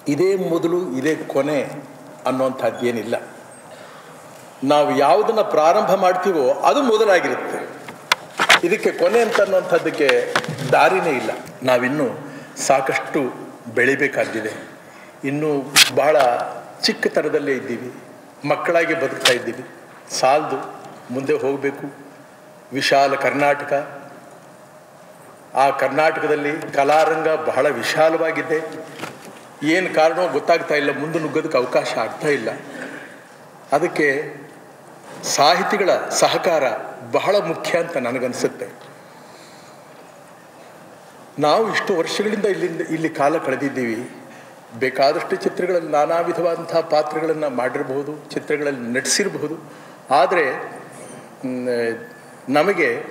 S12: ಇದೇ ಮೊದಲು, ಇದೇ ಕೊನೆ ಅನ್ನುವಂಥದ್ದು ಏನಿಲ್ಲ. ನಾವು ಯಾವುದನ್ನು ಪ್ರಾರಂಭ ಮಾಡ್ತೀವೋ ಅದು ಮೊದಲಾಗಿರುತ್ತೆ. ಇದಕ್ಕೆ ಕೊನೆ ಅಂತ ಅನ್ನುವಂಥದ್ದಕ್ಕೆ ದಾರಿನೇ ಇಲ್ಲ. ನಾವಿನ್ನೂ ಸಾಕಷ್ಟು ಬೆಳಿಬೇಕಾಗಿದೆ. ಇನ್ನೂ ಬಹಳ ಚಿಕ್ಕತನದಲ್ಲೇ ಇದ್ದೀವಿ. ಮಕ್ಕಳಾಗಿ ಬದುಕ್ತಾ ಇದ್ದೀವಿ. ಸಾಲದು, ಮುಂದೆ ಹೋಗಬೇಕು. ವಿಶಾಲ ಕರ್ನಾಟಕ. ಆ ಕರ್ನಾಟಕದಲ್ಲಿ ಕಲಾರಂಗ ಬಹಳ ವಿಶಾಲವಾಗಿದೆ. ಏನು ಕಾರಣವೋ ಗೊತ್ತಾಗ್ತಾ ಇಲ್ಲ, ಮುಂದೆ ನುಗ್ಗೋದಕ್ಕೆ ಅವಕಾಶ ಆಗ್ತಾ ಇಲ್ಲ. ಅದಕ್ಕೆ ಸಾಹಿತಿಗಳ ಸಹಕಾರ ಬಹಳ ಮುಖ್ಯ ಅಂತ ನನಗನ್ಸುತ್ತೆ. ನಾವು ಇಷ್ಟು ವರ್ಷಗಳಿಂದ ಇಲ್ಲಿಂದ ಇಲ್ಲಿ ಕಾಲ ಕಳೆದಿದ್ದೀವಿ. ಬೇಕಾದಷ್ಟು ಚಿತ್ರಗಳಲ್ಲಿ ನಾನಾ ವಿಧವಾದಂತಹ ಪಾತ್ರಗಳನ್ನು ಮಾಡಿರಬಹುದು, ಚಿತ್ರಗಳಲ್ಲಿ ನಟಿಸಿರಬಹುದು. ಆದರೆ ನಮಗೆ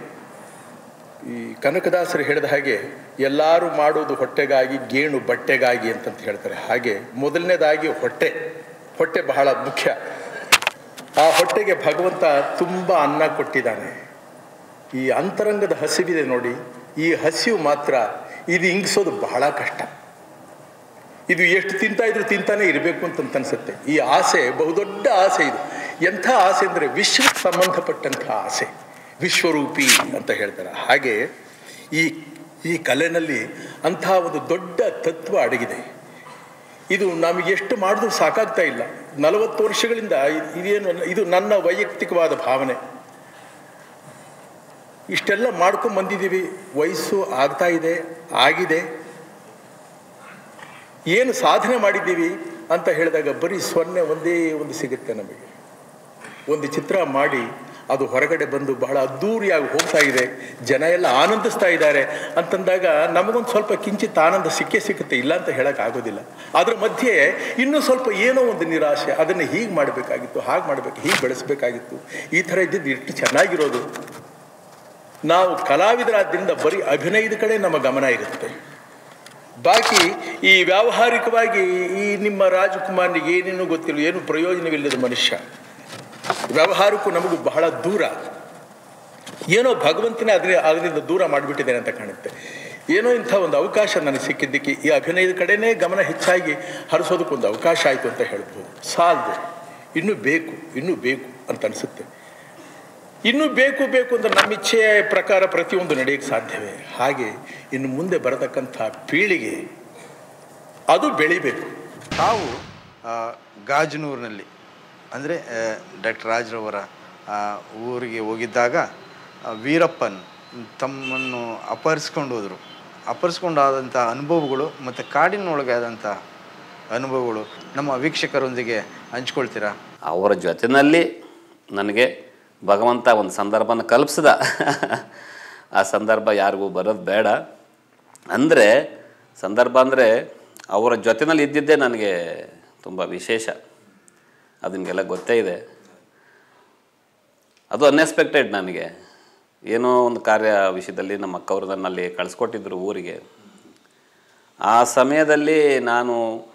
S12: ಈ ಕನಕದಾಸರು ಹೇಳಿದ ಹಾಗೆ ಎಲ್ಲರೂ ಮಾಡೋದು ಹೊಟ್ಟೆಗಾಗಿ, ಗೇಣು ಬಟ್ಟೆಗಾಗಿ ಅಂತಂತ ಹೇಳ್ತಾರೆ. ಹಾಗೆ ಮೊದಲನೇದಾಗಿ ಹೊಟ್ಟೆ. ಹೊಟ್ಟೆ ಬಹಳ ಮುಖ್ಯ. ಆ ಹೊಟ್ಟೆಗೆ ಭಗವಂತ ತುಂಬ ಅನ್ನ ಕೊಟ್ಟಿದ್ದಾನೆ. ಈ ಅಂತರಂಗದ ಹಸಿವಿದೆ ನೋಡಿ. ಈ ಹಸಿವು ಮಾತ್ರ ಇದು ಇಂಗಿಸೋದು ಬಹಳ ಕಷ್ಟ. ಇದು ಎಷ್ಟು ತಿಂತಾ ಇದ್ರು ತಿಂತಾನೆ ಇರಬೇಕು ಅಂತ ಅನ್ಸುತ್ತೆ. ಈ ಆಸೆ ಬಹುದೊಡ್ಡ ಆಸೆ ಇದು. ಎಂಥ ಆಸೆ ಅಂದರೆ ವಿಶ್ವಕ್ಕೆ ಸಂಬಂಧಪಟ್ಟಂಥ ಆಸೆ. ವಿಶ್ವರೂಪಿ ಅಂತ ಹೇಳ್ತಾರೆ. ಹಾಗೆ ಈ ಈ ಕಲೆನಲ್ಲಿ ಅಂಥ ಒಂದು ದೊಡ್ಡ ತತ್ವ ಅಡಗಿದೆ. ಇದು ನಮಗೆ ಎಷ್ಟು ಮಾಡಿದ್ರೂ ಸಾಕಾಗ್ತಾ ಇಲ್ಲ. ನಲವತ್ತು ವರ್ಷಗಳಿಂದ ಇದೇನು, ಇದು ನನ್ನ ವೈಯಕ್ತಿಕವಾದ ಭಾವನೆ. ಇಷ್ಟೆಲ್ಲ ಮಾಡ್ಕೊಂಡು ಬಂದಿದ್ದೀವಿ. ವಯಸ್ಸು ಆಗ್ತಾ ಇದೆ, ಆಗಿದೆ. ಏನು ಸಾಧನೆ ಮಾಡಿದ್ದೀವಿ ಅಂತ ಹೇಳಿದಾಗ ಬರೀ ಸೊನ್ನೆ ಒಂದೇ ಒಂದು ಸಿಗುತ್ತೆ ನಮಗೆ. ಒಂದು ಚಿತ್ರ ಮಾಡಿ ಅದು ಹೊರಗಡೆ ಬಂದು ಬಹಳ ಅದ್ಧೂರಿಯಾಗಿ ಹೋಗ್ತಾ ಇದೆ. ಜನ ಎಲ್ಲ ಆನಂದಿಸ್ತಾ ಇದ್ದಾರೆ. ಅಂತಂದಾಗ ನಮಗೊಂದು ಸ್ವಲ್ಪ ಕಿಂಚಿತ್ ಆನಂದ ಸಿಕ್ಕೇ ಸಿಕ್ಕುತ್ತೆ. ಇಲ್ಲ ಅಂತ ಹೇಳಕ್ ಆಗೋದಿಲ್ಲ. ಅದ್ರ ಮಧ್ಯೆ ಇನ್ನೂ ಸ್ವಲ್ಪ ಏನೋ ಒಂದು ನಿರಾಶೆ, ಅದನ್ನು ಹೀಗೆ ಮಾಡಬೇಕಾಗಿತ್ತು, ಹಾಗೆ ಮಾಡಬೇಕು, ಹೀಗೆ ಬೆಳೆಸಬೇಕಾಗಿತ್ತು. ಈ ಥರ ಇದ್ದಿದ್ದು ಎಷ್ಟು ಚೆನ್ನಾಗಿರೋದು. ನಾವು ಕಲಾವಿದರಾದ್ದರಿಂದ ಬರೀ ಅಭಿನಯದ ಕಡೆ ನಮ್ಮ ಗಮನ ಇರುತ್ತೆ. ಬಾಕಿ ಈ ವ್ಯಾವಹಾರಿಕವಾಗಿ ಈ ನಿಮ್ಮ ರಾಜಕುಮಾರನಿಗೆ ಏನೇನು ಗೊತ್ತಿಲ್ಲ, ಏನು ಪ್ರಯೋಜನವಿಲ್ಲದ ಮನುಷ್ಯ. ವ್ಯವಹಾರಕ್ಕೂ ನಮಗೂ ಬಹಳ ದೂರ. ಏನೋ ಭಗವಂತನೇ ಅದ್ರ ಅದರಿಂದ ದೂರ ಮಾಡಿಬಿಟ್ಟಿದ್ದೇನೆ ಅಂತ ಕಾಣುತ್ತೆ. ಏನೋ ಇಂಥ ಒಂದು ಅವಕಾಶ ನನಗೆ ಸಿಕ್ಕಿದ್ದಕ್ಕೆ ಈ ಅಭಿನಯದ ಕಡೆನೇ ಗಮನ ಹೆಚ್ಚಾಗಿ ಹರಿಸೋದಕ್ಕೊಂದು ಅವಕಾಶ ಆಯಿತು ಅಂತ ಹೇಳ್ಬೋದು. ಸಾಲದು. ಇನ್ನೂ ಬೇಕು ಇನ್ನೂ ಬೇಕು ಅಂತ ಅನಿಸುತ್ತೆ. ಇನ್ನೂ ಬೇಕು ಬೇಕು ಅಂತ ನಮ್ಮ ಇಚ್ಛೆಯ ಪ್ರಕಾರ ಪ್ರತಿಯೊಂದು ನಡೆಯೋಕ್ಕೆ ಸಾಧ್ಯವೇ? ಹಾಗೆ ಇನ್ನು ಮುಂದೆ ಬರತಕ್ಕಂಥ ಪೀಳಿಗೆ ಅದು ಬೆಳಿಬೇಕು.
S13: ತಾವು ಗಾಜನೂರಿನಲ್ಲಿ ಅಂದರೆ ಡಾಕ್ಟರ್ ರಾಜ್ರವರ ಊರಿಗೆ ಹೋಗಿದ್ದಾಗ ವೀರಪ್ಪನ್ ತಮ್ಮನ್ನು ಅಪಹರಿಸ್ಕೊಂಡು ಹೋದರು. ಅಪಹರಿಸ್ಕೊಂಡಾದಂಥ ಅನುಭವಗಳು ಮತ್ತು ಕಾಡಿನೊಳಗೆ ಆದಂಥ ಅನುಭವಗಳು ನಮ್ಮ ವೀಕ್ಷಕರೊಂದಿಗೆ ಹಂಚ್ಕೊಳ್ತೀರಾ?
S11: ಅವರ ಜೊತೆಯಲ್ಲಿ ನನಗೆ ಭಗವಂತ ಒಂದು ಸಂದರ್ಭನ ಕಲ್ಪಿಸ್ದ. ಆ ಸಂದರ್ಭ ಯಾರಿಗೂ ಬರೋದು ಬೇಡ. ಅಂದರೆ, ಸಂದರ್ಭ ಅಂದರೆ ಅವರ ಜೊತೆಯಲ್ಲಿ ಇದ್ದಿದ್ದೇ ನನಗೆ ತುಂಬ ವಿಶೇಷ. ಅದು ನಿಮಗೆಲ್ಲ ಗೊತ್ತೇ ಇದೆ. ಅದು ಅನ್ಎಕ್ಸ್ಪೆಕ್ಟೆಡ್ ನನಗೆ. ಏನೋ ಒಂದು ಕಾರ್ಯ ವಿಷಯದಲ್ಲಿ ನಮ್ಮ ಅಕ್ಕವ್ರು ನನ್ನಲ್ಲಿ ಕಳಿಸ್ಕೊಟ್ಟಿದ್ರು ಊರಿಗೆ. ಆ ಸಮಯದಲ್ಲಿ ನಾನು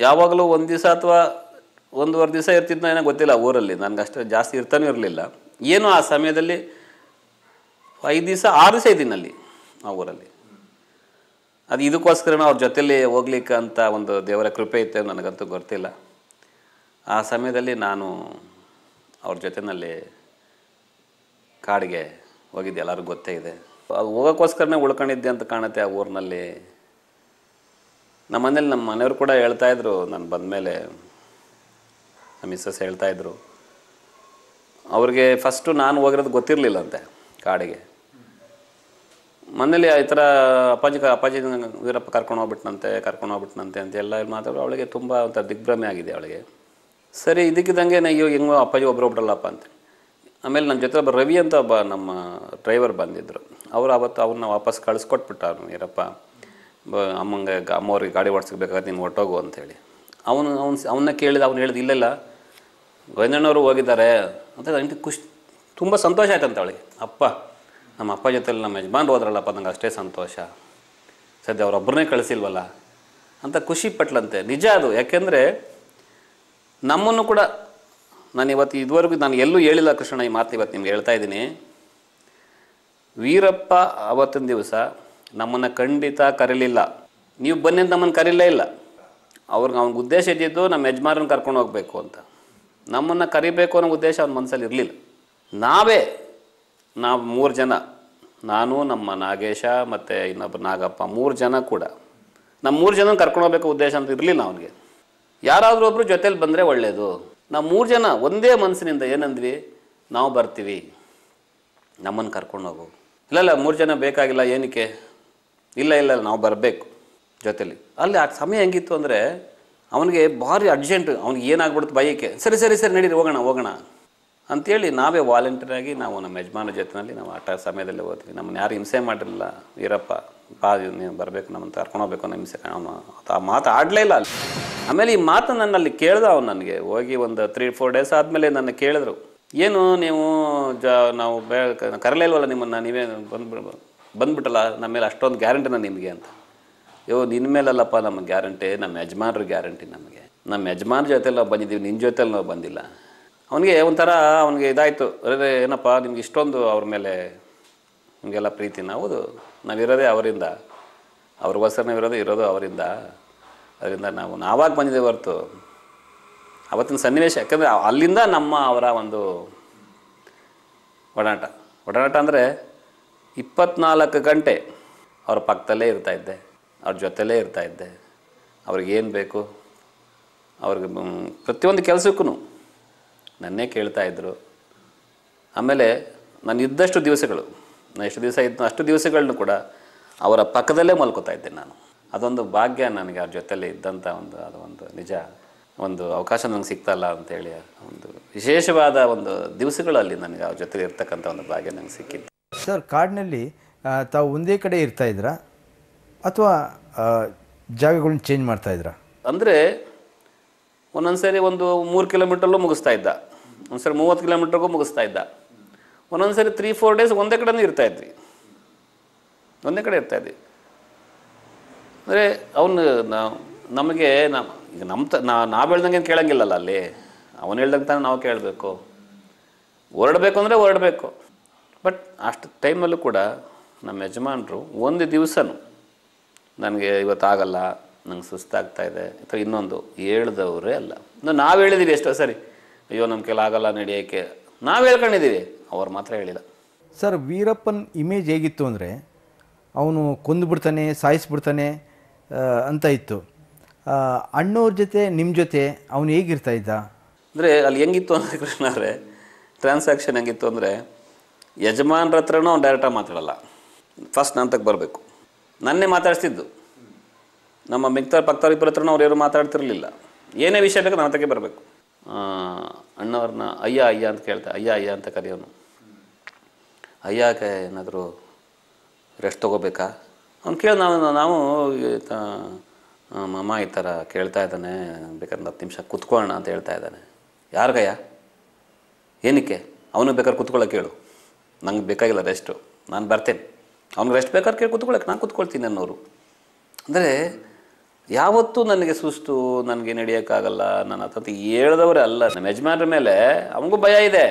S11: ಯಾವಾಗಲೂ ಒಂದು ದಿವಸ ಅಥವಾ ಒಂದೂವರೆ ದಿವಸ ಇರ್ತಿದ್ನೋ ಏನೋ ಗೊತ್ತಿಲ್ಲ ಊರಲ್ಲಿ. ನನಗೆ ಅಷ್ಟು ಜಾಸ್ತಿ ಇರ್ತಾನೂ ಇರಲಿಲ್ಲ. ಏನು ಆ ಸಮಯದಲ್ಲಿ ಐದು ದಿವಸ, ಆರು ದಿವಸ ಇದ್ದೀನಿ ಅಲ್ಲಿ ಆ ಊರಲ್ಲಿ. ಅದು ಇದಕ್ಕೋಸ್ಕರ ಅವ್ರ ಜೊತೆಲಿ ಹೋಗ್ಲಿಕ್ಕೆ ಅಂತ ಒಂದು ದೇವರ ಕೃಪೆ ಇತ್ತು ನನಗಂತೂ ಗೊತ್ತಿಲ್ಲ. ಆ ಸಮಯದಲ್ಲಿ ನಾನು ಅವ್ರ ಜೊತೆಯಲ್ಲಿ ಕಾಡಿಗೆ ಹೋಗಿದ್ದೆ, ಎಲ್ಲರಿಗೂ ಗೊತ್ತೇ ಇದೆ. ಅದು ಹೋಗೋಕ್ಕೋಸ್ಕರನೇ ಉಳ್ಕೊಂಡಿದ್ದೆ ಅಂತ ಕಾಣುತ್ತೆ ಆ ಊರಿನಲ್ಲಿ. ನಮ್ಮ ಮನೇಲಿ ನಮ್ಮ ಮನೆಯವರು ಕೂಡ ಹೇಳ್ತಾಯಿದ್ರು ನಾನು ಬಂದಮೇಲೆ ನಮ್ಮ ಮಿಸ್ಸಸ್ ಹೇಳ್ತಾಯಿದ್ರು ಅವ್ರಿಗೆ ಫಸ್ಟು ನಾನು ಹೋಗಿರೋದು ಗೊತ್ತಿರಲಿಲ್ಲಂತೆ ಕಾಡಿಗೆ. ಮನೇಲಿ ಈ ಥರ ಅಪ್ಪಾಜಿ ಅಪ್ಪಾಜಿ ವೀರಪ್ಪ ಕರ್ಕೊಂಡು ಹೋಗ್ಬಿಟ್ನಂತೆ ಕರ್ಕೊಂಡು ಹೋಗ್ಬಿಟ್ನಂತೆ ಅಂತೆಲ್ಲ ಮಾತಾಡೋ ಅವಳಿಗೆ ತುಂಬ ಒಂಥರ ದಿಗ್ಭ್ರಮೆ ಆಗಿದೆ ಅವಳಿಗೆ. ಸರಿ, ಇದಕ್ಕಿದ್ದಂಗೆ ನಯ್ಯೋ ಹೆಂಗೋ ಅಪ್ಪಾಜಿ ಒಬ್ಬರು ಒಬ್ಬರಲ್ಲಪ್ಪ ಅಂತ ಆಮೇಲೆ ನನ್ನ ಜೊತೆ ಒಬ್ಬ ರವಿ ಅಂತ ಒಬ್ಬ ನಮ್ಮ ಡ್ರೈವರ್ ಬಂದಿದ್ದರು ಅವರು ಅವತ್ತು ಅವ್ರನ್ನ ವಾಪಸ್ ಕಳಿಸ್ಕೊಟ್ಬಿಟ್ಟ ಅವನು ಬ, ಅಮ್ಮಂಗೆ ಅಮ್ಮವ್ರಿಗೆ ಗಾಡಿ ಓಡಿಸ್ಬೇಕಾದ್ರೆ ನೀನು ಹೊಟ್ಟೋಗು ಅಂತೇಳಿ ಅವನು, ಅವ್ನು ಅವನ್ನ ಕೇಳಿದ, ಅವ್ನು ಹೇಳಿದ, ಇಲ್ಲೆಲ್ಲ, ಗೋವಿಂದಣ್ಣವರು ಹೋಗಿದ್ದಾರೆ. ಅಂತ ನನಗೆ ಖುಷಿ, ತುಂಬ ಸಂತೋಷ ಆಯ್ತಂತ ಅವಳಿಗೆ. ಅಪ್ಪ, ನಮ್ಮ ಅಪ್ಪ ಜೊತೆಲಿ ನಮ್ಮ ಯಜಮಾನ್ರು ಹೋದ್ರಲ್ಲಪ್ಪ, ನಂಗೆ ಅಷ್ಟೇ ಸಂತೋಷ. ಸದ್ಯ ಅವ್ರೊಬ್ಬರನ್ನೇ ಕಳಿಸಿಲ್ವಲ್ಲ? ಅಂತ ಖುಷಿ ಪಟ್ಲಂತೆ. ನಿಜ ಅದು. ಯಾಕೆಂದರೆ ನಮ್ಮನ್ನು ಕೂಡ ನಾನು ಇವತ್ತು ಇದುವರೆಗೂ ನಾನು ಎಲ್ಲೂ ಹೇಳಿಲ್ಲ ಕೃಷ್ಣ ಈ ಮಾತು ಇವತ್ತು ನಿಮ್ಗೆ ಹೇಳ್ತಾ ಇದ್ದೀನಿ. ವೀರಪ್ಪ ಅವತ್ತಿನ ದಿವಸ ನಮ್ಮನ್ನು ಖಂಡಿತ ಕರೀಲಿಲ್ಲ. ನೀವು ಬನ್ನಿ ಅಂತ ನಮ್ಮನ್ನು ಕರೀಲೇ ಇಲ್ಲ. ಅವ್ರಿಗೆ ಅವ್ನಿಗೆ ಉದ್ದೇಶ ಇದ್ದಿದ್ದು ನಮ್ಮ ಯಜಮಾರನ್ನ ಕರ್ಕೊಂಡು ಹೋಗಬೇಕು ಅಂತ. ನಮ್ಮನ್ನು ಕರಿಬೇಕು ಅನ್ನೋ ಉದ್ದೇಶ ಅವ್ನ ಮನಸ್ಸಲ್ಲಿ ಇರಲಿಲ್ಲ. ನಾವೇ, ನಾವು ಮೂರು ಜನ, ನಾನು, ನಮ್ಮ ನಾಗೇಶ ಮತ್ತು ಇನ್ನೊಬ್ಬ ನಾಗಪ್ಪ ಮೂರು ಜನ ಕೂಡ. ನಮ್ಮ ಮೂರು ಜನ ಕರ್ಕೊಂಡು ಹೋಗ್ಬೇಕು ಉದ್ದೇಶ ಅಂತ ಇರಲಿಲ್ಲ ಅವನಿಗೆ. ಯಾರಾದರೂ ಒಬ್ಬರು ಜೊತೇಲಿ ಬಂದರೆ ಒಳ್ಳೆಯದು ನಾವು ಮೂರು ಜನ ಒಂದೇ ಮನಸ್ಸಿನಿಂದ ಏನಂದ್ವಿ? ನಾವು ಬರ್ತೀವಿ. ನಮ್ಮನ್ನು ಕರ್ಕೊಂಡು ಹೋಗು. ಇಲ್ಲ ಇಲ್ಲ ಮೂರು ಜನ ಬೇಕಾಗಿಲ್ಲ, ಏನಕ್ಕೆ? ಇಲ್ಲ ಇಲ್ಲ ನಾವು ಬರಬೇಕು ಜೊತೇಲಿ. ಅಲ್ಲಿ ಆ ಸಮಯ ಹೆಂಗಿತ್ತು ಅಂದರೆ ಅವನಿಗೆ ಭಾರಿ ಅರ್ಜೆಂಟ್ ಅವ್ನಿಗೆ ಏನಾಗ್ಬಿಡುತ್ತೆ ಬೈಕೆ ಸರಿ ಸರಿ ಸರಿ, ನಡೀರಿ, ಹೋಗೋಣ ಹೋಗೋಣ. ಅಂತೇಳಿ ನಾವೇ ವಾಲಂಟಿಯರ್ ಆಗಿ ನಾವು ನಮ್ಮ ಯಜಮಾನ ಜೊತೆಯಲ್ಲಿ ನಾವು ಆಟ ಸಮಯದಲ್ಲಿ ಹೋದ್ವಿ. ನಮ್ಮನ್ನು ಯಾರು ಹಿಂಸೆ ಮಾಡಿರಲಿಲ್ಲ, ವೀರಪ್ಪ. ಬಾ ನೀನು ಬರಬೇಕು, ನಮ್ಮನ್ನು ಕರ್ಕೊಂಡು ಹೋಗ್ಬೇಕು ಅನ್ನೋ ಹಿಂಸೆ ಅವನು. ಆ ಮಾತು ಆಡಲೇ ಇಲ್ಲ ಅಲ್ಲಿ. ಆಮೇಲೆ ಈ ಮಾತು ನನ್ನಲ್ಲಿ ಕೇಳ್ದ ಅವ್ನು ನನಗೆ. ಹೋಗಿ ಒಂದು ತ್ರೀ ಫೋರ್ ಡೇಸ್ ಆದಮೇಲೆ ನನ್ನ ಕೇಳಿದ್ರು. ಏನು ನೀವು ಜ, ನಾವು ಬೇ, ಕರಲೇ ಇಲ್ವಲ್ಲ ನಿಮ್ಮನ್ನು, ನೀವೇ ಬಂದ್ಬಿಡ್, ಬಂದ್ಬಿಟ್ಟಲ್ಲ, ನಮ್ಮ ಮೇಲೆ ಅಷ್ಟೊಂದು ಗ್ಯಾರಂಟಿನ ನಿಮಗೆ ಅಂತ. ಯೋ ನಿನ್ನ ಮೇಲಲ್ಲಪ್ಪ ನಮ್ಮ ಗ್ಯಾರಂಟಿ, ನಮ್ಮ ಯಜಮಾನ್ರ ಗ್ಯಾರಂಟಿ ನಮಗೆ. ನಮ್ಮ ಯಜಮಾನ್ರ ಜೊತೆಲ್ಲ ನಾವು ಬಂದಿದ್ದೀವಿ ನಿನ್ನ ಜೊತೆಲಿ ನಾವು ಬಂದಿಲ್ಲ. ಅವನಿಗೆ ಒಂಥರ ಅವನಿಗೆ ಇದಾಯಿತು. ಅದೇ ಏನಪ್ಪ, ನಿಮ್ಗೆ ಇಷ್ಟೊಂದು ಅವ್ರ ಮೇಲೆ ನಿಮಗೆಲ್ಲ ಪ್ರೀತಿನ, ಹೌದು. ನಾವಿರೋದೇ ಅವರಿಂದ. ಅವ್ರಿಗೋಸ್ಕರ ನಾವಿರೋದು ಇರೋದು ಅವರಿಂದ. ಅದರಿಂದ ನಾವು, ನಾವಾಗ ಬಂದಿದ್ದೇವೆ ಹೊರತು ಅವತ್ತಿನ ಸನ್ನಿವೇಶ. ಯಾಕಂದರೆ ಅಲ್ಲಿಂದ ನಮ್ಮ ಅವರ ಒಂದು ಒಡನಾಟ. ಒಡನಾಟ ಅಂದರೆ ಇಪ್ಪತ್ನಾಲ್ಕು ಗಂಟೆ ಅವ್ರ ಪಕ್ಕದಲ್ಲೇ ಇರ್ತಾ ಇದ್ದೆ. ಅವ್ರ ಜೊತೆಲೇ ಇರ್ತಾ ಇದ್ದೆ. ಅವ್ರಿಗೇನು ಬೇಕು? ಅವ್ರಿಗೆ ಪ್ರತಿಯೊಂದು ಕೆಲಸಕ್ಕೂ ನನ್ನೇ ಇದ್ದರು ಆಮೇಲೆ ನಾನು ಇದ್ದಷ್ಟು ದಿವಸಗಳು ನಾನು ಎಷ್ಟು ದಿವಸ ಇದ್ದು ಅಷ್ಟು ದಿವಸಗಳನ್ನು ಕೂಡ ಅವರ ಪಕ್ಕದಲ್ಲೇ ಮಲ್ಕೋತಾ ಇದ್ದೆ ನಾನು. ಅದೊಂದು ಭಾಗ್ಯ ನನಗೆ ಅವ್ರ ಜೊತೆಯಲ್ಲಿ ಇದ್ದಂಥ ಒಂದು ಅದು ಒಂದು ನಿಜ. ಒಂದು ಅವಕಾಶ ನನಗೆ ಸಿಗ್ತಲ್ಲ ಅಂತೇಳಿ ಒಂದು ವಿಶೇಷವಾದ ಒಂದು ದಿವಸಗಳಲ್ಲಿ ನನಗೆ ಅವ್ರ ಜೊತೆಲಿ ಇರ್ತಕ್ಕಂಥ ಒಂದು ಭಾಗ್ಯ ನನಗೆ ಸಿಕ್ಕಿತ್ತು
S14: ಸರ್ ಕಾಡಿನಲ್ಲಿ ತಾವು ಒಂದೇ ಕಡೆ ಇರ್ತಾ ಇದ್ರಾ? ಅಥವಾ ಜಾಗಗಳನ್ನ ಚೇಂಜ್ ಮಾಡ್ತಾ ಇದ್ರಾ?
S11: ಅಂದರೆ ಒಂದೊಂದ್ಸರಿ ಒಂದು ಮೂರು ಕಿಲೋಮೀಟ್ರಲ್ಲೂ ಮುಗಿಸ್ತಾ ಇದ್ದ. ಒಂದ್ಸರಿ ಮೂವತ್ತು ಕಿಲೋಮೀಟ್ರಿಗೂ ಮುಗಿಸ್ತಾ ಇದ್ದ. ಒಂದೊಂದ್ಸರಿ ತ್ರೀ ಫೋರ್ ಡೇಸ್ ಒಂದೇ ಕಡೆನೂ ಇರ್ತಾ ಇದ್ವಿ. ಒಂದೇ ಕಡೆ ಇರ್ತಾ ಇದ್ವಿ. ಅಂದರೆ ಅವನು ನಮಗೆ ನಾವು ಈಗ ನಮ್ಮ ತ, ನಾ, ನಾವು ಹೇಳ್ದಂಗೆ ಕೇಳಂಗಿಲ್ಲಲ್ಲ ಅಲ್ಲಿ. ಅವನು ಹೇಳ್ದಂಗೆ ತಾನೇ ನಾವು ಕೇಳಬೇಕು. ಹೊರಡಬೇಕು ಅಂದರೆ ಹೊರಡಬೇಕು. ಬಟ್ ಅಷ್ಟು ಟೈಮಲ್ಲೂ ಕೂಡ ನಮ್ಮ ಯಜಮಾನರು ಒಂದು ದಿವಸನೂ ನನಗೆ ಇವತ್ತಾಗಲ್ಲ, ನಂಗೆ ಸುಸ್ತಾಗ್ತಾ ಇದೆ ಅಥವಾ ಇನ್ನೊಂದು ಹೇಳ್ದವರೇ ಅಲ್ಲ. ನಾವು ಹೇಳಿದ್ದೀವಿ ಎಷ್ಟೋ ಸರಿ, ಅಯ್ಯೋ ನಮ್ಮ ಕೆಲ ಆಗಲ್ಲ ನಡೆಯೋಕ್ಕೆ ನಾವು ಹೇಳ್ಕೊಂಡಿದ್ದೀವಿ. ಅವ್ರು ಮಾತ್ರ ಹೇಳಿಲ್ಲ.
S14: ಸರ್ ವೀರಪ್ಪನ್ ಇಮೇಜ್ ಹೇಗಿತ್ತು ಅಂದರೆ ಅವನು ಕೊಂದುಬಿಡ್ತಾನೆ ಸಾಯಿಸ್ಬಿಡ್ತಾನೆ ಅಂತ ಇತ್ತು. ಅಣ್ಣವ್ರ ಜೊತೆ ನಿಮ್ಮ ಜೊತೆ ಅವನು ಹೇಗಿರ್ತಾ ಇದ್ದ?
S11: ಅಂದರೆ ಅಲ್ಲಿ ಹೆಂಗಿತ್ತು ಅಂದರೆ ಕೃಷ್ಣವ್ರೆ ಟ್ರಾನ್ಸಾಕ್ಷನ್ ಹೆಂಗಿತ್ತು ಅಂದರೆ ಯಜಮಾನ್ರ ಹತ್ರನೂ ಅವ್ನು ಡೈರೆಕ್ಟಾಗಿ ಮಾತಾಡಲ್ಲ. ಫಸ್ಟ್ ನನ್ನ ತಗ ಬರಬೇಕು. ನನ್ನೇ ಮಾತಾಡ್ತಿದ್ದು ನಮ್ಮ ಮಿಕ್ತ ಪಕ್ತವ್ರ ಇಬ್ಬರ ಹತ್ರನೂ ಅವ್ರು ಯಾರು ಮಾತಾಡ್ತಿರಲಿಲ್ಲ. ಏನೇ ವಿಷಯ ಬೇಕು ನನ್ನ ತಗೇ ಬರಬೇಕು. ಅಣ್ಣವ್ರನ್ನ ಅಯ್ಯ ಅಯ್ಯ ಅಂತ ಕೇಳ್ತಾ ಅಯ್ಯ ಅಯ್ಯ ಅಂತ ಕರೆಯೋನು. ಅಯ್ಯಕ್ಕೆ ಏನಾದರೂ ರೆಸ್ಟ್ ತೊಗೋಬೇಕಾ? ಅವ್ನು ಕೇಳಿ ನಾವು ನಾವು ಮಾಮ ಈ ಥರ ಕೇಳ್ತಾ ಇದ್ದಾನೆ. ಬೇಕಾದ್ರೆ ಹತ್ತು ನಿಮಿಷ ಕುತ್ಕೊಳ್ಳೋಣ ಅಂತ ಹೇಳ್ತಾ ಇದ್ದಾನೆ. ಯಾರಿಗಯ್ಯ ಏನಕ್ಕೆ? ಅವನು ಬೇಕಾದ್ರೆ ಕುತ್ಕೊಳ್ಳೋಕೆ ಕೇಳು. ನಂಗೆ ಬೇಕಾಗಿಲ್ಲ ರೆಸ್ಟು ನಾನು ಬರ್ತೇನೆ. ಅವ್ನಿಗೆ ರೆಸ್ಟ್ ಬೇಕಾದ್ರೆ ಕೇಳಿ ಕುತ್ಕೊಳ್ಳೋಕೆ ನಾನು ಕುತ್ಕೊಳ್ತೀನಿ ಅನ್ನೋರು. ಅಂದರೆ ಯಾವತ್ತೂ ನನಗೆ ಸುಸ್ತು, ನನಗೆ ನಡೆಯೋಕ್ಕಾಗಲ್ಲ, ನನ್ನ ಹತ್ರ ಹೇಳ್ದವ್ರೆ ಅಲ್ಲ. ನಮ್ಮ ಯಜಮಾನ್ರ ಮೇಲೆ ಅವನಿಗೂ ಭಯ ಇದೆ.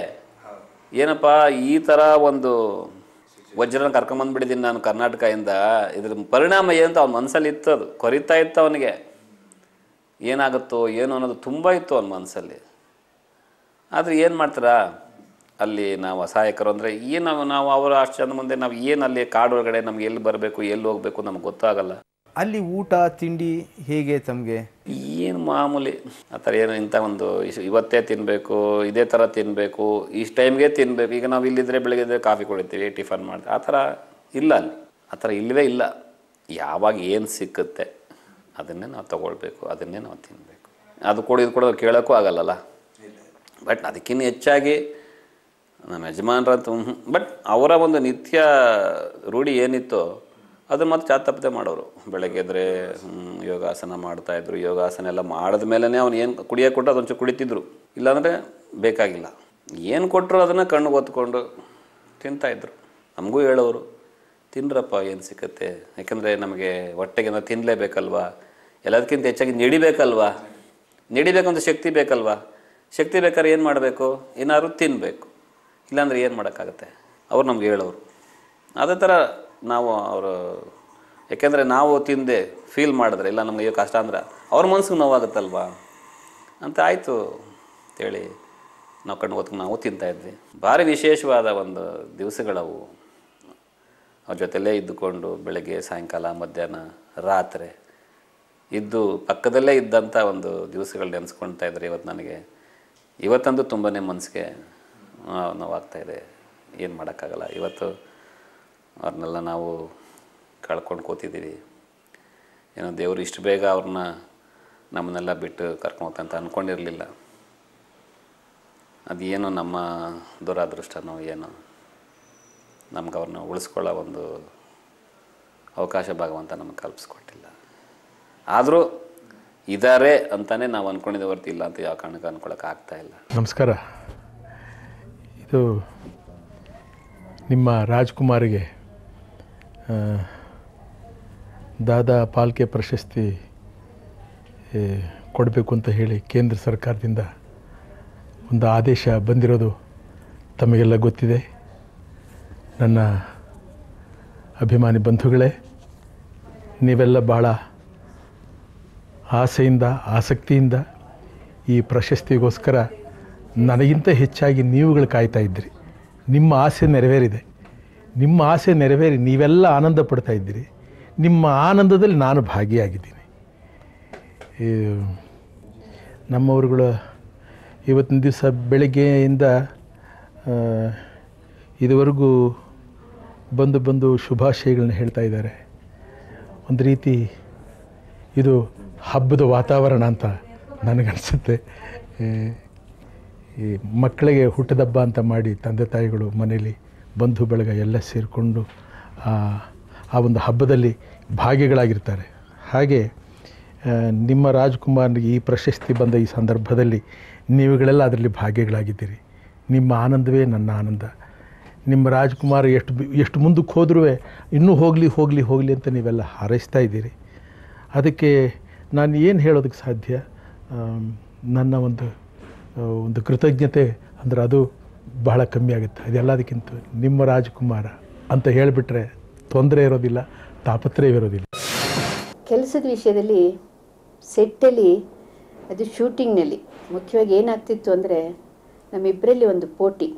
S11: ಏನಪ್ಪ, ಈ ಥರ ಒಂದು ವಜ್ರನ ಕರ್ಕೊಂಬಂದ್ಬಿಟ್ಟಿದ್ದೀನಿ ನಾನು ಕರ್ನಾಟಕದಿಂದ. ಇದ್ರ ಪರಿಣಾಮ ಏನಂತ ಅವ್ನ ಮನಸ್ಸಲ್ಲಿ ಇತ್ತು ಅದು. ಕೊರಿತಾ ಇತ್ತು ಅವನಿಗೆ. ಏನಾಗುತ್ತೋ, ಏನು ಅನ್ನೋದು ತುಂಬ ಇತ್ತು ಅವನ ಮನಸ್ಸಲ್ಲಿ ಆದರೆ ಏನು ಮಾಡ್ತಾರಾ? ಅಲ್ಲಿ ನಾವು ಅಸಹಾಯಕರು ಅಂದರೆ ಏನು ನಾವು ನಾವು ಅವರ ಅಷ್ಟು ಚಂದ ಮುಂದೆ ನಾವು ಏನು ಅಲ್ಲಿ ಕಾಡು ಒಳಗಡೆ ನಮ್ಗೆ ಎಲ್ಲಿ ಬರಬೇಕು, ಎಲ್ಲಿ ಹೋಗಬೇಕು ನಮ್ಗೆ ಗೊತ್ತಾಗಲ್ಲ.
S14: ಅಲ್ಲಿ ಊಟ, ತಿಂಡಿ ಹೇಗೆ ತಮಗೆ?
S11: ಏನು ಮಾಮೂಲಿ ಆ ಥರ ಏನು ಇಂಥ ಒಂದು ಇವತ್ತೇ ತಿನ್ನಬೇಕು ಇದೇ ಥರ ತಿನ್ನಬೇಕು ಇಷ್ಟು ಟೈಮ್ಗೆ ತಿನ್ನಬೇಕು ಈಗ ನಾವು ಇಲ್ಲಿದ್ದರೆ ಬೆಳಗ್ಗೆ ಕಾಫಿ ಕುಡಿತೀವಿ, ಟಿಫನ್ ಮಾಡ್ತೀವಿ. ಆ ಥರ ಇಲ್ಲ ಅಲ್ಲಿ. ಆ ಥರ ಇಲ್ಲವೇ ಇಲ್ಲ. ಯಾವಾಗ ಏನು ಸಿಕ್ಕುತ್ತೆ ಅದನ್ನೇ ನಾವು ತಗೊಳ್ಬೇಕು, ಅದನ್ನೇ ನಾವು ತಿನ್ನಬೇಕು ಅದು ಕೊಡು ಇದು ಕೊಡೋದು ಕೇಳೋಕ್ಕೂ ಆಗಲ್ಲಲ್ಲ? ಬಟ್ ಅದಕ್ಕಿಂತ ಹೆಚ್ಚಾಗಿ ನಮ್ಮ ಯಜಮಾನರಂತೂ ಬಟ್ ಅವರ ಒಂದು ನಿತ್ಯ ರೂಢಿ ಏನಿತ್ತೋ ಅದನ್ನು ಮತ್ತೆ ಚಾತ್ ತಪ್ಪದೆ ಮಾಡೋರು. ಬೆಳಗ್ಗೆ ಎದ್ರೆ ಯೋಗಾಸನ ಮಾಡ್ತಾಯಿದ್ರು ಯೋಗಾಸನ ಎಲ್ಲ ಮಾಡಿದ ಮೇಲೇ ಅವ್ನು ಏನು ಕುಡಿಯೋಕೆ ಕೊಟ್ಟು ಅದೊಂಚೂರು ಕುಡಿತಿದ್ರು. ಇಲ್ಲಾಂದರೆ ಬೇಕಾಗಿಲ್ಲ. ಏನು ಕೊಟ್ಟರು ಅದನ್ನು ಕಣ್ಣು ಒತ್ಕೊಂಡು ತಿಂತಾಯಿದ್ರು ನಮಗೂ ಹೇಳೋರು, ತಿನ್ರಪ್ಪ, ಏನು ಸಿಕ್ಕತ್ತೆ? ಯಾಕೆಂದರೆ ನಮಗೆ ಹೊಟ್ಟೆಗೆ ನಾವು ತಿನ್ನಲೇಬೇಕಲ್ವಾ ಎಲ್ಲದಕ್ಕಿಂತ ಹೆಚ್ಚಾಗಿ ನಡಿಬೇಕಲ್ವಾ? ನಡಿಬೇಕಂತ ಶಕ್ತಿ ಬೇಕಲ್ವಾ? ಶಕ್ತಿ ಬೇಕಾದ್ರೆ ಏನು ಮಾಡಬೇಕು? ಏನಾದ್ರು ತಿನ್ನಬೇಕು ಇಲ್ಲಾಂದ್ರೆ ಏನು ಮಾಡೋಕ್ಕಾಗತ್ತೆ? ಅವ್ರು ನಮ್ಗೆ ಹೇಳೋರು. ಅದೇ ಥರ ನಾವು ಅವರು, ಯಾಕೆಂದರೆ ನಾವು ತಿಂದೆ ಫೀಲ್ ಮಾಡಿದ್ರೆ, ಇಲ್ಲ ನಮಗೆ ಅಯ್ಯೋ ಕಷ್ಟ ಅಂದ್ರೆ, ಅವ್ರ ಮನ್ಸಿಗೆ ನೋವಾಗುತ್ತಲ್ವಾ? ಅಂತ ಆಯಿತು ಅಂತೇಳಿ ನಾವು ಕಣ್ಣು ಹೊತ್ಕೊಂಡು ನಾವು ತಿಂತಾಯಿದ್ವಿ ಭಾರಿ ವಿಶೇಷವಾದ ಒಂದು ದಿವಸಗಳವು. ಅವ್ರ ಜೊತೆಲೇ ಇದ್ದುಕೊಂಡು ಬೆಳಗ್ಗೆ, ಸಾಯಂಕಾಲ, ಮಧ್ಯಾಹ್ನ, ರಾತ್ರಿ, ಇದ್ದು ಪಕ್ಕದಲ್ಲೇ ಇದ್ದಂಥ ಒಂದು ದಿವಸಗಳು ನೆನೆಸ್ಕೊಳ್ತಾ ಇದ್ದಾರೆ ಇವತ್ತು ನನಗೆ. ಇವತ್ತಂತೂ ತುಂಬಾ ಮನಸ್ಸಿಗೆ ನೋವಾಗ್ತಾಯಿದೆ ಏನು ಮಾಡೋಕ್ಕಾಗಲ್ಲ. ಇವತ್ತು ಅವ್ರನ್ನೆಲ್ಲ ನಾವು ಕಳ್ಕೊಂಡು ಕೂತಿದ್ದೀವಿ. ಏನೋ ದೇವರು ಇಷ್ಟು ಬೇಗ ಅವ್ರನ್ನ ನಮ್ಮನ್ನೆಲ್ಲ ಬಿಟ್ಟು ಕರ್ಕೊಂತ ಅಂದ್ಕೊಂಡಿರಲಿಲ್ಲ ಅದೇನು ನಮ್ಮ ದುರಾದೃಷ್ಟನೋ ಏನೋ ನಮ್ಗೆ ಅವ್ರನ್ನ ಉಳಿಸ್ಕೊಳ್ಳೋ ಒಂದು ಅವಕಾಶ ಭಾಗವಂತ ನಮಗೆ ಕಲ್ಪಿಸ್ಕೊಟ್ಟಿಲ್ಲ. ಆದರೂ ಇದ್ದಾರೆ ಅಂತಲೇ ನಾವು ಅಂದ್ಕೊಂಡಿದ್ದೆ ಹೊರತು ಇಲ್ಲ ಅಂತ ಯಾವ ಕಾರಣಕ್ಕೆ ಅಂದ್ಕೊಳಕ್ಕೆ ಆಗ್ತಾ ಇಲ್ಲ.
S2: ನಮಸ್ಕಾರ. ಇದು ನಿಮ್ಮ ರಾಜ್ಕುಮಾರಿಗೆ ದಾದಾ ಪಾಲ್ಕೆ ಪ್ರಶಸ್ತಿ ಕೊಡಬೇಕು ಅಂತ ಹೇಳಿ ಕೇಂದ್ರ ಸರ್ಕಾರದಿಂದ ಒಂದು ಆದೇಶ ಬಂದಿರೋದು ತಮಗೆಲ್ಲ ಗೊತ್ತಿದೆ. ನನ್ನ ಅಭಿಮಾನಿ ಬಂಧುಗಳೇ, ನೀವೆಲ್ಲ ಭಾಳ ಆಸೆಯಿಂದ, ಆಸಕ್ತಿಯಿಂದ ಈ ಪ್ರಶಸ್ತಿಗೋಸ್ಕರ ನನಗಿಂತ ಹೆಚ್ಚಾಗಿ ನೀವುಗಳು ಕಾಯ್ತಾ ಇದ್ದಿರಿ. ನಿಮ್ಮ ಆಸೆ ನೆರವೇರಿದೆ. ನಿಮ್ಮ ಆಸೆ ನೆರವೇರಿ, ನೀವೆಲ್ಲ ಆನಂದ ಪಡ್ತಾ ಇದ್ದೀರಿ. ನಿಮ್ಮ ಆನಂದದಲ್ಲಿ ನಾನು ಭಾಗಿಯಾಗಿದ್ದೀನಿ. ನಮ್ಮವರುಗಳು ಇವತ್ತಿನ ದಿವಸ ಬೆಳಗ್ಗೆಯಿಂದ ಇದುವರೆಗೂ ಬಂದು ಬಂದು ಶುಭಾಶಯಗಳನ್ನ ಹೇಳ್ತಾ ಇದ್ದಾರೆ. ಒಂದು ರೀತಿ ಇದು ಹಬ್ಬದ ವಾತಾವರಣ ಅಂತ ನನಗನ್ಸುತ್ತೆ. ಈ ಮಕ್ಕಳಿಗೆ ಹುಟ್ಟದಬ್ಬ ಅಂತ ಮಾಡಿ ತಂದೆ ತಾಯಿಗಳು ಮನೇಲಿ ಬಂಧು ಬಳಗ ಎಲ್ಲ ಸೇರಿಕೊಂಡು, ಆ ಒಂದು ಹಬ್ಬದಲ್ಲಿ ಭಾಗಿಗಳಾಗಿರ್ತಾರೆ. ಹಾಗೆ ನಿಮ್ಮ ರಾಜ್ಕುಮಾರ್ಗೆ ಈ ಪ್ರಶಸ್ತಿ ಬಂದ ಈ ಸಂದರ್ಭದಲ್ಲಿ ನೀವುಗಳೆಲ್ಲ ಅದರಲ್ಲಿ ಭಾಗಿಗಳಾಗಿದ್ದೀರಿ. ನಿಮ್ಮ ಆನಂದವೇ ನನ್ನ ಆನಂದ. ನಿಮ್ಮ ರಾಜ್ಕುಮಾರ್ ಎಷ್ಟು ಎಷ್ಟು ಮುಂದಕ್ಕೆ ಹೋದ್ರೂ ಇನ್ನೂ ಹೋಗಲಿ ಹೋಗಲಿ ಹೋಗಲಿ ಅಂತ ನೀವೆಲ್ಲ ಹಾರೈಸ್ತಾ ಇದ್ದೀರಿ. ಅದಕ್ಕೆ ನಾನು ಏನು ಹೇಳೋದಕ್ಕೆ ಸಾಧ್ಯ? ನನ್ನ ಒಂದು ಒಂದು ಕೃತಜ್ಞತೆ, ಅಂದರೆ ಅದು ಬಹಳ ಕಮ್ಮಿ ಆಗುತ್ತೆ. ಅದೆಲ್ಲದಕ್ಕಿಂತ ನಿಮ್ಮ ರಾಜಕುಮಾರ ಅಂತ ಹೇಳಿಬಿಟ್ರೆ ತೊಂದರೆ ಇರೋದಿಲ್ಲ ತಾಪತ್ರಯವಿರೋದಿಲ್ಲ
S15: ಕೆಲಸದ ವಿಷಯದಲ್ಲಿ ಸೆಟ್ಟಲ್ಲಿ, ಅದು ಶೂಟಿಂಗ್ನಲ್ಲಿ ಮುಖ್ಯವಾಗಿ ಏನಾಗ್ತಿತ್ತು ಅಂದರೆ ನಮ್ಮಿಬ್ಬರಲ್ಲಿ ಒಂದು ಪೋಟಿ.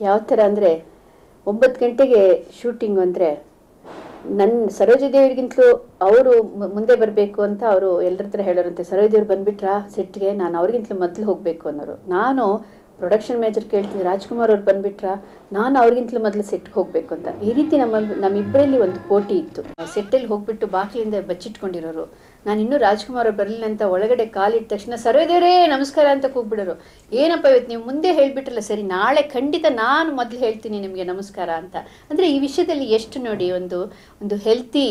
S15: ಯಾವ ಥರ ಅಂದರೆ ಒಂಬತ್ತು ಗಂಟೆಗೆ ಶೂಟಿಂಗ್ ಅಂದರೆ ನನ್ನ ಸರೋಜದೇವರಿಗಿಂತಲೂ ಅವರು ಮುಂದೆ ಬರಬೇಕು ಅಂತ ಅವರು ಎಲ್ಲರ ಹತ್ರ ಹೇಳೋರಂತೆ, ಸರೋಜದೇವ್ರು ಬಂದುಬಿಟ್ರಾ ಸೆಟ್ಗೆ ನಾನು ಅವ್ರಿಗಿಂತಲೂ ಮೊದಲು ಹೋಗಬೇಕು ಅನ್ನೋರು. ನಾನು ಪ್ರೊಡಕ್ಷನ್ ಮ್ಯಾನೇಜರ್ ಕೇಳ್ತೀನಿ, ರಾಜ್ಕುಮಾರ್ ಅವ್ರು ಬಂದುಬಿಟ್ರಾ, ನಾನು ಅವ್ರಿಗಿಂತಲೂ ಮೊದಲು ಸೆಟ್ಗೆ ಹೋಗಬೇಕು ಅಂತ. ಈ ರೀತಿ ನಮ್ಮ, ನಮ್ಮಿಬ್ಬರಲ್ಲಿ ಒಂದು ಪೋಟಿ ಇತ್ತು. ಸೆಟ್ಟಲ್ಲಿ ಹೋಗ್ಬಿಟ್ಟು ಬಾಗಿಲಿಂದ ಬಚ್ಚಿಟ್ಕೊಂಡಿರೋರು. ನಾನು ಇನ್ನೂ ರಾಜ್ಕುಮಾರ್ ಅವ್ರು ಬರಲಿಲ್ಲ ಅಂತ ಒಳಗಡೆ ಕಾಲಿಟ್ಟ ತಕ್ಷಣ ಸರ್ವೇದೇವರೇ ನಮಸ್ಕಾರ ಅಂತ ಕೂಗ್ಬಿಡೋರು. ಏನಪ್ಪ ಇವತ್ತು ನೀವು ಮುಂದೆ ಹೇಳ್ಬಿಟ್ರಲ್ಲ ಸರಿ, ನಾಳೆ ಖಂಡಿತ ನಾನು ಮೊದಲು ಹೇಳ್ತೀನಿ ನಿಮಗೆ ನಮಸ್ಕಾರ ಅಂತ. ಅಂದರೆ ಈ ವಿಷಯದಲ್ಲಿ ಎಷ್ಟು ನೋಡಿ ಒಂದು ಒಂದು ಹೆಲ್ತಿ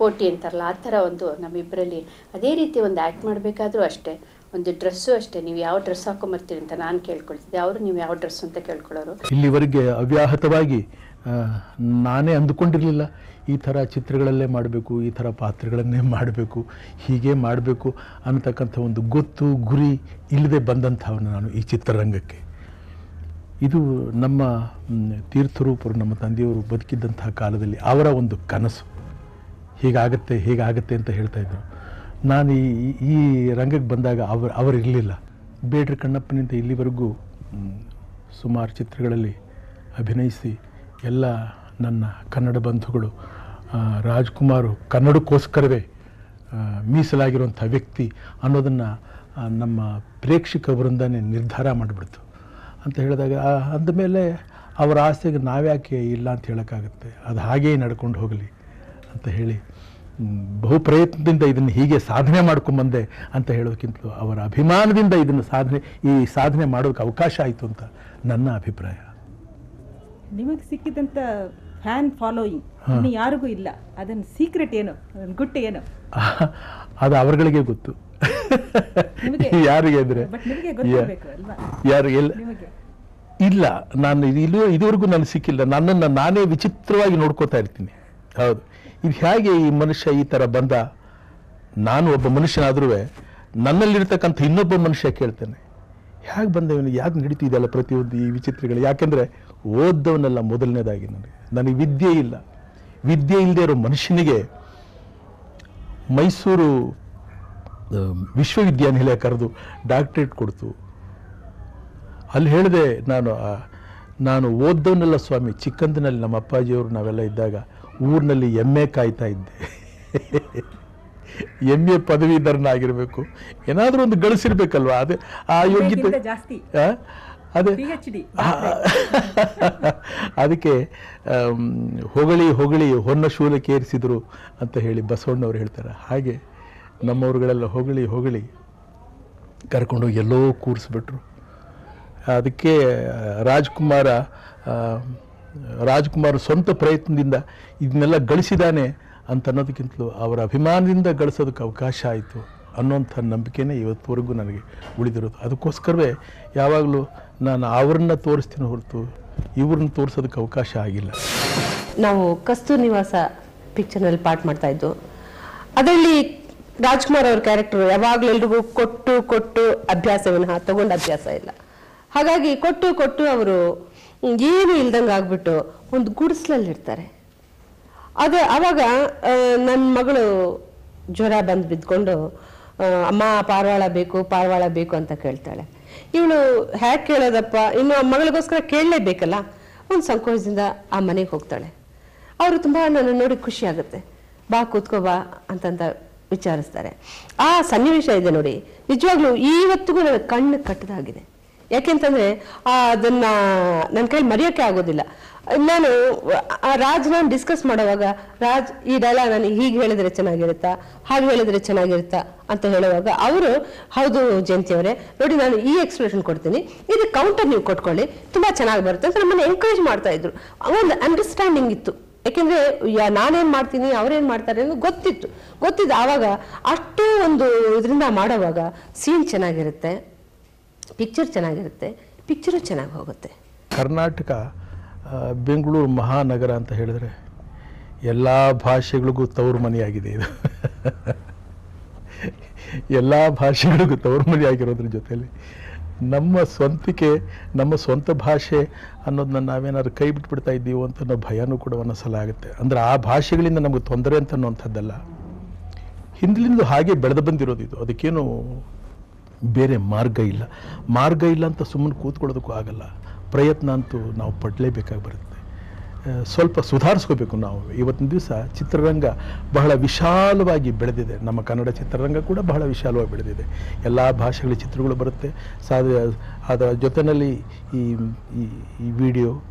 S15: ಪೋಟಿ ಅಂತಾರಲ್ಲ, ಆ ಥರ ಒಂದು ನಮ್ಮಿಬ್ಬರಲ್ಲಿ ಅದೇ ರೀತಿ ಒಂದು ಆ್ಯಕ್ಟ್ ಮಾಡಬೇಕಾದ್ರೂ ಅಷ್ಟೇ. ಒಂದು ಡ್ರೆಸ್ಸು ಅಷ್ಟೇ, ನೀವು ಯಾವ ಡ್ರೆಸ್ ಹಾಕೊಂಬರ್ತೀರಿ ಅಂತ ನಾನು ಕೇಳ್ಕೊಳ್ತಿದ್ದೆ. ಅವರು ನೀವು ಯಾವ ಡ್ರೆಸ್ ಅಂತ ಕೇಳ್ಕೊಳ್ಳೋರು.
S2: ಇಲ್ಲಿವರೆಗೆ ಅವ್ಯಾಹತವಾಗಿ ನಾನೇ ಅಂದುಕೊಂಡಿರಲಿಲ್ಲ. ಈ ಥರ ಚಿತ್ರಗಳಲ್ಲೇ ಮಾಡಬೇಕು, ಈ ಥರ ಪಾತ್ರಗಳನ್ನೇ ಮಾಡಬೇಕು, ಹೀಗೆ ಮಾಡಬೇಕು ಅನ್ನತಕ್ಕಂಥ ಒಂದು ಗೊತ್ತು, ಗುರಿ ಇಲ್ಲದೆ ಬಂದಂಥವನು ನಾನು ಈ ಚಿತ್ರರಂಗಕ್ಕೆ. ಇದು ನಮ್ಮ ತೀರ್ಥರೂಪರು, ನಮ್ಮ ತಂದೆಯವರು ಬದುಕಿದ್ದಂತಹ ಕಾಲದಲ್ಲಿ ಅವರ ಒಂದು ಕನಸು. ಹೀಗಾಗತ್ತೆ ಹೀಗಾಗತ್ತೆ ಅಂತ ಹೇಳ್ತಾ ಇದ್ರು. ನಾನು ಈ, ಈ- ರಂಗಕ್ಕೆ ಬಂದಾಗ ಅವರು ಇರಲಿಲ್ಲ. ಬೇಡ್ರ ಕಣ್ಣಪ್ಪನಿಂದ ಇಲ್ಲಿವರೆಗೂ ಸುಮಾರು ಚಿತ್ರಗಳಲ್ಲಿ ಅಭಿನಯಿಸಿ ಎಲ್ಲ ನನ್ನ ಕನ್ನಡ ಬಂಧುಗಳು ರಾಜ್ಕುಮಾರು ಕನ್ನಡಕ್ಕೋಸ್ಕರವೇ ಮೀಸಲಾಗಿರುವಂಥ ವ್ಯಕ್ತಿ ಅನ್ನೋದನ್ನು ನಮ್ಮ ಪ್ರೇಕ್ಷಕ ವೃಂದನೇ ನಿರ್ಧಾರ ಮಾಡಿಬಿಡ್ತು. ಅಂತ ಹೇಳಿದಾಗ ಅಂದಮೇಲೆ ಅವರ ಆಸೆಗೆ ನಾವ್ಯಾಕೆ ಇಲ್ಲ ಅಂತ ಹೇಳೋಕ್ಕಾಗುತ್ತೆ? ಅದು ಹಾಗೇ ನಡ್ಕೊಂಡು ಹೋಗಲಿ ಅಂತ ಹೇಳಿ ಬಹು ಪ್ರಯತ್ನದಿಂದ ಇದನ್ನು ಹೀಗೆ ಸಾಧನೆ ಮಾಡ್ಕೊಂಬಂದೆ ಅಂತ ಹೇಳೋಕ್ಕಿಂತಲೂ ಅವರ ಅಭಿಮಾನದಿಂದ ಇದನ್ನು ಸಾಧನೆ ಈ ಸಾಧನೆ ಮಾಡೋಕ್ಕೆ ಅವಕಾಶ ಆಯಿತು ಅಂತ ನನ್ನ ಅಭಿಪ್ರಾಯ.
S16: ನಿಮಗೆ ಸಿಕ್ಕಿದಂತ ಫ್ಯಾನ್ ಫಾಲೋಯಿಂಗ್. ಯಾರಿಗೂ ಇಲ್ಲ. ಅದನ್ನ ಸೀಕ್ರೆಟ್ ಏನು? ಗುಟ್ಟು ಏನು?
S2: ಅದು ಅವರುಗಳಿಗೆ ಗೊತ್ತು. ಯಾರಿಗೆ ಅಂದರೆ? ಯಾರಿಗೆ
S16: ಇಲ್ಲ
S2: ಇಲ್ಲ ನಾನು ಇದು ಇದುವರೆಗೂ ನನಗೆ ಸಿಕ್ಕಿಲ್ಲ. ನನ್ನನ್ನು ನಾನೇ ವಿಚಿತ್ರವಾಗಿ ನೋಡ್ಕೋತಾ ಇರ್ತೀನಿ. ಹೌದು. ಇದು ಹೇಗೆ ಈ ಮನುಷ್ಯ ಈ ಥರ ಬಂದ? ನಾನು ಒಬ್ಬ ಮನುಷ್ಯನಾದ್ರೂ ನನ್ನಲ್ಲಿರ್ತಕ್ಕಂಥ ಇನ್ನೊಬ್ಬ ಮನುಷ್ಯ ಕೇಳ್ತೇನೆ. ಹೇಗೆ ಬಂದ ಇವನು ಯಾಕೆ ನಡೀತಿದೆಯಲ್ಲ ಪ್ರತಿಯೊಂದು ಈ ವಿಚಿತ್ರಗಳು? ಯಾಕೆಂದರೆ ಓದ್ದವನಲ್ಲ ಮೊದಲನೇದಾಗಿ ನನಗೆ. ನನಗೆ ವಿದ್ಯೆ ಇಲ್ಲ. ವಿದ್ಯೆ ಇಲ್ಲದೆ ಇರೋ ಮನುಷ್ಯನಿಗೆ ಮೈಸೂರು ವಿಶ್ವವಿದ್ಯಾನಿಲಯ ಕರೆದು ಡಾಕ್ಟ್ರೇಟ್ ಕೊಡ್ತು. ಅಲ್ಲಿ ಹೇಳಿದೆ, ನಾನು ನಾನು ಓದ್ದವನ್ನೆಲ್ಲ ಸ್ವಾಮಿ, ಚಿಕ್ಕಂದಿನಲ್ಲಿ ನಮ್ಮ ಅಪ್ಪಾಜಿಯವರು ನಾವೆಲ್ಲ ಇದ್ದಾಗ ಊರಿನಲ್ಲಿ ಎಮ್ಮೆ ಕಾಯ್ತಾ ಇದ್ದೆ. ಎಂ ಎ ಪದವೀಧರನಾಗಿರಬೇಕು. ಏನಾದರೂ ಒಂದು ಗಳಿಸಿರ್ಬೇಕಲ್ವಾ? ಅದೇ ಆ ಯೋಗ್ಯತೆ? ಅದೇ ಅದಕ್ಕೆ ಹೊಗಳಿ ಹೊಗಳಿ ಹೊನ್ನ ಶೂಲಕ್ಕೆ ಏರಿಸಿದ್ರು ಅಂತ ಹೇಳಿ ಬಸವಣ್ಣವ್ರು ಹೇಳ್ತಾರೆ. ಹಾಗೆ ನಮ್ಮವ್ರುಗಳೆಲ್ಲ ಹೊಗಳಿ ಹೊಗಳಿ ಕರ್ಕೊಂಡೋಗಿ ಎಲ್ಲೋ ಕೂರಿಸ್ಬಿಟ್ರು. ಅದಕ್ಕೆ ರಾಜ್ಕುಮಾರ ರಾಜ್ಕುಮಾರ್ ಸ್ವಂತ ಪ್ರಯತ್ನದಿಂದ ಇದನ್ನೆಲ್ಲ ಗಳಿಸಿದ್ದಾನೆ ಅಂತ ಅನ್ನೋದಕ್ಕಿಂತಲೂ ಅವರ ಅಭಿಮಾನದಿಂದ ಗಳಿಸೋದಕ್ಕೆ ಅವಕಾಶ ಆಯಿತು ಅನ್ನೋಂಥ ನಂಬಿಕೆನೇ ಇವತ್ತುವರೆಗೂ ನನಗೆ ಉಳಿದಿರೋದು. ಅದಕ್ಕೋಸ್ಕರವೇ ಯಾವಾಗಲೂ ನಾನು ಅವ್ರನ್ನ ತೋರಿಸ್ತೀನಿ ಹೊರತು ಇವ್ರನ್ನ ತೋರಿಸೋದಕ್ಕೆ ಅವಕಾಶ ಆಗಿಲ್ಲ.
S17: ನಾವು ಕಸ್ತೂರ್ ನಿವಾಸ ಪಿಕ್ಚರ್ನಲ್ಲಿ ಪಾಠ ಮಾಡ್ತಾ ಇದ್ದು, ಅದರಲ್ಲಿ ರಾಜ್ಕುಮಾರ್ ಅವ್ರ ಕ್ಯಾರೆಕ್ಟರ್ ಯಾವಾಗಲೂ ಎಲ್ರಿಗೂ ಕೊಟ್ಟು ಕೊಟ್ಟು ಅಭ್ಯಾಸವನ್ನು ವಿನಃ ತಗೊಂಡ ಅಭ್ಯಾಸ ಇಲ್ಲ. ಹಾಗಾಗಿ ಕೊಟ್ಟು ಕೊಟ್ಟು ಅವರು ಏನು ಇಲ್ದಂಗೆ ಆಗ್ಬಿಟ್ಟು ಒಂದು ಗುಡಿಸ್ಲಲ್ಲಿ ಇರ್ತಾರೆ ಅದೇ ಅವಾಗ ನನ್ನ ಮಗಳು ಜ್ವರ ಬಂದು ಬಿದ್ಕೊಂಡು ಅಮ್ಮ ಪಾರಿವಾಳ ಬೇಕು ಪಾರಿವಾಳ ಬೇಕು ಅಂತ ಕೇಳ್ತಾಳೆ. ಇವಳು ಹ್ಯಾಕ್ ಕೇಳೋದಪ್ಪ, ಇನ್ನು ಮಗಳಿಗೋಸ್ಕರ ಕೇಳಲೇಬೇಕಲ್ಲ? ಒಂದು ಸಂಕೋಚದಿಂದ ಆ ಮನೆಗೆ ಹೋಗ್ತಾಳೆ. ಅವರು ತುಂಬ ನನ್ನ ನೋಡಿ ಖುಷಿ ಆಗುತ್ತೆ. ಬಾ, ಕೂತ್ಕೋ, ಬಾ ಅಂತಂತ ವಿಚಾರಿಸ್ತಾರೆ. ಆ ಸನ್ನಿವೇಶ ಇದೆ ನೋಡಿ. ನಿಜವಾಗ್ಲೂ ಇವತ್ತಿಗೂ ನನ್ನ ಕಣ್ಣು ಕಟ್ಟದಾಗಿದೆ ಯಾಕೆಂತಂದ್ರೆ ಆ, ಅದನ್ನ ನನ್ನ ಕೈಲಿ ಮರೆಯೋಕೆ ಆಗೋದಿಲ್ಲ. ನಾನು ಆ ರಾಜ್ ನಾನು ಡಿಸ್ಕಸ್ ಮಾಡುವಾಗ ರಾಜ್ ಈ ಡೈಲಾಗ್ ನಾನು ಹೀಗೆ ಹೇಳಿದ್ರೆ ಚೆನ್ನಾಗಿರುತ್ತಾ ಹಾಗೆ ಹೇಳಿದ್ರೆ ಚೆನ್ನಾಗಿರುತ್ತಾ ಅಂತ ಹೇಳುವಾಗ ಅವರು ಹೌದು ಜಯಂತಿ ಅವರೇ ನೋಡಿ ನಾನು ಈ ಎಕ್ಸ್ಪ್ರೆಷನ್ ಕೊಡ್ತೀನಿ ಇದು ಕೌಂಟರ್ ನೀವು ಕೊಟ್ಕೊಳ್ಳಿ ತುಂಬಾ ಚೆನ್ನಾಗಿ ಬರುತ್ತೆ ಅಂತ ನಮ್ಮನ್ನ ಎನ್ಕರೇಜ್ ಮಾಡ್ತಾ ಇದ್ರು. ಒಂದು ಅಂಡರ್ಸ್ಟ್ಯಾಂಡಿಂಗ್ ಇತ್ತು. ಯಾಕೆಂದ್ರೆ ನಾನೇನ್ ಮಾಡ್ತೀನಿ ಅವ್ರೇನ್ ಮಾಡ್ತಾರೆ ಅನ್ನೋದು ಗೊತ್ತಿತ್ತು. ಗೊತ್ತಿದ್ದು ಆವಾಗ ಅಷ್ಟು ಒಂದು ಇದರಿಂದ ಮಾಡೋವಾಗ ಸೀನ್ ಚೆನ್ನಾಗಿರುತ್ತೆ. ಪಿಕ್ಚರ್ ಚೆನ್ನಾಗಿರುತ್ತೆ ಪಿಕ್ಚರು ಚೆನ್ನಾಗಿ ಹೋಗುತ್ತೆ.
S2: ಕರ್ನಾಟಕ ಬೆಂಗಳೂರು ಮಹಾನಗರ ಅಂತ ಹೇಳಿದ್ರೆ ಎಲ್ಲ ಭಾಷೆಗಳಿಗೂ ತವರು ಮನೆಯಾಗಿದೆ ಇದು. ಎಲ್ಲ ಭಾಷೆಗಳಿಗೂ ತವರು ಮನೆಯಾಗಿರೋದ್ರ ಜೊತೆಯಲ್ಲಿ ನಮ್ಮ ಸ್ವಂತಿಕೆ, ನಮ್ಮ ಸ್ವಂತ ಭಾಷೆ ಅನ್ನೋದನ್ನ ನಾವೇನಾದ್ರು ಕೈ ಬಿಟ್ಬಿಡ್ತಾ ಇದ್ದೀವೋ ಅಂತ ಅನ್ನೋ ಭಯನೂ ಕೂಡ ಒಂದೊಂದ್ಸಲ ಆಗುತ್ತೆ ಅಂದರೆ ಆ ಭಾಷೆಗಳಿಂದ ನಮಗೆ ತೊಂದರೆ ಅಂತ ಅನ್ನುವಂಥದ್ದಲ್ಲ ಹಿಂದಿಲಿಂದ ಹಾಗೆ ಬೆಳೆದು ಬಂದಿರೋದು ಇದು. ಅದಕ್ಕೇನು ಬೇರೆ ಮಾರ್ಗ ಇಲ್ಲ. ಮಾರ್ಗ ಇಲ್ಲ ಅಂತ ಸುಮ್ಮನೆ ಕೂತ್ಕೊಳ್ಳೋದಕ್ಕೂ ಆಗಲ್ಲ. ಪ್ರಯತ್ನ ಅಂತೂ ನಾವು ಪಡಲೇಬೇಕಾಗಿ ಬರುತ್ತೆ. ಸ್ವಲ್ಪ ಸುಧಾರಿಸ್ಕೋಬೇಕು ನಾವು. ಇವತ್ತಿನ ದಿವಸ ಚಿತ್ರರಂಗ ಬಹಳ ವಿಶಾಲವಾಗಿ ಬೆಳೆದಿದೆ. ನಮ್ಮ ಕನ್ನಡ ಚಿತ್ರರಂಗ ಕೂಡ ಬಹಳ ವಿಶಾಲವಾಗಿ ಬೆಳೆದಿದೆ. ಎಲ್ಲ ಭಾಷೆಗಳ ಚಿತ್ರಗಳು ಬರುತ್ತೆ. ಸಾಧ ಅದರ ಜೊತೆಯಲ್ಲಿ ಈ ಈ ವಿಡಿಯೋ,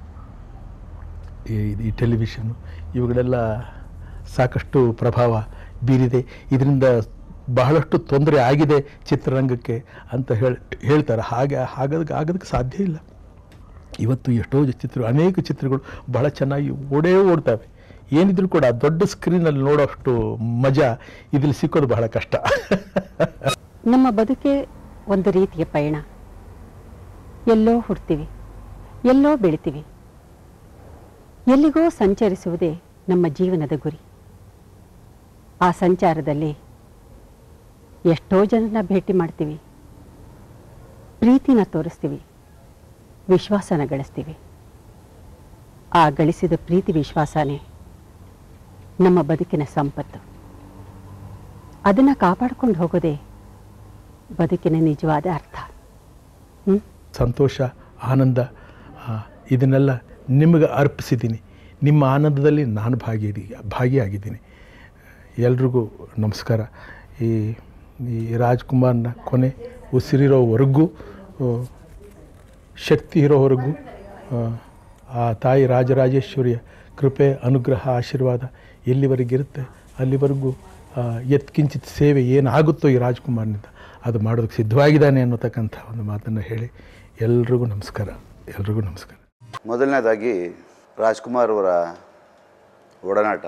S2: ಈ ಟೆಲಿವಿಷನ್ನು ಟೆಲಿವಿಷನ್, ಇವುಗಳೆಲ್ಲ ಸಾಕಷ್ಟು ಪ್ರಭಾವ ಬೀರಿದೆ. ಇದರಿಂದ ಬಹಳಷ್ಟು ತೊಂದರೆ ಆಗಿದೆ ಚಿತ್ರರಂಗಕ್ಕೆ ಅಂತ ಹೇಳಿ, ಹೇಳ್ತಾರೆ. ಹಾಗೆ ಹಾಗದಕ್ಕೆ ಆಗೋದಕ್ಕೆ ಸಾಧ್ಯ ಇಲ್ಲ. ಇವತ್ತು ಎಷ್ಟೋ ಚಿತ್ರ, ಅನೇಕ ಚಿತ್ರಗಳು ಬಹಳ ಚೆನ್ನಾಗಿ ಓಡೇ ಓಡ್ತವೆ. ಏನಿದ್ರು ಕೂಡ ದೊಡ್ಡ ಸ್ಕ್ರೀನಲ್ಲಿ ನೋಡೋಷ್ಟು ಮಜಾ ಇದ್ರಲ್ಲಿ ಸಿಕ್ಕೋದು ಬಹಳ ಕಷ್ಟ.
S18: ನಮ್ಮ ಬದುಕೆ ಒಂದು ರೀತಿಯ ಪಯಣ. ಎಲ್ಲೋ ಹುಡ್ತೀವಿ, ಎಲ್ಲೋ ಬೆಳಿತೀವಿ. ಎಲ್ಲಿಗೋ ಸಂಚರಿಸುವುದೇ ನಮ್ಮ ಜೀವನದ ಗುರಿ. ಆ ಸಂಚಾರದಲ್ಲಿ ಎಷ್ಟೋ ಜನನ ಭೇಟಿ ಮಾಡ್ತೀವಿ. ಪ್ರೀತಿನ ತೋರಿಸ್ತೀವಿ. ವಿಶ್ವಾಸನ ಗಳಿಸ್ತೀವಿ. ಆ ಗಳಿಸಿದ ಪ್ರೀತಿ ವಿಶ್ವಾಸನೇ ನಮ್ಮ ಬದುಕಿನ ಸಂಪತ್ತು. ಅದನ್ನು ಕಾಪಾಡ್ಕೊಂಡು ಹೋಗೋದೇ ಬದುಕಿನ ನಿಜವಾದ ಅರ್ಥ.
S2: ಸಂತೋಷ, ಆನಂದ ಇದನ್ನೆಲ್ಲ ನಿಮಗೆ ಅರ್ಪಿಸಿದ್ದೀನಿ. ನಿಮ್ಮ ಆನಂದದಲ್ಲಿ ನಾನು ಭಾಗಿ ಭಾಗಿಯಾಗಿದ್ದೀನಿ. ಎಲ್ರಿಗೂ ನಮಸ್ಕಾರ. ಈ ಈ ರಾಜ್ಕುಮಾರ್ನ ಕೊನೆ ಉಸಿರಿರೋವರೆಗೂ ಶಕ್ತಿ ಇರೋವರೆಗೂ, ಆ ತಾಯಿ ರಾಜರಾಜೇಶ್ವರಿಯ ಕೃಪೆ, ಅನುಗ್ರಹ, ಆಶೀರ್ವಾದ ಎಲ್ಲಿವರೆಗಿರುತ್ತೆ, ಅಲ್ಲಿವರೆಗೂ ಎತ್ಕಿಂಚಿತ್ ಸೇವೆ ಏನಾಗುತ್ತೋ ಈ ರಾಜ್ಕುಮಾರ್ನಿಂದ, ಅದು ಮಾಡೋದಕ್ಕೆ ಸಿದ್ಧವಾಗಿದ್ದಾನೆ ಅನ್ನೋತಕ್ಕಂಥ ಒಂದು ಮಾತನ್ನು ಹೇಳಿ. ಎಲ್ರಿಗೂ ನಮಸ್ಕಾರ ಎಲ್ರಿಗೂ ನಮಸ್ಕಾರ.
S13: ಮೊದಲನೇದಾಗಿ ರಾಜ್ಕುಮಾರ್ ಅವರ ಒಡನಾಟ,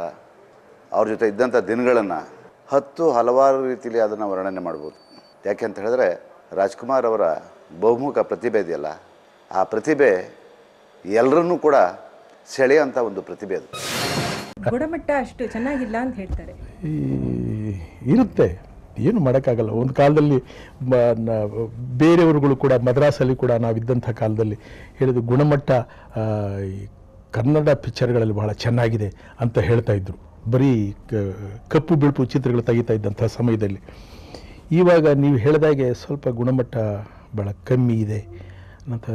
S13: ಅವ್ರ ಜೊತೆ ಇದ್ದಂಥ ದಿನಗಳನ್ನು ಹತ್ತು ಹಲವಾರು ರೀತಿಯಲ್ಲಿ ಅದನ್ನು ವರ್ಣನೆ ಮಾಡ್ಬೋದು. ಯಾಕೆ ಅಂತ ಹೇಳಿದ್ರೆ ರಾಜ್ಕುಮಾರ್ ಅವರ ಬಹುಮುಖ ಪ್ರತಿಭೆ ಇದೆಯಲ್ಲ ಆ ಪ್ರತಿಭೆ ಎಲ್ಲರನ್ನೂ ಕೂಡ ಸೆಳೆಯುವಂಥ ಒಂದು ಪ್ರತಿಭೆ ಅದು.
S16: ಗುಣಮಟ್ಟ ಅಷ್ಟು ಚೆನ್ನಾಗಿಲ್ಲ ಅಂತ ಹೇಳ್ತಾರೆ.
S2: ಈ ಇರುತ್ತೆ. ಏನು ಮಾಡೋಕ್ಕಾಗಲ್ಲ. ಒಂದು ಕಾಲದಲ್ಲಿ ಬೇರೆಯವರುಗಳು ಕೂಡ ಮದ್ರಾಸಲ್ಲಿ ಕೂಡ ನಾವಿದ್ದಂಥ ಕಾಲದಲ್ಲಿ ಹೇಳಿದ ಗುಣಮಟ್ಟ ಈ ಕನ್ನಡ ಪಿಕ್ಚರ್ಗಳಲ್ಲಿ ಬಹಳ ಚೆನ್ನಾಗಿದೆ ಅಂತ ಹೇಳ್ತಾ ಇದ್ರು. ಬರೀ ಕಪ್ಪು ಬಿಳುಪು ಚಿತ್ರಗಳು ತೆಗಿತಾ ಇದ್ದಂಥ ಸಮಯದಲ್ಲಿ. ಇವಾಗ ನೀವು ಹೇಳಿದಾಗೆ ಸ್ವಲ್ಪ ಗುಣಮಟ್ಟ ಭಾಳ ಕಮ್ಮಿ ಇದೆ ಅಂತ.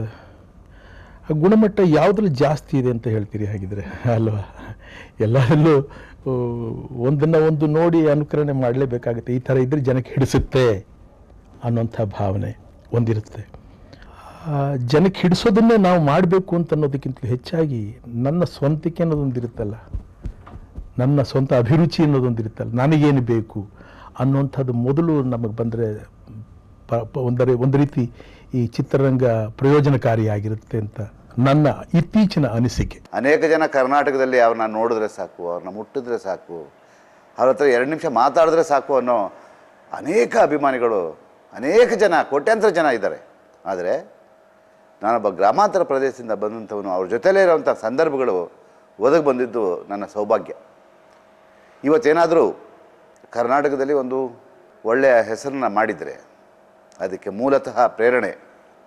S2: ಗುಣಮಟ್ಟ ಯಾವುದ್ರಲ್ಲಿ ಜಾಸ್ತಿ ಇದೆ ಅಂತ ಹೇಳ್ತೀರಿ ಹಾಗಿದ್ರೆ? ಅಲ್ವಾ? ಎಲ್ಲರಲ್ಲೂ ಒಂದನ್ನು ಒಂದು ನೋಡಿ ಅನುಕರಣೆ ಮಾಡಲೇಬೇಕಾಗುತ್ತೆ. ಈ ಥರ ಇದ್ದರೆ ಜನಕ್ಕೆ ಹಿಡಿಸುತ್ತೆ ಅನ್ನೋಂಥ ಭಾವನೆ ಒಂದಿರುತ್ತೆ. ಜನಕ್ಕೆ ಹಿಡಿಸೋದನ್ನೇ ನಾವು ಮಾಡಬೇಕು ಅಂತ ಅನ್ನೋದಕ್ಕಿಂತ ಹೆಚ್ಚಾಗಿ ನನ್ನ ಸ್ವಂತಿಕೆ ಅನ್ನೋದೊಂದಿರುತ್ತಲ್ಲ. ನನ್ನ ಸ್ವಂತ ಅಭಿರುಚಿ ಅನ್ನೋದೊಂದಿರುತ್ತಲ್ಲ, ನನಗೇನು ಬೇಕು ಅನ್ನುವಂಥದ್ದು ಮೊದಲು ನಮಗೆ ಬಂದರೆ ಒಂದರೆ ಒಂದು ರೀತಿ ಈ ಚಿತ್ರರಂಗ ಪ್ರಯೋಜನಕಾರಿಯಾಗಿರುತ್ತೆ ಅಂತ ನನ್ನ ಇತ್ತೀಚಿನ ಅನಿಸಿಕೆ.
S13: ಅನೇಕ ಜನ ಕರ್ನಾಟಕದಲ್ಲಿ ಅವ್ರನ್ನ ನೋಡಿದ್ರೆ ಸಾಕು, ಅವ್ರನ್ನ ಮುಟ್ಟಿದ್ರೆ ಸಾಕು, ಅವ್ರ ಹತ್ರ ಎರಡು ನಿಮಿಷ ಮಾತಾಡಿದ್ರೆ ಸಾಕು ಅನ್ನೋ ಅನೇಕ ಅಭಿಮಾನಿಗಳು, ಅನೇಕ ಜನ, ಕೋಟ್ಯಾಂತರ ಜನ ಇದ್ದಾರೆ. ಆದರೆ ನಾನೊಬ್ಬ ಗ್ರಾಮಾಂತರ ಪ್ರದೇಶದಿಂದ ಬಂದಂಥವನು, ಅವ್ರ ಜೊತೆಲೇ ಇರುವಂಥ ಸಂದರ್ಭಗಳು ಒದಗಿ ಬಂದಿದ್ದು ನನ್ನ ಸೌಭಾಗ್ಯ. ಇವತ್ತೇನಾದರೂ ಕರ್ನಾಟಕದಲ್ಲಿ ಒಂದು ಒಳ್ಳೆಯ ಹೆಸರನ್ನು ಮಾಡಿದರೆ ಅದಕ್ಕೆ ಮೂಲತಃ ಪ್ರೇರಣೆ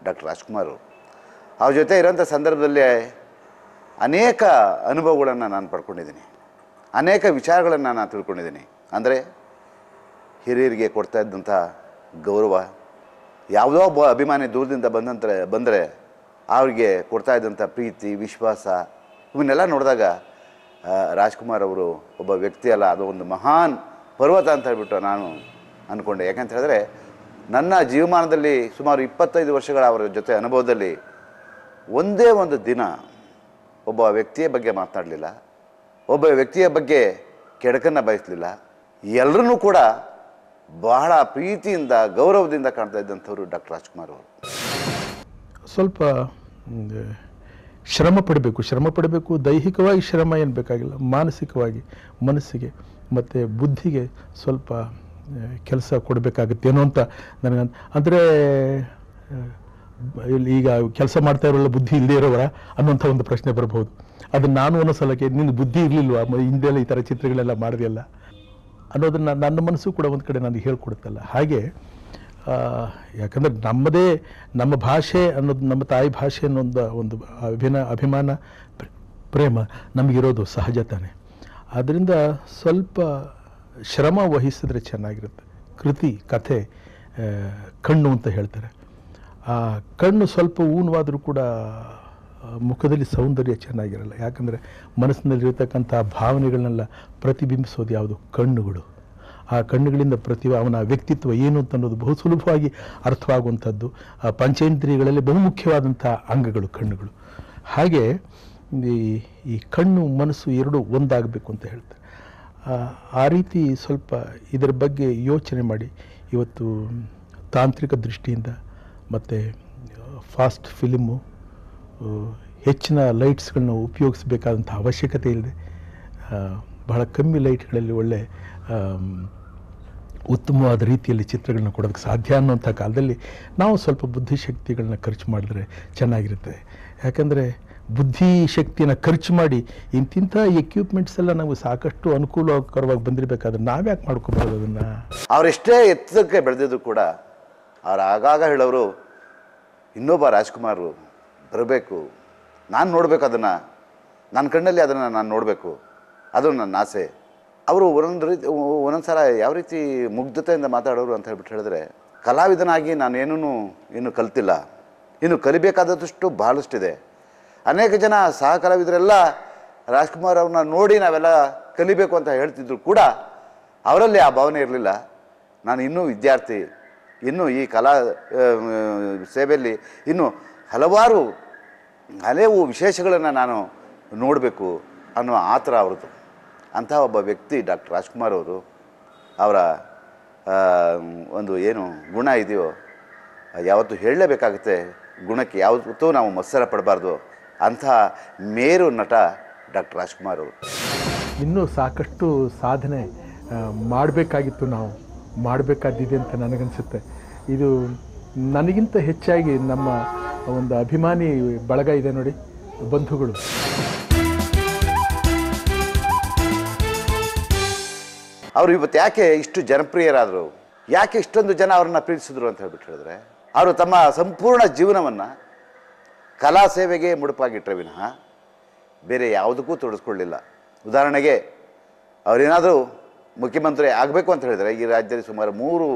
S13: ಡಾಕ್ಟರ್ ರಾಜ್ಕುಮಾರ್ ಅವರು. ಜೊತೆ ಇರೋಂಥ ಸಂದರ್ಭದಲ್ಲಿ ಅನೇಕ ಅನುಭವಗಳನ್ನು ನಾನು ಪಡ್ಕೊಂಡಿದ್ದೀನಿ ಅನೇಕ ವಿಚಾರಗಳನ್ನು ನಾನು ತಿಳ್ಕೊಂಡಿದ್ದೀನಿ ಅಂದರೆ ಹಿರಿಯರಿಗೆ ಕೊಡ್ತಾ ಇದ್ದಂಥ ಗೌರವ, ಯಾವುದೋ ಒಬ್ಬ ಅಭಿಮಾನಿ ದೂರದಿಂದ ಬಂದಂತ ಬಂದರೆ ಅವರಿಗೆ ಕೊಡ್ತಾ ಇದ್ದಂಥ ಪ್ರೀತಿ, ವಿಶ್ವಾಸ, ಇವನ್ನೆಲ್ಲ ನೋಡಿದಾಗ ರಾಜ್ಕುಮಾರ್ ಅವರು ಒಬ್ಬ ವ್ಯಕ್ತಿ ಅಲ್ಲ, ಅದು ಒಂದು ಮಹಾನ್ ಪರ್ವತ ಅಂತ ಹೇಳ್ಬಿಟ್ಟು ನಾನು ಅಂದ್ಕೊಂಡೆ ಯಾಕಂತ ಹೇಳಿದ್ರೆ, ನನ್ನ ಜೀವಮಾನದಲ್ಲಿ ಸುಮಾರು ಇಪ್ಪತ್ತೈದು ವರ್ಷಗಳ ಅವರ ಜೊತೆ ಅನುಭವದಲ್ಲಿ ಒಂದೇ ಒಂದು ದಿನ ಒಬ್ಬ ವ್ಯಕ್ತಿಯ ಬಗ್ಗೆ ಮಾತನಾಡಲಿಲ್ಲ. ಒಬ್ಬ ವ್ಯಕ್ತಿಯ ಬಗ್ಗೆ ಕೆಡಕನ್ನು ಬಯಸಲಿಲ್ಲ. ಎಲ್ಲರನ್ನೂ ಕೂಡ ಬಹಳ ಪ್ರೀತಿಯಿಂದ, ಗೌರವದಿಂದ ಕಾಣ್ತಾ ಇದ್ದಂಥವ್ರು ಡಾಕ್ಟರ್ ರಾಜ್ಕುಮಾರ್ ಅವರು.
S2: ಸ್ವಲ್ಪ ಶ್ರಮ ಪಡಬೇಕು. ಶ್ರಮ ಪಡಬೇಕು, ದೈಹಿಕವಾಗಿ ಶ್ರಮ ಏನು ಬೇಕಾಗಿಲ್ಲ. ಮಾನಸಿಕವಾಗಿ, ಮನಸ್ಸಿಗೆ, ಮತ್ತು ಬುದ್ಧಿಗೆ ಸ್ವಲ್ಪ ಕೆಲಸ ಕೊಡಬೇಕಾಗುತ್ತೇನೋ ಅಂತ ನನಗೆ ಅಂದರೆ ಇಲ್ಲಿ ಈಗ ಕೆಲಸ ಮಾಡ್ತಾ ಇರೋಲ್ಲ ಬುದ್ಧಿ ಇಲ್ಲದೇ ಇರೋವರ ಅನ್ನೋಂಥ ಒಂದು ಪ್ರಶ್ನೆ ಬರಬಹುದು. ಅದು ನಾನು ಅನ್ನೋ ಸಲಕ್ಕೆ ನಿನ್ನ ಬುದ್ಧಿ ಇರಲಿಲ್ವಾ? ಹಿಂದೆಲ್ಲ ಈ ಥರ ಚಿತ್ರಗಳೆಲ್ಲ ಮಾಡಿದೆಯಲ್ಲ? ಅನ್ನೋದನ್ನು ನನ್ನ ಮನಸ್ಸು ಕೂಡ ಒಂದು ಕಡೆ ನನಗೆ ಹೇಳ್ಕೊಡುತ್ತಲ್ಲ. ಹಾಗೆ ಯಾಕಂದ್ರೆ ನಮ್ಮದೇ ನಮ್ಮ ಭಾಷೆ ಅನ್ನೋದು, ನಮ್ಮ ತಾಯಿ ಭಾಷೆ ಅನ್ನೋದು ಒಂದು ಅಭಿನ, ಅಭಿಮಾನ, ಪ್ರ- ಪ್ರೇಮ ನಮಗಿರೋದು ಸಹಜ ತಾನೆ. ಆದ್ದರಿಂದ ಸ್ವಲ್ಪ ಶ್ರಮ ವಹಿಸಿದ್ರೆ ಚೆನ್ನಾಗಿರುತ್ತೆ. ಕೃತಿ, ಕಥೆ ಕಣ್ಣು ಅಂತ ಹೇಳ್ತಾರೆ. ಆ, ಕಣ್ಣು ಸ್ವಲ್ಪ ಊನವಾದರೂ ಕೂಡ ಮುಖದಲ್ಲಿ ಸೌಂದರ್ಯ ಚೆನ್ನಾಗಿರಲ್ಲ. ಯಾಕಂದರೆ ಮನಸ್ಸಿನಲ್ಲಿರ್ತಕ್ಕಂಥ ಭಾವನೆಗಳನ್ನೆಲ್ಲ ಪ್ರತಿಬಿಂಬಿಸೋದು ಯಾವುದು? ಕಣ್ಣುಗಳು. ಆ ಕಣ್ಣುಗಳಿಂದ ಪ್ರತಿ ಅವನ ವ್ಯಕ್ತಿತ್ವ ಏನು ಅಂತ ಅನ್ನೋದು ಬಹು ಸುಲಭವಾಗಿ ಅರ್ಥವಾಗುವಂಥದ್ದು. ಪಂಚೇಂದ್ರಿಯಗಳಲ್ಲಿ ಬಹುಮುಖ್ಯವಾದಂಥ ಅಂಗಗಳು, ಕಣ್ಣುಗಳು. ಹಾಗೆ ಈ ಈ ಕಣ್ಣು, ಮನಸ್ಸು ಎರಡೂ ಒಂದಾಗಬೇಕು ಅಂತ ಹೇಳ್ತಾರೆ. ಆ- ರೀತಿ ಸ್ವಲ್ಪ ಇದರ ಬಗ್ಗೆ ಯೋಚನೆ ಮಾಡಿ. ಇವತ್ತು ತಾಂತ್ರಿಕ ದೃಷ್ಟಿಯಿಂದ ಮತ್ತು, ಫಾಸ್ಟ್ ಫಿಲಿಮು ಹೆಚ್ಚಿನ ಲೈಟ್ಸ್ಗಳನ್ನ ಉಪಯೋಗಿಸಬೇಕಾದಂಥ ಅವಶ್ಯಕತೆ ಇಲ್ಲದೆ ಬಹಳ ಕಮ್ಮಿ ಲೈಟ್ಗಳಲ್ಲಿ ಒಳ್ಳೆ ಉತ್ತಮವಾದ ರೀತಿಯಲ್ಲಿ ಚಿತ್ರಗಳನ್ನ ಕೊಡೋದಕ್ಕೆ ಸಾಧ್ಯ ಅನ್ನೋಂಥ ಕಾಲದಲ್ಲಿ ನಾವು ಸ್ವಲ್ಪ ಬುದ್ಧಿಶಕ್ತಿಗಳನ್ನ ಖರ್ಚು ಮಾಡಿದ್ರೆ ಚೆನ್ನಾಗಿರುತ್ತೆ. ಯಾಕಂದರೆ ಬುದ್ಧಿ ಶಕ್ತಿಯನ್ನು ಖರ್ಚು ಮಾಡಿ ಇಂತಿಂಥ ಎಕ್ವಿಪ್ಮೆಂಟ್ಸ್ ಎಲ್ಲ ನಾವು ಸಾಕಷ್ಟು ಅನುಕೂಲಕರವಾಗಿ ಬಂದಿರಬೇಕಾದ್ರೆ ನಾವ್ಯಾಕೆ ಮಾಡ್ಕೋಬೋದು ಅದನ್ನು?
S13: ಅವರೆಷ್ಟೇ ಎತ್ತಕ್ಕೆ ಬೆಳೆದಿದ್ದು ಕೂಡ ಅವ್ರು ಆಗಾಗ ಹೇಳೋರು, ಇನ್ನೊಬ್ಬ ರಾಜ್ಕುಮಾರ್ ಬರಬೇಕು, ನಾನು ನೋಡಬೇಕು ಅದನ್ನು ನನ್ನ ಕಣ್ಣಲ್ಲಿ ಅದನ್ನು ನಾನು ನೋಡಬೇಕು, ಅದು ನನ್ನ ಆಸೆ. ಅವರು ಒಂದೊಂದು ರೀತಿ, ಒಂದೊಂದು ಸಲ ಯಾವ ರೀತಿ ಮುಗ್ಧತೆಯಿಂದ ಮಾತಾಡೋರು ಅಂತ ಹೇಳ್ಬಿಟ್ಟು ಹೇಳಿದ್ರೆ, ಕಲಾವಿದನಾಗಿ ನಾನೇನೂ ಇನ್ನು ಕಲ್ತಿಲ್ಲ. ಇನ್ನು ಕಲಿಬೇಕಾದಷ್ಟು ಬಹಳಷ್ಟಿದೆ. ಅನೇಕ ಜನ ಸಹ ಕಲಾವಿದರೆಲ್ಲ ರಾಜ್ಕುಮಾರ್ ಅವ್ರನ್ನ ನೋಡಿ ನಾವೆಲ್ಲ ಕಲಿಬೇಕು ಅಂತ ಹೇಳ್ತಿದ್ರು ಕೂಡ ಅವರಲ್ಲಿ ಆ ಭಾವನೆ ಇರಲಿಲ್ಲ. ನಾನು ಇನ್ನೂ ವಿದ್ಯಾರ್ಥಿ, ಇನ್ನೂ ಈ ಕಲಾ ಸೇವೆಯಲ್ಲಿ ಇನ್ನೂ ಹಲವಾರು ಹಲವು ವಿಶೇಷಗಳನ್ನು ನಾನು ನೋಡಬೇಕು ಅನ್ನೋ ಆತರ ಅವ್ರದ್ದು. ಅಂಥ ಒಬ್ಬ ವ್ಯಕ್ತಿ ಡಾಕ್ಟರ್ ರಾಜ್ಕುಮಾರ್ ಅವರು, ಅವರ ಒಂದು ಏನು ಗುಣ ಇದೆಯೋ, ಯಾವತ್ತೂ ಹೇಳಲೇಬೇಕಾಗುತ್ತೆ, ಗುಣಕ್ಕೆ ಯಾವತ್ತೂ ನಾವು ಮತ್ಸರ ಪಡಬಾರ್ದು ಅಂಥ ಮೇರು ನಟ ಡಾಕ್ಟರ್ ರಾಜ್ಕುಮಾರ್ ಅವರು.
S2: ಇನ್ನೂ ಸಾಕಷ್ಟು ಸಾಧನೆ ಮಾಡಬೇಕಾಗಿತ್ತು ನಾವು ಮಾಡಬೇಕಾದಿದೆ ಅಂತ ನನಗನ್ಸುತ್ತೆ. ಇದು ನನಗಿಂತ ಹೆಚ್ಚಾಗಿ ನಮ್ಮ ಒಂದು ಅಭಿಮಾನಿ ಬಳಗ ಇದೆ ನೋಡಿ, ಬಂಧುಗಳು.
S13: ಅವರು ಇವತ್ತು ಯಾಕೆ ಇಷ್ಟು ಜನಪ್ರಿಯರಾದರು? ಯಾಕೆ ಇಷ್ಟೊಂದು ಜನ ಅವರನ್ನು ಪ್ರೀತಿಸಿದ್ರು ಅಂತ ಹೇಳ್ಬಿಟ್ಟು ಹೇಳಿದ್ರೆ, ಅವರು ತಮ್ಮ ಸಂಪೂರ್ಣ ಜೀವನವನ್ನು ಕಲಾ ಸೇವೆಗೆ ಮುಡುಪಾಗಿಟ್ಟರೆ ವಿನಃ ಬೇರೆ ಯಾವುದಕ್ಕೂ ತೊಡಸ್ಕೊಳ್ಳಿಲ್ಲ. ಉದಾಹರಣೆಗೆ, ಅವರೇನಾದರೂ ಮುಖ್ಯಮಂತ್ರಿ ಆಗಬೇಕು ಅಂತ ಹೇಳಿದರೆ, ಈ ರಾಜ್ಯದಲ್ಲಿ ಸುಮಾರು ಮೂರು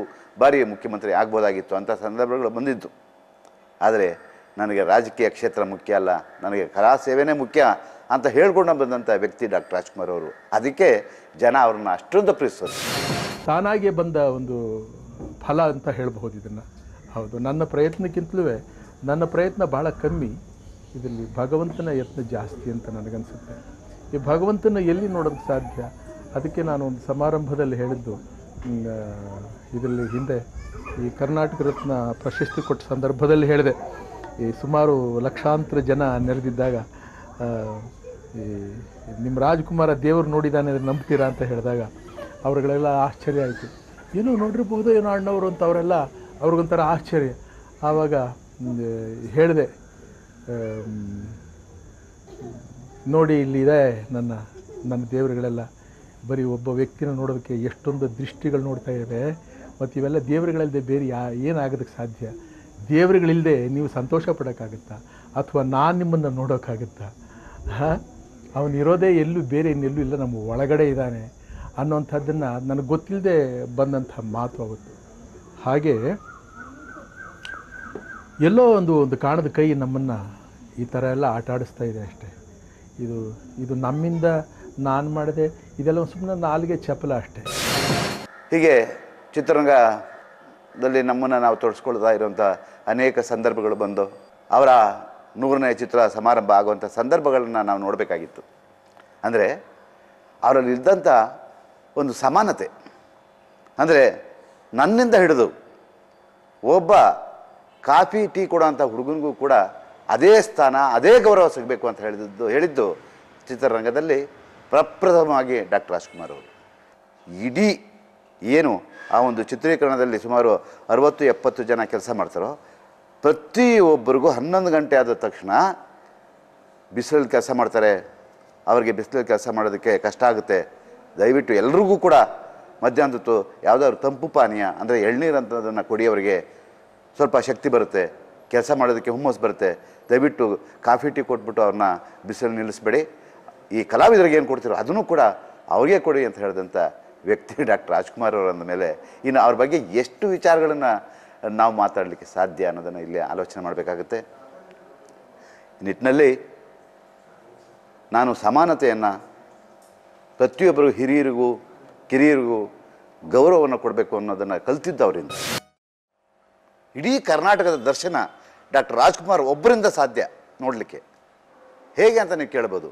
S13: ಬಾರಿ ಮುಖ್ಯಮಂತ್ರಿ ಆಗ್ಬೋದಾಗಿತ್ತು ಅಂಥ ಸಂದರ್ಭಗಳು ಬಂದಿತ್ತು ಆದರೆ, ನನಗೆ ರಾಜಕೀಯ ಕ್ಷೇತ್ರ ಮುಖ್ಯ ಅಲ್ಲ, ನನಗೆ ಕಲಾ ಸೇವೆನೇ ಮುಖ್ಯ ಅಂತ ಹೇಳ್ಕೊಂಡು ಬಂದಂಥ ವ್ಯಕ್ತಿ ಡಾಕ್ಟರ್ ರಾಜ್ಕುಮಾರ್ ಅವರು. ಅದಕ್ಕೆ ಜನ ಅವ್ರನ್ನ ಅಷ್ಟೊಂದು ಪ್ರೀತಿಸೋದು.
S2: ತಾನಾಗೆ ಬಂದ ಒಂದು ಫಲ ಅಂತ ಹೇಳಬಹುದು ಇದನ್ನು. ಹೌದು, ನನ್ನ ಪ್ರಯತ್ನಕ್ಕಿಂತಲೂ ನನ್ನ ಪ್ರಯತ್ನ ಭಾಳ ಕಮ್ಮಿ. ಇದರಲ್ಲಿ ಭಗವಂತನ ಯತ್ನ ಜಾಸ್ತಿ ಅಂತ ನನಗನ್ಸುತ್ತೆ. ಈ ಭಗವಂತನ ಎಲ್ಲಿ ನೋಡೋದಕ್ಕೆ ಸಾಧ್ಯ? ಅದಕ್ಕೆ ನಾನು ಒಂದು ಸಮಾರಂಭದಲ್ಲಿ ಹೇಳಿದ್ದು ಇದರಲ್ಲಿ ಹಿಂದೆ ಈ ಕರ್ನಾಟಕ ರತ್ನ ಪ್ರಶಸ್ತಿ ಕೊಟ್ಟ ಸಂದರ್ಭದಲ್ಲಿ ಹೇಳಿದೆ. ಈ ಸುಮಾರು ಲಕ್ಷಾಂತರ ಜನ ನೆರೆದಿದ್ದಾಗ ಈ ನಿಮ್ಮ ರಾಜ್ಕುಮಾರ ದೇವರು ನೋಡಿದಾನೆ ನಂಬ್ತೀರಾ ಅಂತ ಹೇಳಿದಾಗ ಅವ್ರುಗಳೆಲ್ಲ ಆಶ್ಚರ್ಯ ಆಯಿತು. ಏನೋ ನೋಡಿರ್ಬೋದು ಏನೋ ಅಣ್ಣವರು ಅಂತ ಅವರೆಲ್ಲ ಅವ್ರಿಗೊಂಥರ ಆಶ್ಚರ್ಯ. ಆವಾಗ ಹೇಳಿದೆ ನೋಡಿ ಇಲ್ಲಿದೆ ನನ್ನ ನನ್ನ ದೇವರುಗಳೆಲ್ಲ. ಬರೀ ಒಬ್ಬ ವ್ಯಕ್ತಿನ ನೋಡೋದಕ್ಕೆ ಎಷ್ಟೊಂದು ದೃಷ್ಟಿಗಳು ನೋಡ್ತಾ ಇದೆ ಮತ್ತು ಇವೆಲ್ಲ ದೇವರುಗಳಿಲ್ಲದೆ ಬೇರೆ ಯಾ, ಏನಾಗೋದಕ್ಕೆ ಸಾಧ್ಯ? ದೇವರುಗಳಿಲ್ಲದೆ ನೀವು ಸಂತೋಷ ಪಡೋಕ್ಕಾಗುತ್ತಾ? ಅಥವಾ ನಾನು ನಿಮ್ಮನ್ನು ನೋಡೋಕ್ಕಾಗುತ್ತಾ? ಅವನಿರೋದೇ ಎಲ್ಲೂ ಬೇರೆ ಇನ್ನೆಲ್ಲೂ ಇಲ್ಲ, ನಮ್ಮ ಒಳಗಡೆ ಇದ್ದಾನೆ ಅನ್ನೋಂಥದ್ದನ್ನು ನನಗೆ ಗೊತ್ತಿಲ್ಲದೆ ಬಂದಂಥ ಮಾತು ಆಗುತ್ತೆ ಹಾಗೆ ಎಲ್ಲೋ ಒಂದು ಒಂದು ಕಾಣದ ಕೈ ನಮ್ಮನ್ನು ಈ ಥರ ಎಲ್ಲ ಆಟ ಆಡಿಸ್ತಾ ಇದೆ ಅಷ್ಟೇ. ಇದು ಇದು ನಮ್ಮಿಂದ ನಾನು ಮಾಡಿದೆ, ಇದೆಲ್ಲ ಒಂದು ಸುಮ್ಮನೆ ನಾಲಿಗೆ ಚಪಲ ಅಷ್ಟೇ.
S13: ಹೀಗೆ ಚಿತ್ರರಂಗದಲ್ಲಿ ನಮ್ಮನ್ನು ನಾವು ತೊಡಸ್ಕೊಳ್ತಾ ಇರುವಂಥ ಅನೇಕ ಸಂದರ್ಭಗಳು ಬಂದು ಅವರ ನೂರನೇ ಚಿತ್ರ ಸಮಾರಂಭ ಆಗುವಂಥ ಸಂದರ್ಭಗಳನ್ನು ನಾವು ನೋಡಬೇಕಾಗಿತ್ತು. ಅಂದರೆ ಅವರಲ್ಲಿ ಇದ್ದಂಥ ಒಂದು ಸಮಾನತೆ. ಅಂದರೆ ನನ್ನಿಂದ ಹಿಡಿದು ಒಬ್ಬ ಕಾಫಿ, ಟೀ ಕೊಡೋಂಥ ಹುಡುಗನಿಗೂ ಕೂಡ ಅದೇ ಸ್ಥಾನ, ಅದೇ ಗೌರವ ಸಿಗಬೇಕು ಅಂತ ಹೇಳಿದ್ದು ಹೇಳಿದ್ದು ಚಿತ್ರರಂಗದಲ್ಲಿ ಪ್ರಪ್ರಥಮವಾಗಿ ಡಾಕ್ಟರ್ ರಾಜ್ಕುಮಾರ್ ಅವರು. ಇಡೀ ಏನು ಆ ಒಂದು ಚಿತ್ರೀಕರಣದಲ್ಲಿ ಸುಮಾರು ಅರವತ್ತು, ಎಪ್ಪತ್ತು ಜನ ಕೆಲಸ ಮಾಡ್ತಾರೋ ಪ್ರತಿಯೊಬ್ಬರಿಗೂ ಹನ್ನೊಂದು ಗಂಟೆ ಆದ ತಕ್ಷಣ ಬಿಸಿಲಲ್ಲಿ ಕೆಲಸ ಮಾಡ್ತಾರೆ. ಅವರಿಗೆ ಬಿಸಿಲಲ್ಲಿ ಕೆಲಸ ಮಾಡೋದಕ್ಕೆ ಕಷ್ಟ ಆಗುತ್ತೆ. ದಯವಿಟ್ಟು ಎಲ್ರಿಗೂ ಕೂಡ ಮಧ್ಯಾಹ್ನದೊತ್ತು ಯಾವುದಾದ್ರು ತಂಪು ಪಾನೀಯ, ಅಂದರೆ ಎಳ್ನೀರು ಅಂತದನ್ನು ಕೊಡಿ ಅವರಿಗೆ ಸ್ವಲ್ಪ ಶಕ್ತಿ ಬರುತ್ತೆ. ಕೆಲಸ ಮಾಡೋದಕ್ಕೆ ಹುಮ್ಮಸ್ ಬರುತ್ತೆ. ದಯವಿಟ್ಟು ಕಾಫಿ, ಟೀ ಕೊಟ್ಬಿಟ್ಟು ಅವ್ರನ್ನ ಬಿಸಿಲು ನಿಲ್ಲಿಸ್ಬೇಡಿ. ಈ ಕಲಾವಿದರಿಗೆ ಏನು ಕೊಡ್ತೀರೋ ಅದನ್ನು ಕೂಡ ಅವ್ರಿಗೆ ಕೊಡಿ ಅಂತ ಹೇಳಿದಂಥ ವ್ಯಕ್ತಿ ಡಾಕ್ಟರ್ ರಾಜ್ಕುಮಾರ್ ಅವರಂದ ಮೇಲೆ. ಇನ್ನು ಅವ್ರ ಬಗ್ಗೆ ಎಷ್ಟು ವಿಚಾರಗಳನ್ನು ನಾವು ಮಾತಾಡಲಿಕ್ಕೆ ಸಾಧ್ಯ ಅನ್ನೋದನ್ನು ಇಲ್ಲಿ ಆಲೋಚನೆ ಮಾಡಬೇಕಾಗುತ್ತೆ. ನಿಟ್ಟಿನಲ್ಲಿ ನಾನು ಸಮಾನತೆಯನ್ನು ಪ್ರತಿಯೊಬ್ಬರಿಗೂ ಹಿರಿಯರಿಗೂ, ಕಿರಿಯರಿಗೂ ಗೌರವವನ್ನು ಕೊಡಬೇಕು ಅನ್ನೋದನ್ನು ಕಲ್ತಿದ್ದು ಅವರಿಂದ. ಇಡೀ ಕರ್ನಾಟಕದ ದರ್ಶನ ಡಾಕ್ಟರ್ ರಾಜ್ಕುಮಾರ್ ಒಬ್ಬರಿಂದ ಸಾಧ್ಯ ನೋಡಲಿಕ್ಕೆ. ಹೇಗೆ ಅಂತ ನೀವು ಕೇಳ್ಬೋದು.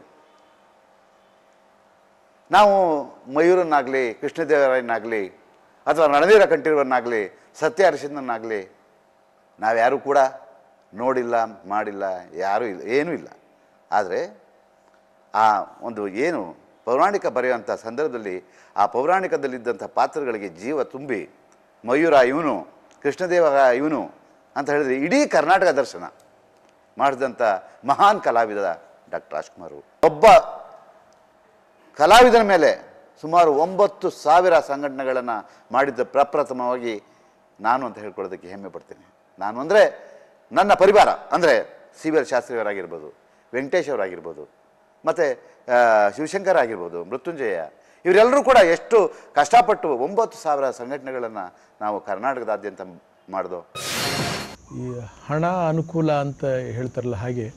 S13: ನಾವು ಮಯೂರನ್ನಾಗಲಿ ಕೃಷ್ಣದೇವರಾಯನಾಗಲಿ ಅಥವಾ ರಣವೀರ ಕಂಠೀರವನ್ನಾಗಲಿ ಸತ್ಯ ಹರಿಶ್ಚಂದ್ರನಾಗಲಿ ನಾವ್ಯಾರೂ ಕೂಡ ನೋಡಿಲ್ಲ, ಮಾಡಿಲ್ಲ, ಯಾರೂ ಇಲ್ಲ, ಏನೂ ಇಲ್ಲ ಆದರೆ ಆ ಒಂದು ಏನು ಪೌರಾಣಿಕ ಬರೆಯುವಂಥ ಸಂದರ್ಭದಲ್ಲಿ ಆ ಪೌರಾಣಿಕದಲ್ಲಿದ್ದಂಥ ಪಾತ್ರಗಳಿಗೆ ಜೀವ ತುಂಬಿ, ಮಯೂರ ಇವನು ಕೃಷ್ಣದೇವ ಇವನು ಅಂತ ಹೇಳಿದ್ರೆ ಇಡೀ ಕರ್ನಾಟಕ ದರ್ಶನ ಮಾಡಿದಂಥ ಮಹಾನ್ ಕಲಾವಿದ ಡಾಕ್ಟರ್ ರಾಜ್ಕುಮಾರ್. ಒಬ್ಬ ಕಲಾವಿದನ ಮೇಲೆ ಸುಮಾರು ಒಂಬತ್ತು ಸಾವಿರ ಸಂಘಟನೆಗಳನ್ನು ಮಾಡಿದ್ದು ಪ್ರಪ್ರಥಮವಾಗಿ ನಾನು ಅಂತ ಹೇಳ್ಕೊಳ್ಳೋದಕ್ಕೆ ಹೆಮ್ಮೆ ಪಡ್ತೀನಿ. ನಾನು ಅಂದರೆ ನನ್ನ ಪರಿವಾರ, ಅಂದರೆ ಸಿ ವಿ ಎಲ್ ಶಾಸ್ತ್ರಿಯವರಾಗಿರ್ಬೋದು, ವೆಂಕಟೇಶ್ ಅವರಾಗಿರ್ಬೋದು, ಮತ್ತು ಶಿವಶಂಕರ್ ಆಗಿರ್ಬೋದು, ಮೃತ್ಯುಂಜಯ, ಇವರೆಲ್ಲರೂ ಕೂಡ ಎಷ್ಟು ಕಷ್ಟಪಟ್ಟು ಒಂಬತ್ತು ಸಾವಿರ ಸಂಘಟನೆಗಳನ್ನು ನಾವು ಕರ್ನಾಟಕದಾದ್ಯಂತ ಮಾಡಿದೋ.
S2: ಈ ಹಣ ಅನುಕೂಲ ಅಂತ ಹೇಳ್ತಾರಲ್ಲ ಹಾಗೆ,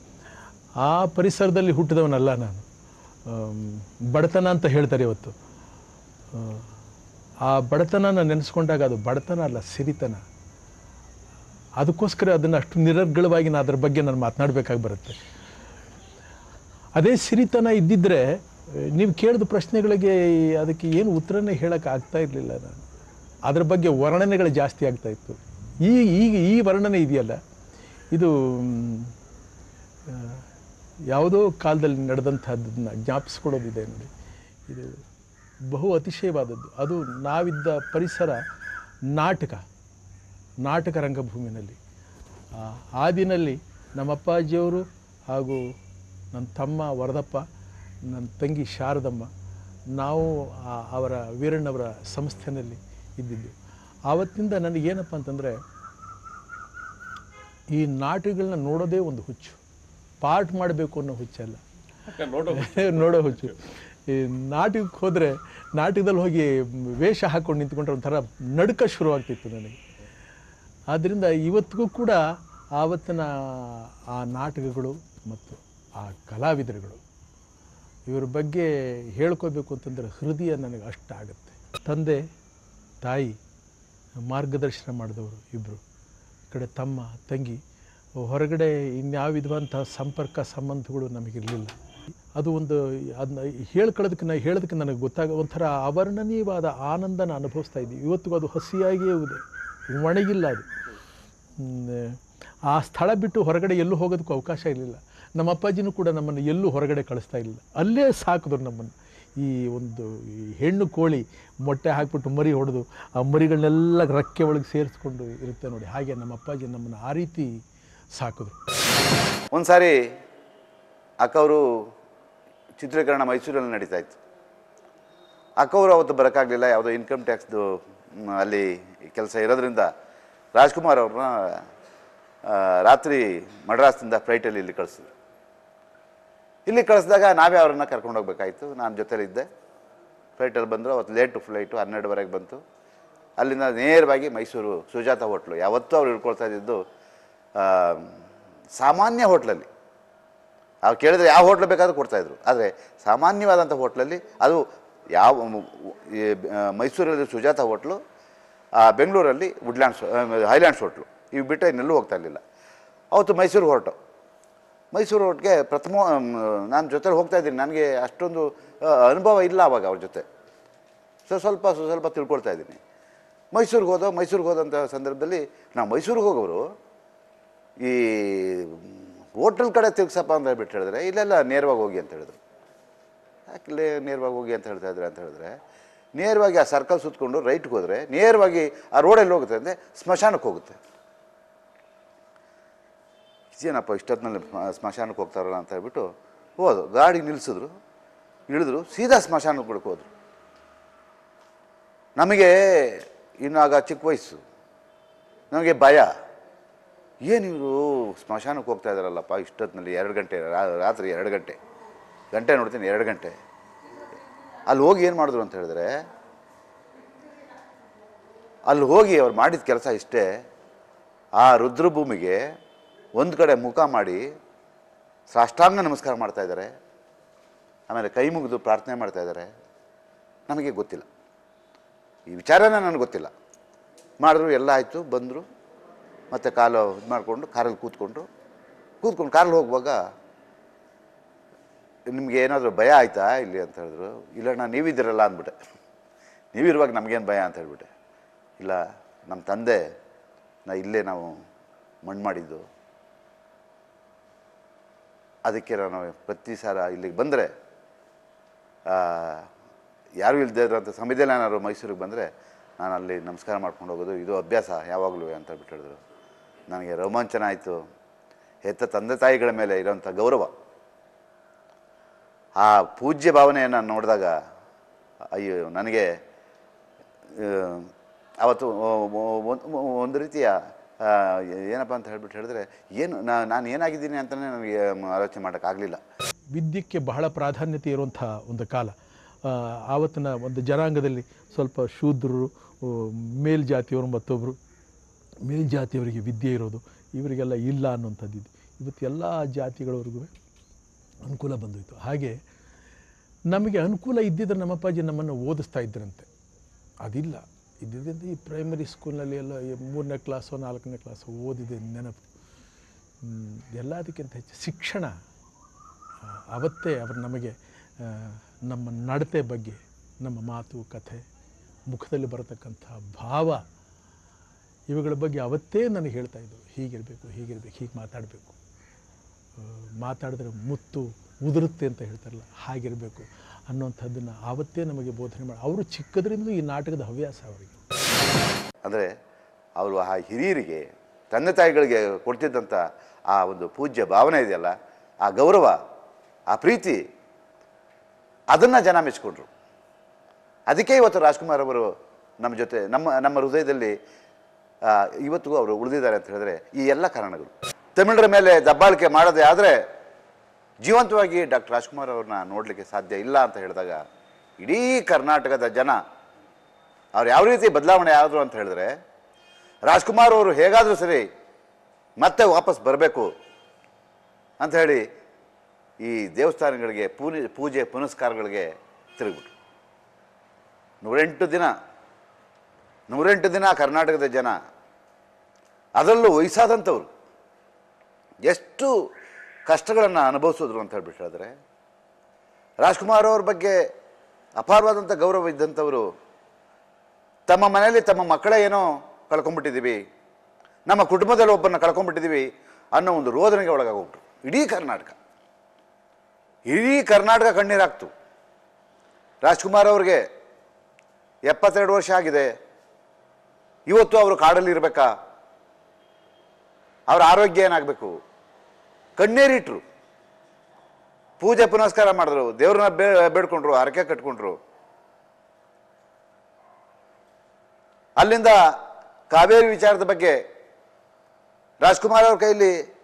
S2: ಆ ಪರಿಸರದಲ್ಲಿ ಹುಟ್ಟಿದವನಲ್ಲ ನಾನು. ಬಡತನ ಅಂತ ಹೇಳ್ತಾರೆ ಇವತ್ತು. ಆ, ಬಡತನ ಬಡತನನ ನೆನೆಸ್ಕೊಂಡಾಗ ಅದು ಬಡತನ ಅಲ್ಲ ಸಿರಿತನ. ಅದಕ್ಕೋಸ್ಕರ ಅದನ್ನು ಅಷ್ಟು ನಿರರ್ಗಳವಾಗಿ ನಾನು ಅದ್ರ ಬಗ್ಗೆ ನಾನು ಮಾತನಾಡಬೇಕಾಗಿ ಬರುತ್ತೆ. ಅದೇ ಸಿರಿತನ ಇದ್ದಿದ್ದರೆ ನೀವು ಕೇಳಿದ ಪ್ರಶ್ನೆಗಳಿಗೆ ಅದಕ್ಕೆ ಏನು ಉತ್ತರನೇ ಹೇಳೋಕೆ ಆಗ್ತಾ ಇರಲಿಲ್ಲ ನಾನು. ಅದ್ರ ಬಗ್ಗೆ ವರ್ಣನೆಗಳು ಜಾಸ್ತಿ ಆಗ್ತಾ ಇತ್ತು. ಈ ಈಗ ಈ ವರ್ಣನೆ ಇದೆಯಲ್ಲ ಇದು ಯಾವುದೋ ಕಾಲದಲ್ಲಿ ನಡೆದಂಥದ್ದನ್ನು ಜ್ಞಾಪಿಸ್ಕೊಡೋದಿದೆ ನೋಡಿ. ಇದು ಬಹು ಅತಿಶಯವಾದದ್ದು. ಅದು ನಾವಿದ್ದ ಪರಿಸರ ನಾಟಕ ನಾಟಕ ರಂಗಭೂಮಿನಲ್ಲಿ. ಆ, ದಿನಲ್ಲಿ ನಮ್ಮ ಅಪ್ಪಾಜಿಯವರು ಹಾಗೂ ನನ್ನ ತಮ್ಮ ವರದಪ್ಪ ನನ್ನ ತಂಗಿ ಶಾರದಮ್ಮ ನಾವು ಅವರ ವೀರಣ್ಣವರ ಸಂಸ್ಥೆಯಲ್ಲಿ ಇದ್ದಿದ್ದು. ಆವತ್ತಿಂದ ನನಗೇನಪ್ಪ ಅಂತಂದರೆ ಈ ನಾಟಕಗಳನ್ನ ನೋಡೋದೇ ಒಂದು ಹುಚ್ಚು. ಪಾರ್ಟ್ ಮಾಡಬೇಕು ಅನ್ನೋ ಹುಚ್ಚಲ್ಲ.
S9: ನೋಡೋ
S2: ನೋಡೋ ಹುಚ್ಚು. ಈ ನಾಟಕಕ್ಕೆ ಹೋದರೆ ನಾಟಕದಲ್ಲಿ ಹೋಗಿ ವೇಷ ಹಾಕ್ಕೊಂಡು ನಿಂತ್ಕೊಂಡ್ರೆ ಒಂಥರ ನಡುಕ ಶುರುವಾಗ್ತಿತ್ತು ನನಗೆ. ಆದ್ದರಿಂದ ಇವತ್ತಿಗೂ ಕೂಡ ಆವತ್ತಿನ ಆ ನಾಟಕಗಳು ಮತ್ತು ಆ ಕಲಾವಿದರುಗಳು ಇವರ ಬಗ್ಗೆ ಹೇಳ್ಕೋಬೇಕು ಅಂತಂದರೆ ಹೃದಯ ನನಗೆ ಅಷ್ಟಾಗುತ್ತೆ. ತಂದೆ, ತಾಯಿ, ಮಾರ್ಗದರ್ಶನ ಮಾಡಿದವರು ಇಬ್ಬರು ಕಡೆ ತಮ್ಮ, ತಂಗಿ, ಹೊರಗಡೆ ಇನ್ಯಾವ ವಿಧವಂಥ ಸಂಪರ್ಕ, ಸಂಬಂಧಗಳು ನಮಗಿರಲಿಲ್ಲ. ಅದು ಒಂದು ಅದನ್ನ ಹೇಳ್ಕೊಳ್ಳೋದಕ್ಕೆ ನಾ ಹೇಳೋದಕ್ಕೆ ನನಗೆ ಗೊತ್ತಾಗ, ಒಂಥರ ಅವರ್ಣನೀಯವಾದ ಆನಂದನ ಅನುಭವಿಸ್ತಾ ಇದ್ದೀವಿ ಇವತ್ತಿಗೂ ಅದು ಹಸಿಯಾಗಿಯೇ ಇದೆ. ಒಣಗಿಲ್ಲ ಅದು. ಆ ಸ್ಥಳ ಬಿಟ್ಟು ಹೊರಗಡೆ ಎಲ್ಲೂ ಹೋಗೋದಕ್ಕೂ ಅವಕಾಶ ಇರಲಿಲ್ಲ. ನಮ್ಮ ಅಪ್ಪಾಜಿನೂ ಕೂಡ ನಮ್ಮನ್ನು ಎಲ್ಲೂ ಹೊರಗಡೆ ಕಳಿಸ್ತಾ ಇರಲಿಲ್ಲ. ಅಲ್ಲೇ ಸಾಕಿದ್ರು ನಮ್ಮನ್ನು. ಈ ಒಂದು ಹೆಣ್ಣು ಕೋಳಿ ಮೊಟ್ಟೆ ಹಾಕ್ಬಿಟ್ಟು ಮರಿ ಹೊಡೆದು ಆ ಮರಿಗಳನ್ನೆಲ್ಲ ರಕ್ಕೆ ಒಳಗೆ ಸೇರಿಸ್ಕೊಂಡು ಇರುತ್ತೆ ನೋಡಿ. ಹಾಗೆ ನಮ್ಮ ಅಪ್ಪಾಜಿ ನಮ್ಮನ್ನು ಆ ರೀತಿ ಸಾಕಿದ್ರು.
S13: ಒಂದು ಸಾರಿ ಅಕ್ಕವರು ಚಿತ್ರೀಕರಣ ಮೈಸೂರಲ್ಲಿ ನಡೀತಾ ಇತ್ತು. ಅಕ್ಕವರು ಅವತ್ತು ಬರೋಕ್ಕಾಗಲಿಲ್ಲ, ಯಾವುದೋ ಇನ್ಕಮ್ ಟ್ಯಾಕ್ಸ್ದು ಅಲ್ಲಿ ಕೆಲಸ ಇರೋದ್ರಿಂದ ರಾಜ್ಕುಮಾರ್ ಅವ್ರನ್ನ ರಾತ್ರಿ ಮಡ್ರಾಸ್ನಿಂದ ಫ್ಲೈಟಲ್ಲಿ ಇಲ್ಲಿ ಕಳಿಸಿದ್ರು. ಇಲ್ಲಿ ಕಳಿಸಿದಾಗ ನಾವೇ ಅವ್ರನ್ನ ಕರ್ಕೊಂಡು ಹೋಗ್ಬೇಕಾಯ್ತು. ನಾನು ಜೊತೆಲಿದ್ದೆ ಫ್ಲೈಟಲ್ಲಿ ಬಂದರು, ಅವತ್ತು ಲೇಟು ಫ್ಲೈಟು ಹನ್ನೆರಡುವರೆಗೆ ಬಂತು. ಅಲ್ಲಿಂದ ನೇರವಾಗಿ ಮೈಸೂರು ಸುಜಾತ ಹೋಟ್ಲು. ಯಾವತ್ತೂ ಅವ್ರು ಇಳ್ಕೊಳ್ತಾ ಇದ್ದಿದ್ದು ಸಾಮಾನ್ಯ ಹೋಟ್ಲಲ್ಲಿ. ಅವ್ರು ಕೇಳಿದರೆ ಯಾವ ಹೋಟ್ಲ್ ಬೇಕಾದರೂ ಕೊಡ್ತಾಯಿದ್ರು ಆದರೆ ಸಾಮಾನ್ಯವಾದಂಥ ಹೋಟ್ಲಲ್ಲಿ ಅದು ಯಾವ ಮೈಸೂರಲ್ಲಿ ಸುಜಾತ ಹೋಟ್ಲು ಬೆಂಗಳೂರಲ್ಲಿ ವುಡ್ಲ್ಯಾಂಡ್ಸ್ ಹೈಲ್ಯಾಂಡ್ಸ್ ಹೋಟ್ಲು. ಇವು ಬಿಟ್ಟರೆ ಇನ್ನೆಲ್ಲೂ ಹೋಗ್ತಾ ಇರಲಿಲ್ಲ. ಅವತ್ತು ಮೈಸೂರು ಹೊರಟು ಮೈಸೂರು ಹೊರಟಿಗೆ ಪ್ರಥಮ ನಾನು ಜೊತೆ ಹೋಗ್ತಾ ಇದ್ದೀನಿ. ನನಗೆ ಅಷ್ಟೊಂದು ಅನುಭವ ಇಲ್ಲ ಆವಾಗ ಅವ್ರ ಜೊತೆ. ಸೊ ಸ್ವಲ್ಪ ಸ್ವ- ಸ್ವಲ್ಪ ತಿಳ್ಕೊಳ್ತಾ ಇದ್ದೀನಿ. ಮೈಸೂರಿಗೆ ಹೋದ, ಮೈಸೂರಿಗೆ ಹೋದಂಥ ಸಂದರ್ಭದಲ್ಲಿ ನಾವು ಮೈಸೂರಿಗೆ ಹೋಗೋರು ಈ ಹೋಟೆಲ್ ಕಡೆ ತಿರುಗಿಸಪ್ಪ ಅಂತ ಹೇಳ್ಬಿಟ್ಟು ಹೇಳಿದ್ರೆ, ಇಲ್ಲೆಲ್ಲ ನೇರವಾಗಿ ಹೋಗಿ ಅಂತ ಹೇಳಿದ್ರು. ಯಾಕೆ ನೇರವಾಗಿ ಹೋಗಿ ಅಂತ ಹೇಳ್ತಾ ಇದ್ರೆ ಅಂತ ಹೇಳಿದ್ರೆ, ನೇರವಾಗಿ ಆ ಸರ್ಕಲ್ ಸುತ್ತಕೊಂಡು ರೈಟ್ಗೆ ಹೋದರೆ, ನೇರವಾಗಿ ಆ ರೋಡಲ್ಲಿ ಹೋಗುತ್ತೆ ಅಂದರೆ ಸ್ಮಶಾನಕ್ಕೆ ಹೋಗುತ್ತೆ. ಏನಪ್ಪ ಇಷ್ಟೊತ್ತಿನಲ್ಲಿ ಸ್ಮಶಾನಕ್ಕೆ ಹೋಗ್ತಾರಲ್ಲ ಅಂತ ಹೇಳ್ಬಿಟ್ಟು ಹೋದು ಗಾಡಿ ನಿಲ್ಲಿಸಿದ್ರು ಇಳಿದ್ರು, ಸೀದಾ ಸ್ಮಶಾನಕ್ಕೆ ಹೋದ್ರು. ನಮಗೆ ಇನ್ನು ಆಗ ಚಿಕ್ಕ ವಯಸ್ಸು. ನಮಗೆ ಭಯ. ಏನು ಸ್ಮಶಾನಕ್ಕೆ ಹೋಗ್ತಾ ಇದ್ದಾರಲ್ಲಪ್ಪ? ಇಷ್ಟೊತ್ತಿನಲ್ಲಿ ಎರಡು ಗಂಟೆ ರಾತ್ರಿ ಎರಡು ಗಂಟೆ. ಗಂಟೆ ನೋಡ್ತೀನಿ, ಎರಡು ಗಂಟೆ. ಅಲ್ಲಿ ಹೋಗಿ ಏನು ಮಾಡಿದ್ರು ಅಂತ ಹೇಳಿದ್ರೆ, ಅಲ್ಲಿ ಹೋಗಿ ಅವ್ರು ಮಾಡಿದ ಕೆಲಸ ಇಷ್ಟೇ. ಆ ರುದ್ರಭೂಮಿಗೆ ಒಂದು ಕಡೆ ಮುಖ ಮಾಡಿ ಸಾಷ್ಟಾಂಗ ನಮಸ್ಕಾರ ಮಾಡ್ತಾ ಇದ್ದಾರೆ. ಆಮೇಲೆ ಕೈ ಮುಗಿದು ಪ್ರಾರ್ಥನೆ ಮಾಡ್ತಾ ಇದ್ದಾರೆ. ನಮಗೆ ಗೊತ್ತಿಲ್ಲ. ಈ ವಿಚಾರನೇ ನನಗೆ ಗೊತ್ತಿಲ್ಲ. ಮಾಡಿದ್ರು, ಎಲ್ಲ ಆಯಿತು, ಬಂದರು. ಮತ್ತು ಕಾಲು ಇದು ಮಾಡಿಕೊಂಡು, ಕಾರಲ್ಲಿ ಕೂತ್ಕೊಂಡು ಕೂತ್ಕೊಂಡು ಕಾರಲ್ಲಿ ಹೋಗುವಾಗ ನಿಮಗೆ ಏನಾದರೂ ಭಯ ಆಯಿತಾ ಇಲ್ಲಿ ಅಂತ ಹೇಳಿದ್ರು, ಇಲ್ಲ ನಾನು ನೀವಿದ್ದೀರಲ್ಲ ಅಂದ್ಬಿಟ್ಟೆ. ನೀವಿರುವಾಗ ನಮಗೇನು ಭಯ ಅಂತ ಹೇಳಿಬಿಟ್ಟೆ. ಇಲ್ಲ ನಮ್ಮ ತಂದೆ, ನಾ ಇಲ್ಲೇ ನಾವು ಮಣ್ಣು ಮಾಡಿದ್ದು. ಅದಕ್ಕೆ ನಾನು ಪ್ರತಿ ಸಾರ ಇಲ್ಲಿಗೆ ಬಂದರೆ ಯಾರು ಇಲ್ಲದೆ ಇರೋಂಥ ಸಮಯದಲ್ಲಿ ಏನಾದ್ರು ಮೈಸೂರಿಗೆ ಬಂದರೆ ನಾನು ಅಲ್ಲಿ ನಮಸ್ಕಾರ ಮಾಡ್ಕೊಂಡು ಹೋಗೋದು, ಇದು ಅಭ್ಯಾಸ ಯಾವಾಗಲೂ ಅಂತ ಹೇಳ್ಬಿಟ್ಟು ಹೇಳಿದ್ರು. ನನಗೆ ರೋಮಾಂಚನ ಆಯಿತು. ಹೆತ್ತ ತಂದೆ ತಾಯಿಗಳ ಮೇಲೆ ಇರೋಂಥ ಗೌರವ. ಆ ಪೂಜ್ಯ ಭಾವನೆಯನ್ನು ನೋಡಿದಾಗ, ಅಯ್ಯೋ, ನನಗೆ ಅವತ್ತು ಒಂದು ರೀತಿಯ ಏನಪ್ಪ ಅಂತ ಹೇಳ್ಬಿಟ್ಟು ಹೇಳಿದ್ರೆ, ಏನು ನಾನು ಏನಾಗಿದ್ದೀನಿ ಅಂತಲೇ ನನಗೆ ಆಲೋಚನೆ ಮಾಡೋಕ್ಕಾಗಲಿಲ್ಲ.
S2: ವಿದ್ಯಕ್ಕೆ ಬಹಳ ಪ್ರಾಧಾನ್ಯತೆ ಇರುವಂಥ ಒಂದು ಕಾಲ. ಆವತ್ತಿನ ಒಂದು ಜನಾಂಗದಲ್ಲಿ ಸ್ವಲ್ಪ ಶೂದ್ರರು ಮೇಲ್ಜಾತಿಯವರು ಮತ್ತೊಬ್ಬರು ಮೇಲ್ಜಾತಿಯವರಿಗೆ ವಿದ್ಯೆ ಇರೋದು, ಇವರಿಗೆಲ್ಲ ಇಲ್ಲ ಅನ್ನುವಂಥದ್ದು ಇವತ್ತು ಎಲ್ಲ ಜಾತಿಗಳವರೆಗೂ ಅನುಕೂಲ ಬಂದೋಯ್ತು. ಹಾಗೆ ನಮಗೆ ಅನುಕೂಲ ಇದ್ದಿದ್ರೆ ನಮ್ಮಪ್ಪಾಜಿ ನಮ್ಮನ್ನು ಓದಿಸ್ತಾ ಇದ್ದರಂತೆ. ಅದಿಲ್ಲ. ಇದ್ದಿದ್ದರಿಂದ ಈ ಪ್ರೈಮರಿ ಸ್ಕೂಲ್ನಲ್ಲಿ ಎಲ್ಲ ಮೂರನೇ ಕ್ಲಾಸು ನಾಲ್ಕನೇ ಕ್ಲಾಸು ಓದಿದೆ ನೆನಪು. ಎಲ್ಲದಕ್ಕಿಂತ ಹೆಚ್ಚು ಶಿಕ್ಷಣ ಅವತ್ತೇ ಅವರು ನಮಗೆ ನಮ್ಮ ನಡತೆ ಬಗ್ಗೆ, ನಮ್ಮ ಮಾತು, ಕಥೆ, ಮುಖದಲ್ಲಿ ಬರತಕ್ಕಂಥ ಭಾವ ಇವುಗಳ ಬಗ್ಗೆ ಅವತ್ತೇ ನನಗೆ ಹೇಳ್ತಾ ಇದ್ದರು ಹೀಗಿರಬೇಕು ಹೀಗಿರಬೇಕು, ಹೀಗೆ ಮಾತಾಡಬೇಕು. ಮಾತಾಡಿದ್ರೆ ಮುತ್ತು ಉದುರುತ್ತೆ ಅಂತ ಹೇಳ್ತಾರಲ್ಲ, ಹಾಗಿರಬೇಕು ಅನ್ನೋಂಥದ್ದನ್ನು ಆವತ್ತೇ ನಮಗೆ ಬೋಧನೆ ಮಾಡಿ. ಅವರು ಚಿಕ್ಕದ್ರಿಂದ ಈ ನಾಟಕದ ಹವ್ಯಾಸ ಅವರಿಗೆ.
S13: ಅಂದರೆ ಅವರು ಆ ಹಿರಿಯರಿಗೆ, ತಂದೆ ತಾಯಿಗಳಿಗೆ ಕೊಡ್ತಿದ್ದಂಥ ಆ ಒಂದು ಪೂಜ್ಯ ಭಾವನೆ ಇದೆಯಲ್ಲ, ಆ ಗೌರವ, ಆ ಪ್ರೀತಿ, ಅದನ್ನು ಜನ ಮೆಚ್ಚಿಕೊಂಡ್ರು ಅದಕ್ಕೆ ಇವತ್ತು ರಾಜ್ಕುಮಾರ್ ಅವರು ನಮ್ಮ ಜೊತೆ, ನಮ್ಮ ನಮ್ಮ ಹೃದಯದಲ್ಲಿ ಇವತ್ತಿಗೂ ಅವರು ಉಳಿದಿದ್ದಾರೆ ಅಂತ ಹೇಳಿದ್ರೆ ಈ ಎಲ್ಲ ಕಾರಣಗಳು. ತಮಿಳರ ಮೇಲೆ ದಬ್ಬಾಳಿಕೆ ಮಾಡೋದೇ ಆದರೆ ಜೀವಂತವಾಗಿ ಡಾಕ್ಟರ್ ರಾಜ್ಕುಮಾರ್ ಅವ್ರನ್ನ ನೋಡಲಿಕ್ಕೆ ಸಾಧ್ಯ ಇಲ್ಲ ಅಂತ ಹೇಳಿದಾಗ ಇಡೀ ಕರ್ನಾಟಕದ ಜನ ಅವ್ರು ಯಾವ ರೀತಿ ಬದಲಾವಣೆ ಆದರು ಅಂತ ಹೇಳಿದ್ರೆ ರಾಜ್ಕುಮಾರ್ ಅವರು ಹೇಗಾದರೂ ಸರಿ ಮತ್ತೆ ವಾಪಸ್ ಬರಬೇಕು ಅಂತ ಹೇಳಿ ಈ ದೇವಸ್ಥಾನಗಳಿಗೆ ಪೂಜೆ ಪುನಸ್ಕಾರಗಳಿಗೆ ತಿರುಗಿಬಿಟ್ರು. ನೂರೆಂಟು ದಿನ ನೂರೆಂಟು ದಿನ ಕರ್ನಾಟಕದ ಜನ. ಅದರಲ್ಲೂ ವಯಸ್ಸಾದಂಥವ್ರು. ಎಷ್ಟು ಕಷ್ಟಗಳನ್ನು ಅನುಭವಿಸಿದ್ರು ಅಂತ ಹೇಳ್ಬಿಟ್ಟು ರಾಜ್ಕುಮಾರ್ ಅವ್ರ ಬಗ್ಗೆ ಅಪಾರವಾದಂಥ ಗೌರವ ಇದ್ದಂಥವರು, ತಮ್ಮ ಮನೆಯಲ್ಲಿ ತಮ್ಮ ಮಕ್ಕಳೇ ಏನೋ ಕಳ್ಕೊಂಡ್ಬಿಟ್ಟಿದ್ದೀವಿ ನಮ್ಮ ಕುಟುಂಬದಲ್ಲಿ ಒಬ್ಬರನ್ನ ಕಳ್ಕೊಂಡ್ಬಿಟ್ಟಿದ್ದೀವಿ ಅನ್ನೋ ಒಂದು ರೋದನೆಗೆ ಒಳಗಾಗೋಗ್ಬಿಟ್ರು. ಇಡೀ ಕರ್ನಾಟಕ. ಇಡೀ ಕರ್ನಾಟಕ ಕಣ್ಣೀರಾಗ್ತು. ರಾಜ್ಕುಮಾರ್ ಅವ್ರಿಗೆ ಎಪ್ಪತ್ತೆರಡು ವರ್ಷ ಆಗಿದೆ. ಇವತ್ತು ಅವರು ಕಾಡಲ್ಲಿ ಇರಬೇಕಾ? ಅವರ ಆರೋಗ್ಯ ಏನಾಗಬೇಕು? ಕಣ್ಣೇರಿಟ್ರು. ಪೂಜೆ ಪುನಸ್ಕಾರ ಮಾಡಿದ್ರು. ದೇವ್ರನ್ನ ಬೇ, ಬೇಡ್ಕೊಂಡ್ರು, ಹರಕೆ ಕಟ್ಕೊಂಡ್ರು. ಅಲ್ಲಿಂದ ಕಾವೇರಿ ವಿಚಾರದ ಬಗ್ಗೆ ರಾಜ್ಕುಮಾರ್ ಅವ್ರ ಕೈಲಿ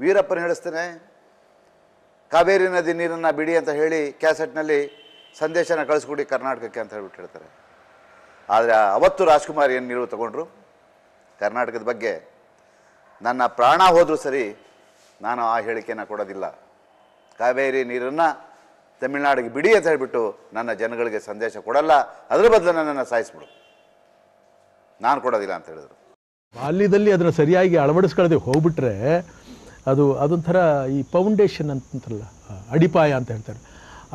S13: ವೀರಪ್ಪನ ಹೇಳಿಸ್ತೇನೆ. ಕಾವೇರಿ ನದಿ ನೀರನ್ನು ಬಿಡಿ ಅಂತ ಹೇಳಿ ಕ್ಯಾಸೆಟ್ನಲ್ಲಿ ಸಂದೇಶನ ಕಳಿಸ್ಕೊಡಿ ಕರ್ನಾಟಕಕ್ಕೆ ಅಂತ ಹೇಳ್ಬಿಟ್ಟು ಹೇಳ್ತಾರೆ. ಆದರೆ ಅವತ್ತು ರಾಜ್ಕುಮಾರ್ ಏನು ನಿಲುವು ತಗೊಂಡ್ರು? ಕರ್ನಾಟಕದ ಬಗ್ಗೆ ನನ್ನ ಪ್ರಾಣ ಹೋದರೂ ಸರಿ ನಾನು ಆ ಹೇಳಿಕೆನ ಕೊಡೋದಿಲ್ಲ. ಕಾವೇರಿ ನೀರನ್ನು ತಮಿಳ್ನಾಡಿಗೆ ಬಿಡಿ ಅಂತ ಹೇಳಿಬಿಟ್ಟು ನನ್ನ ಜನಗಳಿಗೆ ಸಂದೇಶ ಕೊಡಲ್ಲ. ಅದರ ಬದಲು ನನ್ನನ್ನು ಸಾಯಿಸ್ಬಿಡು. ನಾನು ಕೊಡೋದಿಲ್ಲ ಅಂತ ಹೇಳಿದರು.
S2: ಬಾಲ್ಯದಲ್ಲಿ ಅದನ್ನು ಸರಿಯಾಗಿ ಅಳವಡಿಸ್ಕೊಳ್ಳದೆ ಹೋಗ್ಬಿಟ್ರೆ ಅದು ಅದೊಂಥರ ಈ ಫೌಂಡೇಶನ್ ಅಂತಂತಾರಲ್ಲ ಅಡಿಪಾಯ ಅಂತ ಹೇಳ್ತಾರೆ.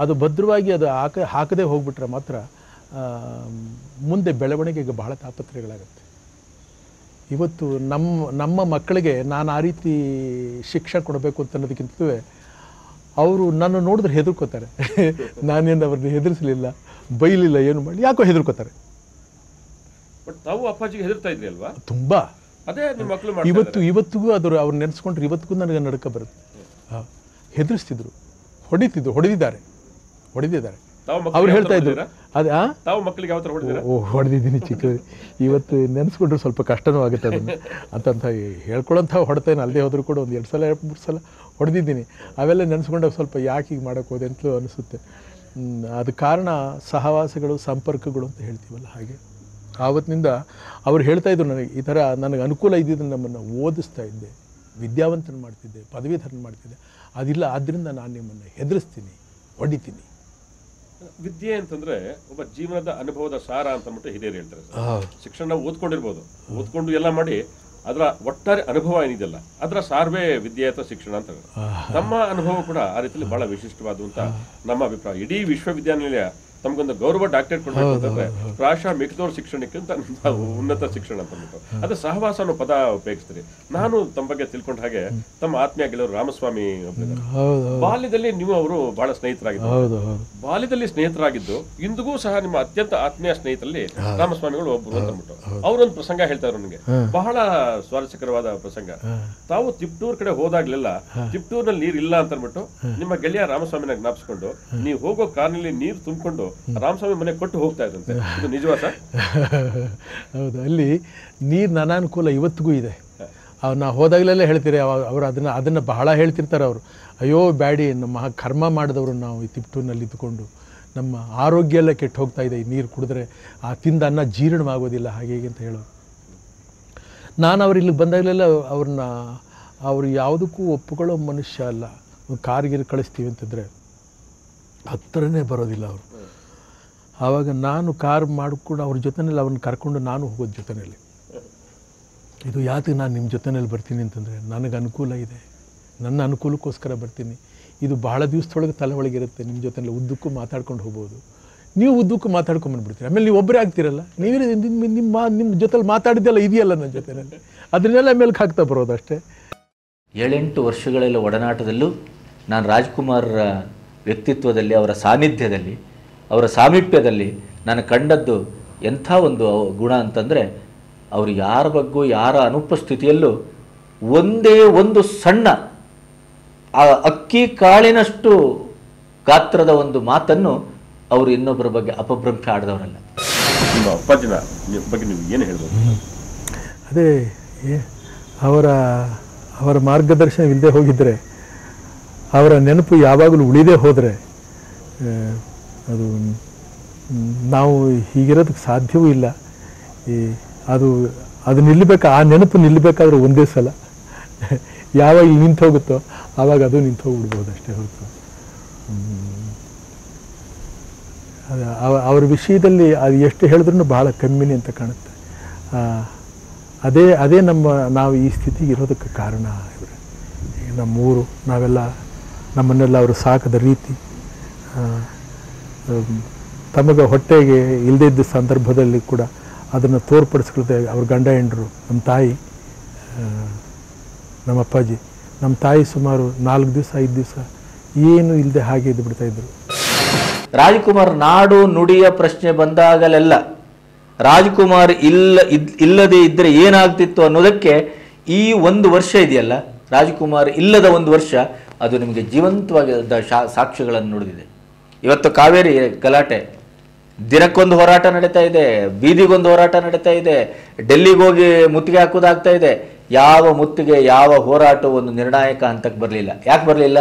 S2: ಅದು ಭದ್ರವಾಗಿ ಅದು ಹಾಕ ಹಾಕದೇ ಹೋಗ್ಬಿಟ್ರೆ ಮಾತ್ರ ಮುಂದೆ ಬೆಳವಣಿಗೆಗೆ ಬಹಳ ತಾಪತ್ರಯಗಳಾಗುತ್ತೆ. ಇವತ್ತು ನಮ್ಮ ನಮ್ಮ ಮಕ್ಕಳಿಗೆ ನಾನು ಆ ರೀತಿ ಶಿಕ್ಷಣ ಕೊಡಬೇಕು ಅಂತ ಅನ್ನೋದಕ್ಕಿಂತ ಅವರು ನನ್ನ ನೋಡಿದ್ರೆ ಹೆದರ್ಕೋತಾರೆ. ನಾನೇನು ಅವ್ರನ್ನ ಹೆದರಿಸಲಿಲ್ಲ ಬೈಲಿಲ್ಲ ಏನು ಮಾಡಿ ಯಾಕೋ ಹೆದರ್ಕೋತಾರೆ.
S9: ಬಟ್ ತಾವು ಅಪ್ಪಾಜಿಗೆ ಹೆದರ್ತಾ ಇದ್ರಿ ಅಲ್ವಾ?
S2: ತುಂಬ.
S9: ಅದೇ ನಿಮ್ಮ ಮಕ್ಕಳು ಮಾಡ್ತಾ
S2: ಇವತ್ತು ಇವತ್ತಿಗೂ ಅದರ ಅವ್ರು ನೆನೆಸ್ಕೊಂಡ್ರೆ ಇವತ್ತಿಗೂ ನನಗೆ ನಡ್ಕ ಬರುತ್ತೆ. ಹಾಂ ಹೆದರಿಸ್ತಿದ್ರು. ಹೊಡಿತಿದ್ರು ಹೊಡೆದಿದ್ದಾರೆ. ಹೊಡೆದಿದ್ದಾರೆ. ಅವ್ರು ಹೇಳ್ತಾ ಇದ್ರು? ಅದೇ
S9: ತಾವು ಮಕ್ಕಳಿಗೆ ಯಾವ ಥರ?
S2: ಓ ಹೊಡೆದಿದ್ದೀನಿ ಚಿಕ್ಕ ಇವತ್ತು ನೆನೆಸ್ಕೊಂಡ್ರೆ ಸ್ವಲ್ಪ ಕಷ್ಟನೂ ಆಗುತ್ತೆ ಅದನ್ನು. ಅಂತಂತ ಹೇಳ್ಕೊಳ್ಳೋಂಥ ಹೊಡೆತೇನೆ ಅಲ್ಲದೆ ಹೋದರೂ ಕೂಡ ಒಂದು ಎರಡು ಸಲ ಎರಡು ಮೂರು ಸಲ ಹೊಡೆದಿದ್ದೀನಿ. ಅವೆಲ್ಲ ನೆನೆಸ್ಕೊಂಡಾಗ ಸ್ವಲ್ಪ ಯಾಕೆ ಹೀಗೆ ಮಾಡೋಕ್ಕೆ ಹೋದೆ ಅಂತಲೂ ಅನಿಸುತ್ತೆ. ಅದು ಕಾರಣ ಸಹವಾಸಗಳು ಸಂಪರ್ಕಗಳು ಅಂತ ಹೇಳ್ತೀವಲ್ಲ ಹಾಗೆ. ಆವತ್ತಿನಿಂದ ಅವ್ರು ಹೇಳ್ತಾ ಇದ್ರು ನನಗೆ ಈ ಥರ ನನಗೆ ಅನುಕೂಲ ಇದ್ದಿದ್ದು ನಮ್ಮನ್ನು ಓದಿಸ್ತಾ ಇದ್ದೆ. ವಿದ್ಯಾವಂತನ ಮಾಡ್ತಿದ್ದೆ ಪದವೀಧರನ ಮಾಡ್ತಿದ್ದೆ. ಅದಿಲ್ಲ ಆದ್ದರಿಂದ ನಾನು ನಿಮ್ಮನ್ನು ಹೆದರಿಸ್ತೀನಿ ಹೊಡಿತೀನಿ.
S9: ವಿದ್ಯೆ ಅಂತಂದ್ರೆ ಒಬ್ಬ ಜೀವನದ ಅನುಭವದ ಸಾರ ಅಂತ ಅಂದ್ಬಿಟ್ಟು ಹಿರಿಯರು ಹೇಳ್ತಾರೆ. ಶಿಕ್ಷಣ ಓದ್ಕೊಂಡಿರ್ಬೋದು. ಓದ್ಕೊಂಡು ಎಲ್ಲ ಮಾಡಿ ಅದರ ಒಟ್ಟಾರೆ ಅನುಭವ ಏನಿದೆಯಲ್ಲ ಅದರ ಸಾರ್ವೇ ವಿದ್ಯೆ ಅಥವಾ ಶಿಕ್ಷಣ ಅಂತ. ನಮ್ಮ ಅನುಭವ ಕೂಡ ಆ ರೀತಿಯಲ್ಲಿ ಬಹಳ ವಿಶಿಷ್ಟವಾದಂತ ನಮ್ಮ ಅಭಿಪ್ರಾಯ. ಇಡೀ ವಿಶ್ವವಿದ್ಯಾನಿಲಯ ತಮಗೊಂದು ಗೌರವ ಡಾಕ್ಟರೇಟ್ ಕೊಡಬೇಕು ಅಂತಂದ್ರೆ ಪ್ರಾಶ ಮಿಕ್ಕದವ್ರ ಶಿಕ್ಷಣಕ್ಕಿಂತ ಉನ್ನತ ಶಿಕ್ಷಣ ಅಂತ ಅಂದ್ಬಿಟ್ಟು ಅದು ಸಹವಾಸ ಅನ್ನೋ ಪದ ಉಪಯೋಗಿಸ್ತೀರಿ. ನಾನು ತಮ್ಮ ಬಗ್ಗೆ ತಿಳ್ಕೊಂಡ ಹಾಗೆ ತಮ್ಮ ಆತ್ಮೀಯ ಗೆಳೆಯರು ರಾಮಸ್ವಾಮಿ. ಬಾಲ್ಯದಲ್ಲಿ ನೀವು ಅವರು ಬಹಳ ಸ್ನೇಹಿತರಾಗಿದ್ದರು. ಬಾಲ್ಯದಲ್ಲಿ ಸ್ನೇಹಿತರಾಗಿದ್ದು ಇಂದಿಗೂ ಸಹ ನಿಮ್ಮ ಅತ್ಯಂತ ಆತ್ಮೀಯ ಸ್ನೇಹಿತರಲ್ಲಿ ರಾಮಸ್ವಾಮಿಗಳು ಒಬ್ಬರು ಅಂತ ಅಂದ್ಬಿಟ್ಟು. ಅವರೊಂದು ಪ್ರಸಂಗ ಹೇಳ್ತಾರೆ ನನಗೆ ಬಹಳ ಸ್ವಾರಸ್ಯಕರವಾದ ಪ್ರಸಂಗ. ತಾವು ತಿಪ್ಟೂರ್ ಕಡೆ ಹೋದಾಗ್ಲೆಲ್ಲ ತಿಪ್ಟೂರ್ನಲ್ಲಿ ನೀರ್ ಇಲ್ಲ ಅಂತ ಅಂದ್ಬಿಟ್ಟು ನಿಮ್ಮ ಗೆಳೆಯ ರಾಮಸ್ವಾಮಿನ ಜ್ಞಾಪಿಸ್ಕೊಂಡು ನೀವು ಹೋಗೋ ಕಾರ್ನಲ್ಲಿ ನೀರು ತುಂಬಿಕೊಂಡು ರಾಮಸ್ವಾಮಿ ಮನೆ ಕೊಟ್ಟು ಹೋಗ್ತಾ ಇದ್ದಂತೆ ಇದು ನಿಜವಾ ಸರ್?
S2: ಹೌದು ಅಲ್ಲಿ ನೀರಿನ ಅನಾನುಕೂಲ ಇವತ್ತಿಗೂ ಇದೆ. ಅವ್ರು ನಾ ಹೋದಾಗಲೆಲ್ಲ ಹೇಳ್ತೀರಿ ಅವರು ಅದನ್ನು ಅದನ್ನು ಬಹಳ ಹೇಳ್ತಿರ್ತಾರೆ ಅವರು. ಅಯ್ಯೋ ಬ್ಯಾಡಿ ನಮ್ಮ ಕರ್ಮ ಮಾಡಿದವರು ನಾವು ಈ ತಿಪ್ಟೂರಿನಲ್ಲಿ ಇದ್ದುಕೊಂಡು. ನಮ್ಮ ಆರೋಗ್ಯ ಎಲ್ಲ ಕೆಟ್ಟು ಹೋಗ್ತಾ ಇದೆ ಈ ನೀರು ಕುಡಿದ್ರೆ. ಆ ತಿಂದ ಅನ್ನ ಜೀರ್ಣವಾಗೋದಿಲ್ಲ ಹಾಗೆ ಹೀಗೆ ಅಂತ ಹೇಳೋರು. ನಾನು ಅವ್ರು ಇಲ್ಲಿಗೆ ಬಂದಾಗಲೆಲ್ಲ ಅವ್ರನ್ನ ಅವರು ಯಾವುದಕ್ಕೂ ಒಪ್ಪಿಕೊಳ್ಳೋ ಮನುಷ್ಯ ಅಲ್ಲ. ಒಂದು ಕಾರ್ಗಿರ್ ಕಳಿಸ್ತೀವಿ ಅಂತಂದರೆ ಹತ್ರನೇ ಬರೋದಿಲ್ಲ ಅವರು. ಆವಾಗ ನಾನು ಕಾರ್ ಮಾಡಿಕೊಂಡು ಅವ್ರ ಜೊತೆನಲ್ಲಿ ಅವ್ರನ್ನ ಕರ್ಕೊಂಡು ನಾನು ಹೋಗೋದು ಜೊತೆಯಲ್ಲಿ ಇದು ಯಾತಕ್ಕೆ ನಾನು ನಿಮ್ಮ ಜೊತೆಯಲ್ಲಿ ಬರ್ತೀನಿ ಅಂತಂದರೆ ನನಗೆ ಅನುಕೂಲ ಇದೆ. ನನ್ನ ಅನುಕೂಲಕ್ಕೋಸ್ಕರ ಬರ್ತೀನಿ. ಇದು ಬಹಳ ದಿವಸದೊಳಗೆ ತಲೆ ಒಳಗಿರುತ್ತೆ ನಿಮ್ಮ ಜೊತೆಯಲ್ಲಿ ಉದ್ದಕ್ಕೂ ಮಾತಾಡ್ಕೊಂಡು ಹೋಗ್ಬೋದು. ನೀವು ಉದ್ದಕ್ಕೂ ಮಾತಾಡ್ಕೊಂಡು ಬಂದ್ಬಿಡ್ತೀರಿ. ಆಮೇಲೆ ನೀವು ಒಬ್ಬರೇ ಆಗ್ತೀರಲ್ಲ? ನೀವೇ ನಿಮ್ಮ ನಿಮ್ಮ ನಿಮ್ಮ ಜೊತೆಲಿ ಮಾತಾಡಿದ್ದೆಲ್ಲ ಇದೆಯಲ್ಲ ನನ್ನ ಜೊತೆಯಲ್ಲಿ ಅದನ್ನೆಲ್ಲ ಮೇಲೆ ಹಾಕ್ತಾ ಬರೋದು ಅಷ್ಟೇ.
S6: ಏಳೆಂಟು ವರ್ಷಗಳೆಲ್ಲ ಒಡನಾಟದಲ್ಲೂ ನಾನು ರಾಜ್ಕುಮಾರ್ ವ್ಯಕ್ತಿತ್ವದಲ್ಲಿ, ಅವರ ಸಾನ್ನಿಧ್ಯದಲ್ಲಿ ಅವರ ಸಾಮೀಪ್ಯದಲ್ಲಿ ನಾನು ಕಂಡದ್ದು ಎಂಥ ಒಂದು ಗುಣ ಅಂತಂದರೆ ಅವರು ಯಾರ ಬಗ್ಗೂ ಯಾರ ಅನುಪಸ್ಥಿತಿಯಲ್ಲೂ ಒಂದೇ ಒಂದು ಸಣ್ಣ ಆ ಅಕ್ಕಿ ಕಾಳಿನಷ್ಟು ಗಾತ್ರದ ಒಂದು ಮಾತನ್ನು ಅವರು ಇನ್ನೊಬ್ಬರ ಬಗ್ಗೆ ಅಪಭ್ರಂಶ ಆಡಿದವರಲ್ಲ.
S9: ನಿಮ್ಮ ಅಪ್ಪಾಜಿನ ಬಗ್ಗೆ ನೀವು ಏನು ಹೇಳ್ಬೋದು?
S2: ಅದೇ ಏ- ಅವರ ಅವರ ಮಾರ್ಗದರ್ಶನವಿಲ್ಲದೆ ಹೋಗಿದ್ದರೆ ಅವರ ನೆನಪು ಯಾವಾಗಲೂ ಉಳಿದೇ ಹೋದರೆ ಅದು ನಾವು ಹೀಗಿರೋದಕ್ಕೆ ಸಾಧ್ಯವೂ ಇಲ್ಲ. ಈ, ಅದು ಅದು ನಿಲ್ಲಬೇಕು, ಆ ನೆನಪು ನಿಲ್ಲಬೇಕಾದ್ರೆ ಒಂದೇ ಸಲ. ಯಾವಾಗ ನಿಂತು ಹೋಗುತ್ತೋ, ಆವಾಗ ಅದು ನಿಂತು ಹೋಗ್ಬಿಡ್ಬೋದು ಅಷ್ಟೇ ಹೊರತು. ಅವರ ವಿಷಯದಲ್ಲಿ ಅದು ಎಷ್ಟು ಹೇಳಿದ್ರೂ ಬಹಳ ಕಮ್ಮಿನೇ ಅಂತ ಕಾಣುತ್ತೆ. ಅದೇ ಅದೇ ನಮ್ಮ, ನಾವು ಈ ಸ್ಥಿತಿಗೆ ಇರೋದಕ್ಕೆ ಕಾರಣ ಇವರು. ನಮ್ಮೂರು, ನಾವೆಲ್ಲ ನಮ್ಮನ್ನೆಲ್ಲ ಅವರು ಸಾಕದ ರೀತಿ. ತಮಗೆ ಹೊಟ್ಟೆಗೆ ಇಲ್ಲದಿದ್ದ ಸಂದರ್ಭದಲ್ಲಿ ಕೂಡ ಅದನ್ನು ತೋರ್ಪಡಿಸ್ಕೊಳ್ತೇವೆ ಅವ್ರ ಗಂಡ ಹೆಂಡರು ನಮ್ಮ ತಾಯಿ ನಮ್ಮ ಅಪ್ಪಾಜಿ ನಮ್ಮ ತಾಯಿ ಸುಮಾರು ನಾಲ್ಕು ದಿವಸ, ಐದು ದಿವಸ ಏನು ಇಲ್ಲದೆ ಹಾಗೆ ಇದ್ದು ಬಿಡ್ತಾಯಿದ್ರು
S6: ರಾಜ್ಕುಮಾರ್ ನಾಡು ನುಡಿಯ ಪ್ರಶ್ನೆ ಬಂದಾಗಲೆಲ್ಲ ರಾಜ್ಕುಮಾರ್ ಇಲ್ಲ ಇಲ್ಲದೆ ಇದ್ದರೆ ಏನಾಗ್ತಿತ್ತು ಅನ್ನೋದಕ್ಕೆ ಈ ಒಂದು ವರ್ಷ ಇದೆಯಲ್ಲ, ರಾಜ್ಕುಮಾರ್ ಇಲ್ಲದ ಒಂದು ವರ್ಷ, ಅದು ನಿಮಗೆ ಜೀವಂತವಾದ ಶಾ, ಸಾಕ್ಷ್ಯಗಳನ್ನು ನುಡಿದಿದೆ. ಇವತ್ತು ಕಾವೇರಿ ಗಲಾಟೆ. ದಿನಕ್ಕೊಂದು ಹೋರಾಟ ನಡೀತಾ ಇದೆ, ಬೀದಿಗೊಂದು ಹೋರಾಟ ನಡೀತಾ ಇದೆ, ಡೆಲ್ಲಿಗೆ ಹೋಗಿ ಮುತ್ತಿಗೆ ಹಾಕೋದಾಗ್ತಾ ಇದೆ. ಯಾವ ಮುತ್ತಿಗೆ, ಯಾವ ಹೋರಾಟ ಒಂದು ನಿರ್ಣಾಯಕ ಹಂತಕ್ಕೆ ಬರಲಿಲ್ಲ. ಯಾಕೆ ಬರಲಿಲ್ಲ?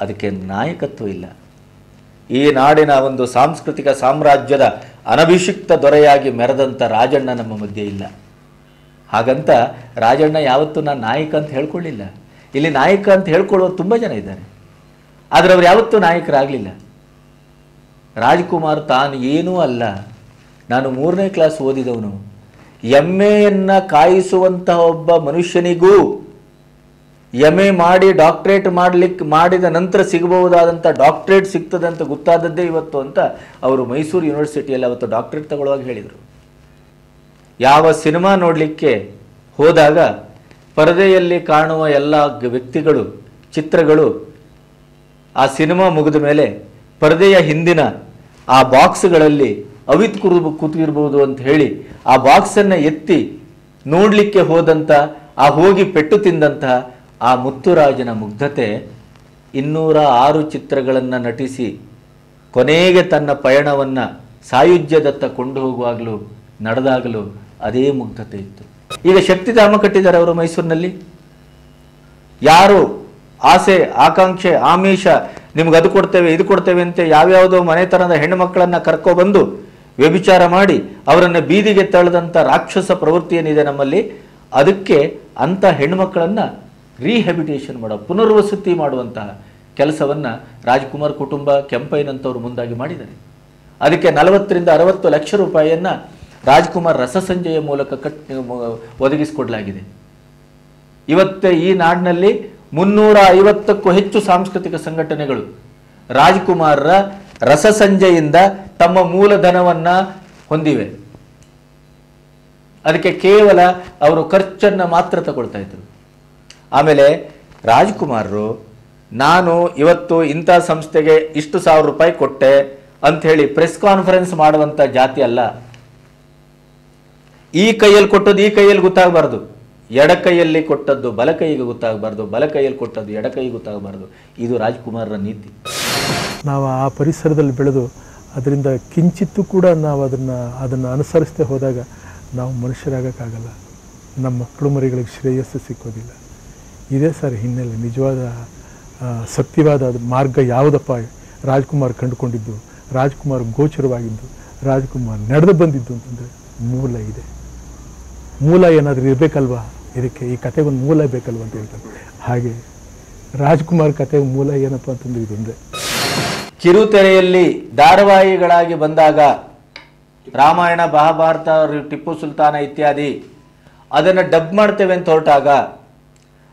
S6: ಅದಕ್ಕೆ ನಾಯಕತ್ವ ಇಲ್ಲ. ಈ ನಾಡಿನ ಒಂದು ಸಾಂಸ್ಕೃತಿಕ ಸಾಮ್ರಾಜ್ಯದ ಅನಭಿಷಿಕ್ತ ದೊರೆಯಾಗಿ ಮೆರೆದಂಥ ರಾಜಣ್ಣ ನಮ್ಮ ಮಧ್ಯೆ ಇಲ್ಲ. ಹಾಗಂತ ರಾಜಣ್ಣ ಯಾವತ್ತೂ ನಾನು ನಾಯಕ ಅಂತ ಹೇಳ್ಕೊಳ್ಳಿಲ್ಲ. ಇಲ್ಲಿ ನಾಯಕ ಅಂತ ಹೇಳ್ಕೊಳ್ಳೋರು ತುಂಬ ಜನ ಇದ್ದಾರೆ. ಆದರೆ ಅವ್ರು ಯಾವತ್ತೂ ನಾಯಕರಾಗಲಿಲ್ಲ. ರಾಜ್ಕುಮಾರ್ ತಾನು ಏನೂ ಅಲ್ಲ. ನಾನು ಮೂರನೇ ಕ್ಲಾಸ್ ಓದಿದವನು. ಎಮ್ಮೆಯನ್ನು ಕಾಯಿಸುವಂತಹ ಒಬ್ಬ ಮನುಷ್ಯನಿಗೂ ಎಂ ಮಾಡಿ ಡಾಕ್ಟ್ರೇಟ್ ಮಾಡ್ಲಿಕ್ಕೆ ಮಾಡಿದ ನಂತರ ಸಿಗಬಹುದಾದಂಥ ಡಾಕ್ಟ್ರೇಟ್ ಸಿಗ್ತದೆ ಅಂತ ಗೊತ್ತಾದದ್ದೇ ಇವತ್ತು ಅಂತ ಅವರು ಮೈಸೂರು ಯೂನಿವರ್ಸಿಟಿಯಲ್ಲಿ ಅವತ್ತು ಡಾಕ್ಟ್ರೇಟ್ ತಗೊಳ್ಳುವಾಗ ಹೇಳಿದರು. ಯಾವ ಸಿನಿಮಾ ನೋಡಲಿಕ್ಕೆ ಹೋದಾಗ ಪರದೆಯಲ್ಲಿ ಕಾಣುವ ಎಲ್ಲ ವ್ಯಕ್ತಿಗಳು, ಚಿತ್ರಗಳು ಆ ಸಿನಿಮಾ ಮುಗಿದ ಮೇಲೆ ಪರದೆಯ ಹಿಂದಿನ ಆ ಬಾಕ್ಸ್ಗಳಲ್ಲಿ ಅವಿತ್ ಕುರು ಕೂತಿರ್ಬೋದು ಅಂತ ಹೇಳಿ ಆ ಬಾಕ್ಸನ್ನು ಎತ್ತಿ ನೋಡಲಿಕ್ಕೆ ಹೋದಂಥ ಆ ಹೋಗಿ ಪೆಟ್ಟು ತಿಂದಂತಹ ಆ ಮುತ್ತುರಾಜನ ಮುಗ್ಧತೆ ಇನ್ನೂರ ಆರು ಚಿತ್ರಗಳನ್ನು ನಟಿಸಿ ಕೊನೆಗೆ ತನ್ನ ಪಯಣವನ್ನು ಸಾಯುಜ್ಯದತ್ತ ಕೊಂಡು ಹೋಗುವಾಗಲೂ ನಡೆದಾಗಲೂ ಅದೇ ಮುಗ್ಧತೆ ಇತ್ತು. ಈಗ ಶಕ್ತಿಧಾಮ ಕಟ್ಟಿದ್ದಾರೆ ಅವರು ಮೈಸೂರಿನಲ್ಲಿ. ಯಾರು ಆಸೆ, ಆಕಾಂಕ್ಷೆ, ಆಮಿಷ ನಿಮ್ಗೆ ಅದು ಕೊಡ್ತೇವೆ, ಇದು ಕೊಡ್ತೇವೆ ಅಂತ ಯಾವ್ಯಾವುದೋ ಮನೆತನದ ಹೆಣ್ಣು ಮಕ್ಕಳನ್ನ ಕರ್ಕೊಬಂದು ವ್ಯಭಿಚಾರ ಮಾಡಿ ಅವರನ್ನು ಬೀದಿಗೆ ತಳೆದಂಥ ರಾಕ್ಷಸ ಪ್ರವೃತ್ತಿ ಏನಿದೆ ನಮ್ಮಲ್ಲಿ, ಅದಕ್ಕೆ ಅಂಥ ಹೆಣ್ಣುಮಕ್ಕಳನ್ನ ರೀಹ್ಯಾಬಿಟೇಷನ್ ಮಾಡೋ, ಪುನರ್ವಸತಿ ಮಾಡುವಂತಹ ಕೆಲಸವನ್ನ ರಾಜ್ಕುಮಾರ್ ಕುಟುಂಬ ಕೆಂಪೈನಂತವರು ಮುಂದಾಗಿ ಮಾಡಿದ್ದಾರೆ. ಅದಕ್ಕೆ ನಲವತ್ತರಿಂದ ಅರವತ್ತು ಲಕ್ಷ ರೂಪಾಯಿಯನ್ನ ರಾಜ್ಕುಮಾರ್ ರಸಸಂಜೆಯ ಮೂಲಕ ಕಟ್, ಒದಗಿಸಿಕೊಡಲಾಗಿದೆ. ಇವತ್ತೇ ಈ ನಾಡಿನಲ್ಲಿ ಮುನ್ನೂರ ಐವತ್ತಕ್ಕೂ ಹೆಚ್ಚು ಸಾಂಸ್ಕೃತಿಕ ಸಂಘಟನೆಗಳು. ರಾಜ್ಕುಮಾರ್ರ ರಸಸಂಜೆಯಿಂದ ತಮ್ಮ ಮೂಲಧನವನ್ನು ಹೊಂದಿವೆ. ಅದಕ್ಕೆ ಕೇವಲ ಅವರು ಖರ್ಚನ್ನ ಮಾತ್ರ ತಗೊಳ್ತಾ ಇದ್ರು. ಆಮೇಲೆ ರಾಜ್ಕುಮಾರರು, ನಾನು ಇವತ್ತು ಇಂಥ ಸಂಸ್ಥೆಗೆ ಇಷ್ಟು ಸಾವಿರ ರೂಪಾಯಿ ಕೊಟ್ಟೆ ಅಂತ ಹೇಳಿ ಪ್ರೆಸ್ ಕಾನ್ಫರೆನ್ಸ್ ಮಾಡುವಂತ ಜಾತಿ ಅಲ್ಲ. ಈ ಕೈಯಲ್ಲಿ ಕೊಟ್ಟದ್ದು ಈ ಕೈಯಲ್ಲಿ ಗೊತ್ತಾಗಬಾರ್ದು. ಎಡ ಕೈಯಲ್ಲಿ ಕೊಟ್ಟದ್ದು ಬಲಕೈಗೆ ಗೊತ್ತಾಗಬಾರ್ದು ಬಲಕೈಯಲ್ಲಿ ಕೊಟ್ಟದ್ದು ಎಡಕೈಗೆ ಗೊತ್ತಾಗಬಾರ್ದು. ಇದು ರಾಜ್ಕುಮಾರರ ನೀತಿ.
S2: ನಾವು ಆ ಪರಿಸರದಲ್ಲಿ ಬೆಳೆದು ಅದರಿಂದ ಕಿಂಚಿತ್ತು ಕೂಡ ನಾವು ಅದನ್ನು ಅದನ್ನು ಅನುಸರಿಸದೆ ಹೋದಾಗ ನಾವು ಮನುಷ್ಯರಾಗೋಕ್ಕಾಗಲ್ಲ. ನಮ್ಮ ಮಕ್ಕಳು ಮರಿಗಳಿಗೆ ಶ್ರೇಯಸ್ಸು ಸಿಕ್ಕೋದಿಲ್ಲ. ಇದೇ ಸರ್ ಹಿನ್ನೆಲೆ ನಿಜವಾದ ಸತ್ಯವಾದ ಮಾರ್ಗ ಯಾವುದಪ್ಪ? ರಾಜ್ಕುಮಾರ್ ಕಂಡುಕೊಂಡಿದ್ದು, ರಾಜ್ಕುಮಾರ್ ಗೋಚರವಾಗಿದ್ದು, ರಾಜ್ಕುಮಾರ್ ನಡೆದು ಬಂದಿದ್ದು ಅಂತಂದರೆ ಮೂಲ ಇದೆ. ಮೂಲ ಏನಾದರೂ ಇರಬೇಕಲ್ವಾ? ಇದಕ್ಕೆ ಈ ಕತೆಗೊಂದು ಮೂಲ ಬೇಕಲ್ವ ಅಂತ ಹೇಳ್ತಾರೆ. ಹಾಗೆ ರಾಜ್ಕುಮಾರ್ ಕತೆ ಮೂಲ ಏನಪ್ಪ ಅಂತಂದ್ರೆ ಇದೊಂದೇ
S6: ಕಿರುತೆರೆಯಲ್ಲಿ ಧಾರಾವಾಹಿಗಳಾಗಿ ಬಂದಾಗ ರಾಮಾಯಣ, ಮಹಾಭಾರತ, ಟಿಪ್ಪು ಸುಲ್ತಾನ ಇತ್ಯಾದಿ ಅದನ್ನು ಡಬ್ ಮಾಡ್ತೇವೆ ಅಂತ ಹೊರಟಾಗ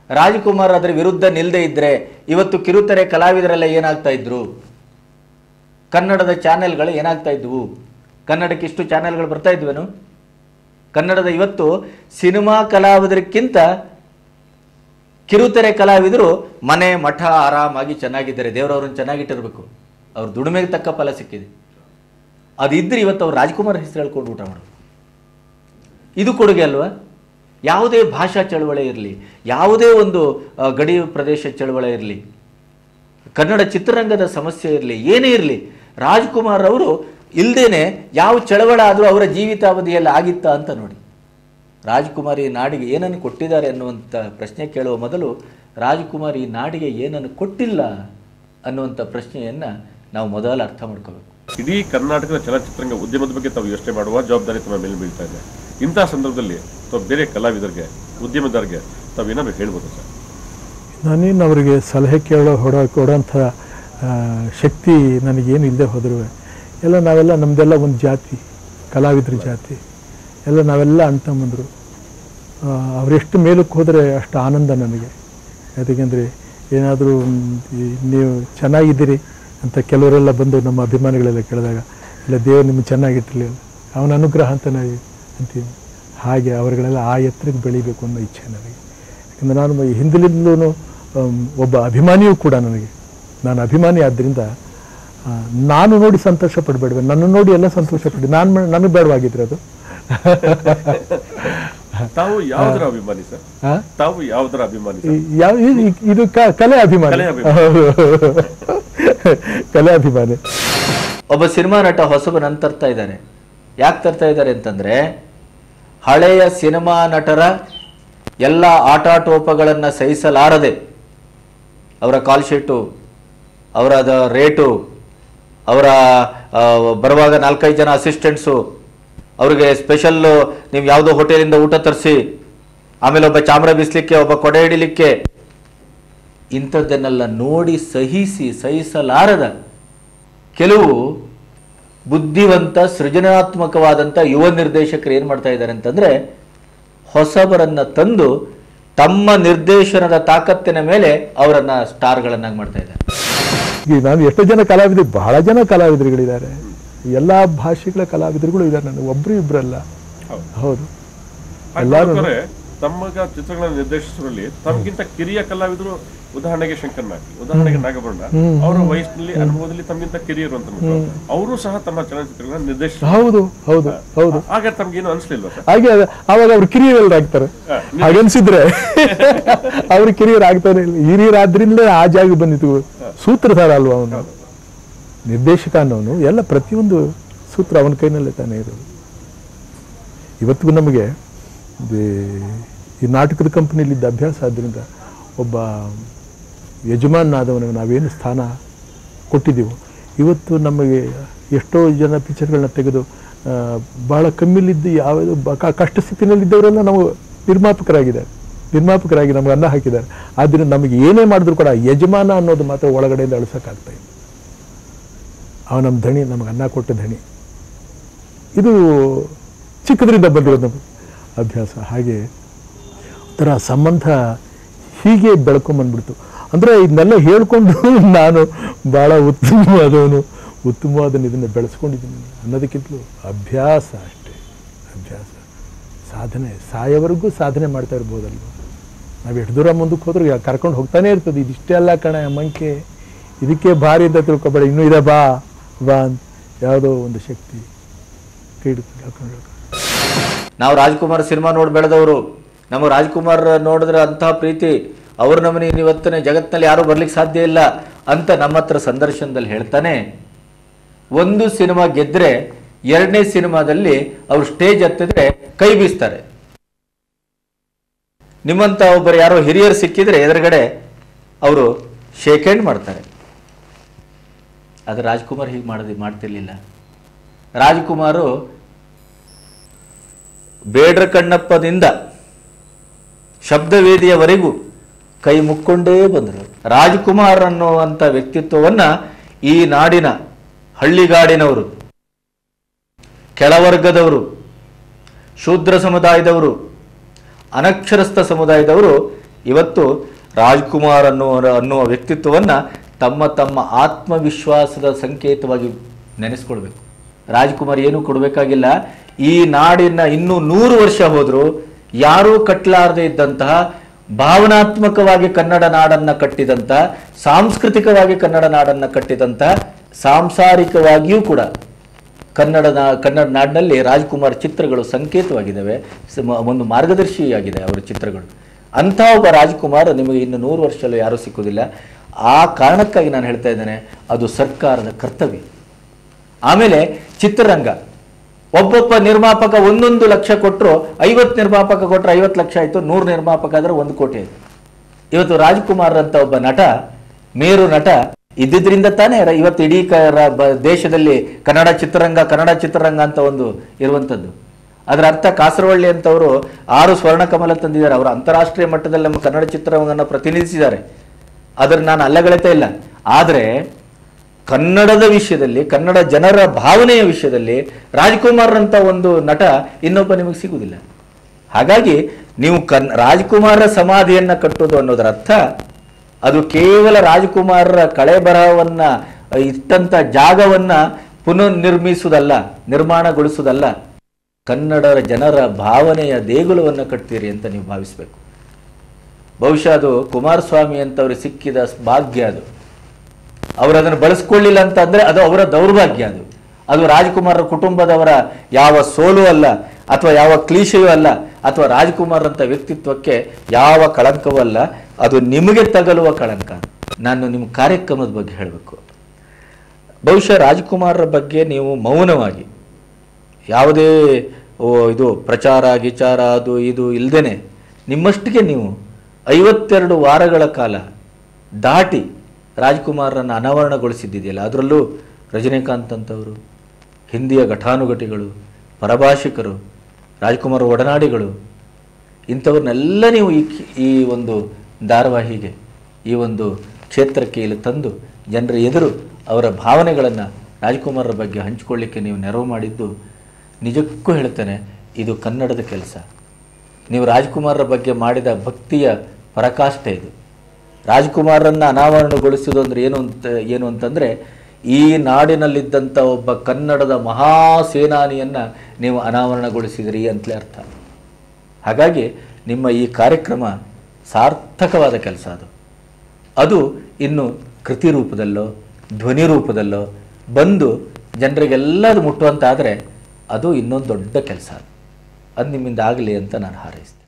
S6: ರಾಜ್ಕುಮಾರ್ ಅದರ ವಿರುದ್ಧ ನಿಲ್ಲದೆ ಇದ್ರೆ ಇವತ್ತು ಕಿರುತೆರೆ ಕಲಾವಿದರೆಲ್ಲ ಏನಾಗ್ತಾ ಇದ್ರು? ಕನ್ನಡದ ಚಾನೆಲ್ಗಳು ಏನಾಗ್ತಾ ಇದ್ವು? ಕನ್ನಡಕ್ಕೆ ಇಷ್ಟು ಚಾನೆಲ್ಗಳು ಬರ್ತಾ ಇದ್ವೇನು? ಕನ್ನಡದ ಇವತ್ತು ಸಿನಿಮಾ ಕಲಾವಿದರಿಗಿಂತ ಕಿರುತೆರೆ ಕಲಾವಿದರು ಮನೆ, ಮಠ, ಆರಾಮಾಗಿ ಚೆನ್ನಾಗಿದ್ದಾರೆ. ದೇವರವ್ರನ್ನ ಚೆನ್ನಾಗಿಟ್ಟಿರಬೇಕು. ಅವ್ರ ದುಡಿಮೆಗೆ ತಕ್ಕ ಫಲ ಸಿಕ್ಕಿದೆ. ಅದಿದ್ರೆ ಇವತ್ತು ಅವ್ರು ರಾಜ್ಕುಮಾರ್ ಹೆಸರು ಹೇಳ್ಕೊಂಡು ಊಟ ಮಾಡೋದು. ಇದು ಕೊಡುಗೆ ಅಲ್ವಾ? ಯಾವುದೇ ಭಾಷಾ ಚಳವಳಿ ಇರಲಿ, ಯಾವುದೇ ಒಂದು ಗಡಿ ಪ್ರದೇಶ ಚಳವಳಿ ಇರಲಿ, ಕನ್ನಡ ಚಿತ್ರರಂಗದ ಸಮಸ್ಯೆ ಇರಲಿ, ಏನೇ ಇರಲಿ, ರಾಜ್ಕುಮಾರ್ ಅವರು ಇಲ್ದೇನೆ ಯಾವ ಚಳವಳ ಆದರೂ ಅವರ ಜೀವಿತಾವಧಿಯಲ್ಲಿ ಆಗಿತ್ತಾ ಅಂತ ನೋಡಿ. ರಾಜಕುಮಾರಿ ನಾಡಿಗೆ ಏನನ್ನು ಕೊಟ್ಟಿದ್ದಾರೆ ಅನ್ನುವಂಥ ಪ್ರಶ್ನೆ ಕೇಳುವ ಮೊದಲು ರಾಜಕುಮಾರಿ ನಾಡಿಗೆ ಏನನ್ನು ಕೊಟ್ಟಿಲ್ಲ ಅನ್ನುವಂಥ ಪ್ರಶ್ನೆಯನ್ನು ನಾವು ಮೊದಲು ಅರ್ಥ ಮಾಡ್ಕೋಬೇಕು.
S9: ಇಡೀ ಕರ್ನಾಟಕದ ಚಲನಚಿತ್ರಂಗ ಉದ್ಯಮದ ಬಗ್ಗೆ ತಾವು ಯೋಚನೆ ಮಾಡುವ ಜವಾಬ್ದಾರಿ ತಮ್ಮ ಮೇಲೆ ಬೀಳ್ತಾ ಇದೆ. ಇಂಥ ಸಂದರ್ಭದಲ್ಲಿ ತಾವು ಬೇರೆ ಕಲಾವಿದರಿಗೆ ಉದ್ಯಮದಾರರಿಗೆ ತಾವು ಏನಾದ್ರು ಹೇಳ್ಬೋದು ಸರ್?
S2: ನಾನೇನು ಅವರಿಗೆ ಸಲಹೆ ಕೇಳೋ ಹೊಡ ಕೊಡೋಂಥ ಶಕ್ತಿ ನನಗೇನು ಇಲ್ಲದೆ ಹೋದರೂ ಎಲ್ಲ ನಾವೆಲ್ಲ ನಮ್ಮದೆಲ್ಲ ಒಂದು ಜಾತಿ, ಕಲಾವಿದ್ರ ಜಾತಿ. ಎಲ್ಲ ನಾವೆಲ್ಲ ಅಣ್ತಮ್ಮಂದರು ಅವರೆಷ್ಟು ಮೇಲಕ್ಕೆ ಹೋದರೆ ಅಷ್ಟು ಆನಂದ ನನಗೆ ಯಾಕೆಂದರೆ ಏನಾದರೂ ನೀವು ಚೆನ್ನಾಗಿದ್ದೀರಿ ಅಂತ ಕೆಲವರೆಲ್ಲ ಬಂದು ನಮ್ಮ ಅಭಿಮಾನಿಗಳೆಲ್ಲ ಕೇಳಿದಾಗ, ಇಲ್ಲ, ದೇವರು ನಿಮ್ಗೆ ಚೆನ್ನಾಗಿಟ್ಟಿರಲಿಲ್ಲ ಅವನ ಅನುಗ್ರಹ ಅಂತ ನಾವು ಅಂತೀವಿ. ಹಾಗೆ ಅವರುಗಳೆಲ್ಲ ಆ ಎತ್ತರಕ್ಕೆ ಬೆಳಿಬೇಕು ಅನ್ನೋ ಇಚ್ಛೆ ನನಗೆ ಯಾಕಂದರೆ ನಾನು ಹಿಂದಿಲಿಂದಲೂ ಒಬ್ಬ ಅಭಿಮಾನಿಯೂ ಕೂಡ ನನಗೆ. ನಾನು ಅಭಿಮಾನಿ ಆದ್ದರಿಂದ ನಾನು ನೋಡಿ ಸಂತೋಷ ಪಡಬೇಡ್ವೆ ನನ್ನ ನೋಡಿ ಎಲ್ಲ ಸಂತೋಷ ಪಡಿ ನಾನು ನನಗೆ ಬೇಡವಾಗಿದ್ರೆ ಅದು.
S9: ತಾವು ಯಾವ್ದರ ಅಭಿಮಾನಿ ಸರ್? ತಾವು ಯಾವುದರ ಅಭಿಮಾನಿ
S2: ಯಾವ ಇದು ಕಲೆ ಅಭಿಮಾನಿ.
S9: ಕಲೆ ಅಭಿಮಾನಿ.
S2: ಕಲೆ ಅಭಿಮಾನಿ.
S6: ಒಬ್ಬ ಸಿನಿಮಾ ನಟ ಹೊಸಬನನ್ನು ತರ್ತಾ ಇದ್ದಾರೆ ಯಾಕೆ ತರ್ತಾ ಇದ್ದಾರೆ ಅಂತಂದ್ರೆ ಹಳೆಯ ಸಿನಿಮಾ ನಟರ ಎಲ್ಲ ಆಟಾಟೋಪಗಳನ್ನು ಸಹಿಸಲಾರದೆ ಅವರ ಕಾಲ್ ಶೀಟು ಅವರ ರೇಟು ಅವರ ಬರುವಾಗ ನಾಲ್ಕೈದು ಜನ ಅಸಿಸ್ಟೆಂಟ್ಸು ಅವರಿಗೆ ಸ್ಪೆಷಲ್ಲು ನೀವು ಯಾವುದೋ ಹೋಟೆಲಿಂದ ಊಟ ತರಿಸಿ, ಆಮೇಲೆ ಒಬ್ಬ ಚಾಮರ ಬಿಸ್ಲಿಕ್ಕೆ, ಒಬ್ಬ ಕೊಡೆ ಹಿಡಿಲಿಕ್ಕೆ, ಇಂಥದ್ದನ್ನೆಲ್ಲ ನೋಡಿ ಸಹಿಸಿ, ಸಹಿಸಲಾರದ ಕೆಲವು ಬುದ್ಧಿವಂತ ಸೃಜನಾತ್ಮಕವಾದಂಥ ಯುವ ನಿರ್ದೇಶಕರು ಏನು ಮಾಡ್ತಾ ಇದ್ದಾರೆ ಅಂತಂದರೆ, ಹೊಸಬರನ್ನು ತಂದು ತಮ್ಮ ನಿರ್ದೇಶನದ ತಾಕತ್ತಿನ ಮೇಲೆ ಅವರನ್ನು ಸ್ಟಾರ್ಗಳನ್ನಾಗಿ ಮಾಡ್ತಾ ಇದ್ದಾರೆ.
S2: ಈಗ ನಾನು ಎಷ್ಟೋ ಜನ ಕಲಾವಿದರು ಬಹಳ ಜನ ಕಲಾವಿದರುಗಳಿದ್ದಾರೆ. ಎಲ್ಲ ಭಾಷೆಗಳ ಕಲಾವಿದರುಗಳು ಇದ್ದಾರೆ ನನಗೆ ಒಬ್ರು ಇಬ್ಬರಲ್ಲ ಹೌದು. ಎಲ್ಲರೂ
S9: ತಮ್ಮಗ ಚಿತ್ರಗಳನ್ನು ನಿರ್ದೇಶಿಸುವಲ್ಲಿ ತಮಗಿಂತ ಕಿರಿಯ ಕಲಾವಿದರು ಉದಾಹರಣೆಗೆ ಶಂಕರ್ ನಾಗಿ ಉದಾಹರಣೆಗೆ ನಾಗಭರಣ. ಅವರ ವಯಸ್ಸಿನಲ್ಲಿ ಅನುಭವದಲ್ಲಿ ತಮಗಿಂತ ಕಿರಿಯರು ಅಂತ ಅವರು ಸಹ ತಮ್ಮ ಚಲನಚಿತ್ರಗಳನ್ನ ನಿರ್ದೇಶ
S2: ಹೌದು ಹೌದು ಹೌದು.
S9: ಆಗ ತಮ್ಗೇನು ಅನ್ಸ್ಲಿಲ್ವಾ ಸರ್?
S2: ಹಾಗೆ ಅವಾಗ ಅವ್ರು ಕಿರಿಯರಲ್ಲಾಗ್ತಾರೆ ಹಾಗನ್ಸಿದ್ರೆ ಅವ್ರು ಕಿರಿಯರಾಗ್ತಾರೆ ಹಿರಿಯರಾದ್ರಿಂದಲೇ ಆ ಜಾಗ ಬಂದಿತ್ತು. ಸೂತ್ರಧಾರ ಅಲ್ವಾ ಅವನು? ನಿರ್ದೇಶಕ ಅನ್ನೋನು ಎಲ್ಲ ಪ್ರತಿಯೊಂದು ಸೂತ್ರ ಅವನ ಕೈನಲ್ಲೇ ತಾನೇ ಇರೋದು. ಇವತ್ತಿಗೂ ನಮಗೆ ದೇ- ಈ ನಾಟಕದ ಕಂಪ್ನಿಯಲ್ಲಿದ್ದ ಅಭ್ಯಾಸ ಆದ್ದರಿಂದ ಒಬ್ಬ ಯಜಮಾನಾದವನಿಗೆ ನಾವೇನು ಸ್ಥಾನ ಕೊಟ್ಟಿದ್ದೀವೋ. ಇವತ್ತು ನಮಗೆ ಎಷ್ಟೋ ಜನ ಪಿಕ್ಚರ್ಗಳನ್ನ ತೆಗೆದು ಭಾಳ ಕಮ್ಮಿಲಿದ್ದು ಕ- ಕಷ್ಟ ಸ್ಥಿತಿನಲ್ಲಿದ್ದವರೆಲ್ಲ ನಾವು ನಿರ್ಮಾಪಕರಾಗಿದ್ದಾರೆ. ನಿರ್ಮಾಪಕರಾಗಿ ನಮ್ಗೆ ಅನ್ನ ಹಾಕಿದ್ದಾರೆ. ಆದ್ದರಿಂದ ನಮಗೆ ಏನೇ ಮಾಡಿದ್ರು ಕೂಡ ಯಜಮಾನ ಅನ್ನೋದು ಮಾತ್ರ ಒಳಗಡೆಯಿಂದ ಅಳಿಸೋಕ್ಕಾಗ್ತಾ ಇಲ್ಲ. ಅವ ನಮ್ಮ ಧಣಿ, ನಮಗೆ ಅನ್ನ ಕೊಟ್ಟ ಧಣಿ. ಇದು ಚಿಕ್ಕದ್ರಿಂದ ಬಂದಿರೋದು ನಮಗೆ ಅಭ್ಯಾಸ. ಹಾಗೆ ಒಂಥರ ಸಂಬಂಧ ಹೀಗೆ ಬೆಳ್ಕೊಂಬಂದ್ಬಿಡ್ತು ಅಂದರೆ ಇದನ್ನೆಲ್ಲ ಹೇಳಿಕೊಂಡು ನಾನು ಭಾಳ ಉತ್ತಮವಾದವನು ಉತ್ತಮವಾದ ಇದನ್ನು ಬೆಳೆಸ್ಕೊಂಡಿದ್ದೀನಿ ಅನ್ನೋದಕ್ಕಿಂತಲೂ ಅಭ್ಯಾಸ ಅಷ್ಟೇ, ಅಭ್ಯಾಸ. ಸಾಧನೆ, ಸಾಯವರೆಗೂ ಸಾಧನೆ ಮಾಡ್ತಾ ಇರ್ಬೋದಲ್ವ? ನಾವು ಎಷ್ಟು ದೂರ ಮುಂದಕ್ಕೆ ಹೋದ್ರೂ ಕರ್ಕೊಂಡು ಹೋಗ್ತಾನೆ ಇರ್ತದೆ. ಇದಿಷ್ಟೇ ಅಲ್ಲ ಕಣ ಮಂಕೆ. ಇದಕ್ಕೆ ಭಾರಿ ಅಂತ ತಿಳ್ಕೊಬೇಡ, ಇನ್ನೂ ಇದೆ ಬಾ ಬಾ ಅಂತ ಯಾವುದೋ ಒಂದು ಶಕ್ತಿ ಕೈ
S6: ನಾವು ರಾಜ್ಕುಮಾರ್ ಸಿನಿಮಾ ನೋಡಿ ಬೆಳೆದವರು ನಮ್ಮ ರಾಜ್ಕುಮಾರ್ ನೋಡಿದ್ರೆ ಅಂತಹ ಪ್ರೀತಿ ಅವ್ರ ನಮ್ಮನೆ ಇವತ್ತಿನ ಜಗತ್ತಿನಲ್ಲಿ ಯಾರೂ ಬರ್ಲಿಕ್ಕೆ ಸಾಧ್ಯ ಇಲ್ಲ ಅಂತ ನಮ್ಮ ಹತ್ರ ಸಂದರ್ಶನದಲ್ಲಿ ಹೇಳ್ತಾನೆ. ಒಂದು ಸಿನಿಮಾ ಗೆದ್ರೆ ಎರಡನೇ ಸಿನಿಮಾದಲ್ಲಿ ಅವ್ರು ಸ್ಟೇಜ್ ಹತ್ತಿದ್ರೆ ಕೈ ಬೀಸ್ತಾರೆ. ನಿಮ್ಮಂತ ಒಬ್ಬರು ಯಾರೋ ಹಿರಿಯರು ಸಿಕ್ಕಿದ್ರೆ ಎದುರುಗಡೆ ಅವರು ಶೇಕ್ ಹ್ಯಾಂಡ್ ಮಾಡ್ತಾರೆ. ಅದು ರಾಜ್ಕುಮಾರ್ ಹೀಗೆ ಮಾಡೋದು ಮಾಡ್ತಿರ್ಲಿಲ್ಲ. ರಾಜ್ಕುಮಾರು ಬೇಡ್ರ ಕಣ್ಣಪ್ಪದಿಂದ ಶಬ್ದವೇದಿಯವರೆಗೂ ಕೈ ಮುಕ್ಕೊಂಡೇ ಬಂದರು. ರಾಜ್ಕುಮಾರ್ ಅನ್ನುವಂಥ ವ್ಯಕ್ತಿತ್ವವನ್ನ ಈ ನಾಡಿನ ಹಳ್ಳಿಗಾಡಿನವರು, ಕೆಳವರ್ಗದವರು, ಶೂದ್ರ ಸಮುದಾಯದವರು, ಅನಕ್ಷರಸ್ಥ ಸಮುದಾಯದವರು ಇವತ್ತು ರಾಜ್ಕುಮಾರ್ ಅನ್ನುವ ಅನ್ನುವ ವ್ಯಕ್ತಿತ್ವವನ್ನು ತಮ್ಮ ತಮ್ಮ ಆತ್ಮವಿಶ್ವಾಸದ ಸಂಕೇತವಾಗಿ ನೆನೆಸ್ಕೊಳ್ಬೇಕು. ರಾಜ್ಕುಮಾರ್ ಏನೂ ಕೊಡಬೇಕಾಗಿಲ್ಲ. ಈ ನಾಡಿನ ಇನ್ನೂ ನೂರು ವರ್ಷ ಹೋದರೂ ಯಾರೂ ಕಟ್ಟಲಾರದೆ ಇದ್ದಂತಹ ಭಾವನಾತ್ಮಕವಾಗಿ ಕನ್ನಡ ನಾಡನ್ನ ಕಟ್ಟಿದಂಥ ಸಾಂಸ್ಕೃತಿಕವಾಗಿ ಕನ್ನಡ ನಾಡನ್ನ ಕಟ್ಟಿದಂಥ ಸಾಂಸಾರಿಕವಾಗಿಯೂ ಕೂಡ ಕನ್ನಡ ಕನ್ನಡ ನಾಡಿನಲ್ಲಿ ರಾಜ್ಕುಮಾರ್ ಚಿತ್ರಗಳು ಸಂಕೇತವಾಗಿದ್ದಾವೆ. ಒಂದು ಮಾರ್ಗದರ್ಶಿಯಾಗಿದೆ ಅವರ ಚಿತ್ರಗಳು. ಅಂಥ ಒಬ್ಬ ರಾಜ್ಕುಮಾರ್ ನಿಮಗೆ ಇನ್ನು ನೂರು ವರ್ಷಲ್ಲೂ ಯಾರೂ ಸಿಕ್ಕುವುದಿಲ್ಲ ಆ ಕಾರಣಕ್ಕಾಗಿ ನಾನು ಹೇಳ್ತಾ ಇದ್ದೇನೆ, ಅದು ಸರ್ಕಾರದ ಕರ್ತವ್ಯ. ಆಮೇಲೆ ಚಿತ್ರರಂಗ. ಒಬ್ಬೊಬ್ಬ ನಿರ್ಮಾಪಕ ಒಂದೊಂದು ಲಕ್ಷ ಕೊಟ್ಟರು ಐವತ್ತು ನಿರ್ಮಾಪಕ ಕೊಟ್ಟರೆ ಐವತ್ತು ಲಕ್ಷ ಆಯಿತು, ನೂರು ನಿರ್ಮಾಪಕ ಆದರೆ ಒಂದು ಕೋಟಿ ಆಯಿತು. ಇವತ್ತು ರಾಜ್ಕುಮಾರ್ ಅಂತ ಒಬ್ಬ ನಟ, ಮೇರು ನಟ ಇದ್ದಿದ್ರಿಂದ ತಾನೇ ಇವತ್ತು ಇಡೀ ದೇಶದಲ್ಲಿ ಕನ್ನಡ ಚಿತ್ರರಂಗ ಕನ್ನಡ ಚಿತ್ರರಂಗ ಅಂತ ಒಂದು ಇರುವಂಥದ್ದು. ಅದರ ಅರ್ಥ ಕಾಸರವಳ್ಳಿ ಅಂತವರು ಆರು ಸ್ವರ್ಣ ಕಮಲ ತಂದಿದ್ದಾರೆ. ಅವರು ಅಂತಾರಾಷ್ಟ್ರೀಯ ಮಟ್ಟದಲ್ಲಿ ನಮ್ಮ ಕನ್ನಡ ಚಿತ್ರರಂಗವನ್ನು ಪ್ರತಿನಿಧಿಸಿದ್ದಾರೆ. ಅದರ ನಾನು ಅಲ್ಲಗಳೆತಾ ಇಲ್ಲ. ಆದರೆ ಕನ್ನಡದ ವಿಷಯದಲ್ಲಿ, ಕನ್ನಡ ಜನರ ಭಾವನೆಯ ವಿಷಯದಲ್ಲಿ ರಾಜ್ಕುಮಾರ್ ಅಂತ ಒಂದು ನಟ ಇನ್ನೊಬ್ಬ ನಿಮಗೆ ಸಿಗುವುದಿಲ್ಲ. ಹಾಗಾಗಿ ನೀವು ಕನ್ ರಾಜ್ಕುಮಾರ ಸಮಾಧಿಯನ್ನ ಕಟ್ಟೋದು ಅನ್ನೋದರ ಅರ್ಥ, ಅದು ಕೇವಲ ರಾಜ್ಕುಮಾರರ ಕಳೆ ಬರಹವನ್ನು ಇಟ್ಟಂಥ ಜಾಗವನ್ನ ಪುನರ್ನಿರ್ಮಿಸುವುದಲ್ಲ, ನಿರ್ಮಾಣಗೊಳಿಸುವುದಲ್ಲ, ಕನ್ನಡರ ಜನರ ಭಾವನೆಯ ದೇಗುಲವನ್ನು ಕಟ್ತೀರಿ ಅಂತ ನೀವು ಭಾವಿಸಬೇಕು. ಬಹುಶಃ ಅದು ಕುಮಾರಸ್ವಾಮಿ ಅಂತವ್ರಿಗೆ ಸಿಕ್ಕಿದ ಭಾಗ್ಯ ಅದು. ಅವರು ಅದನ್ನು ಬಳಸ್ಕೊಳ್ಳಿಲ್ಲ ಅಂತ ಅಂದ್ರೆ ಅದು ಅವರ ದೌರ್ಭಾಗ್ಯ ಅದು. ಅದು ರಾಜ್ಕುಮಾರರ ಕುಟುಂಬದವರ ಯಾವ ಸೋಲು ಅಲ್ಲ, ಅಥವಾ ಯಾವ ಕ್ಲೀಶೆಯೂ ಅಲ್ಲ, ಅಥವಾ ರಾಜ್ಕುಮಾರ್ ಅಂತ ವ್ಯಕ್ತಿತ್ವಕ್ಕೆ ಯಾವ ಕಳಂಕವೂ ಅಲ್ಲ, ಅದು ನಿಮಗೆ ತಗಲುವ ಕಳಂಕ. ನಾನು ನಿಮ್ಮ ಕಾರ್ಯಕ್ರಮದ ಬಗ್ಗೆ ಹೇಳಬೇಕು. ಬಹುಶಃ ರಾಜ್ಕುಮಾರರ ಬಗ್ಗೆ ನೀವು ಮೌನವಾಗಿ, ಯಾವುದೇ ಇದು ಪ್ರಚಾರ, ಗಿಚಾರ, ಅದು, ಇದು ಇಲ್ಲದೇನೆ ನಿಮ್ಮಷ್ಟಿಗೆ ನೀವು ಐವತ್ತೆರಡು ವಾರಗಳ ಕಾಲ ದಾಟಿ ರಾಜ್ಕುಮಾರರನ್ನು ಅನಾವರಣಗೊಳಿಸಿದ್ದಿದೆಯಲ್ಲ, ಅದರಲ್ಲೂ ರಜನಿಕಾಂತ್ ಅಂತವರು, ಹಿಂದಿಯ ಘಟಾನುಘಟಿಗಳು, ಪರಭಾಷಿಕರು, ರಾಜ್ಕುಮಾರ್ ಒಡನಾಡಿಗಳು, ಇಂಥವ್ರನ್ನೆಲ್ಲ ನೀವು ಈ ಈ ಒಂದು ಧಾರಾವಾಹಿಗೆ, ಈ ಒಂದು ಕ್ಷೇತ್ರಕ್ಕೆ ಇಲ್ಲಿ ತಂದು ಜನರ ಎದುರು ಅವರ ಭಾವನೆಗಳನ್ನು ರಾಜ್ಕುಮಾರರ ಬಗ್ಗೆ ಹಂಚಿಕೊಳ್ಳಿಕ್ಕೆ ನೀವು ನೆರವು ಮಾಡಿದ್ದು ನಿಜಕ್ಕೂ ಹೇಳ್ತೇನೆ, ಇದು ಕನ್ನಡದ ಕೆಲಸ. ನೀವು ರಾಜ್ಕುಮಾರರ ಬಗ್ಗೆ ಮಾಡಿದ ಭಕ್ತಿಯ ಪರಾಕಾಷ್ಠೆ ಇದು. ರಾಜ್ಕುಮಾರರನ್ನು ಅನಾವರಣಗೊಳಿಸೋದು ಅಂದರೆ ಏನು ಅಂತ, ಏನು ಅಂತಂದರೆ, ಈ ನಾಡಿನಲ್ಲಿದ್ದಂಥ ಒಬ್ಬ ಕನ್ನಡದ ಮಹಾ ಸೇನಾನಿಯನ್ನು ನೀವು ಅನಾವರಣಗೊಳಿಸಿದಿರಿ ಅಂತಲೇ ಅರ್ಥ. ಹಾಗಾಗಿ ನಿಮ್ಮ ಈ ಕಾರ್ಯಕ್ರಮ ಸಾರ್ಥಕವಾದ ಕೆಲಸ ಅದು. ಅದು ಇನ್ನು ಕೃತಿ ರೂಪದಲ್ಲೋ, ಧ್ವನಿ ರೂಪದಲ್ಲೋ ಬಂದು ಜನರಿಗೆಲ್ಲದು ಮುಟ್ಟುವಂತಾದರೆ ಅದು ಇನ್ನೊಂದು ದೊಡ್ಡ ಕೆಲಸ ಅದು ನಿಮ್ಮಿಂದ ಆಗಲಿ ಅಂತ ನಾನು ಹಾರೈಸ್ತೀನಿ.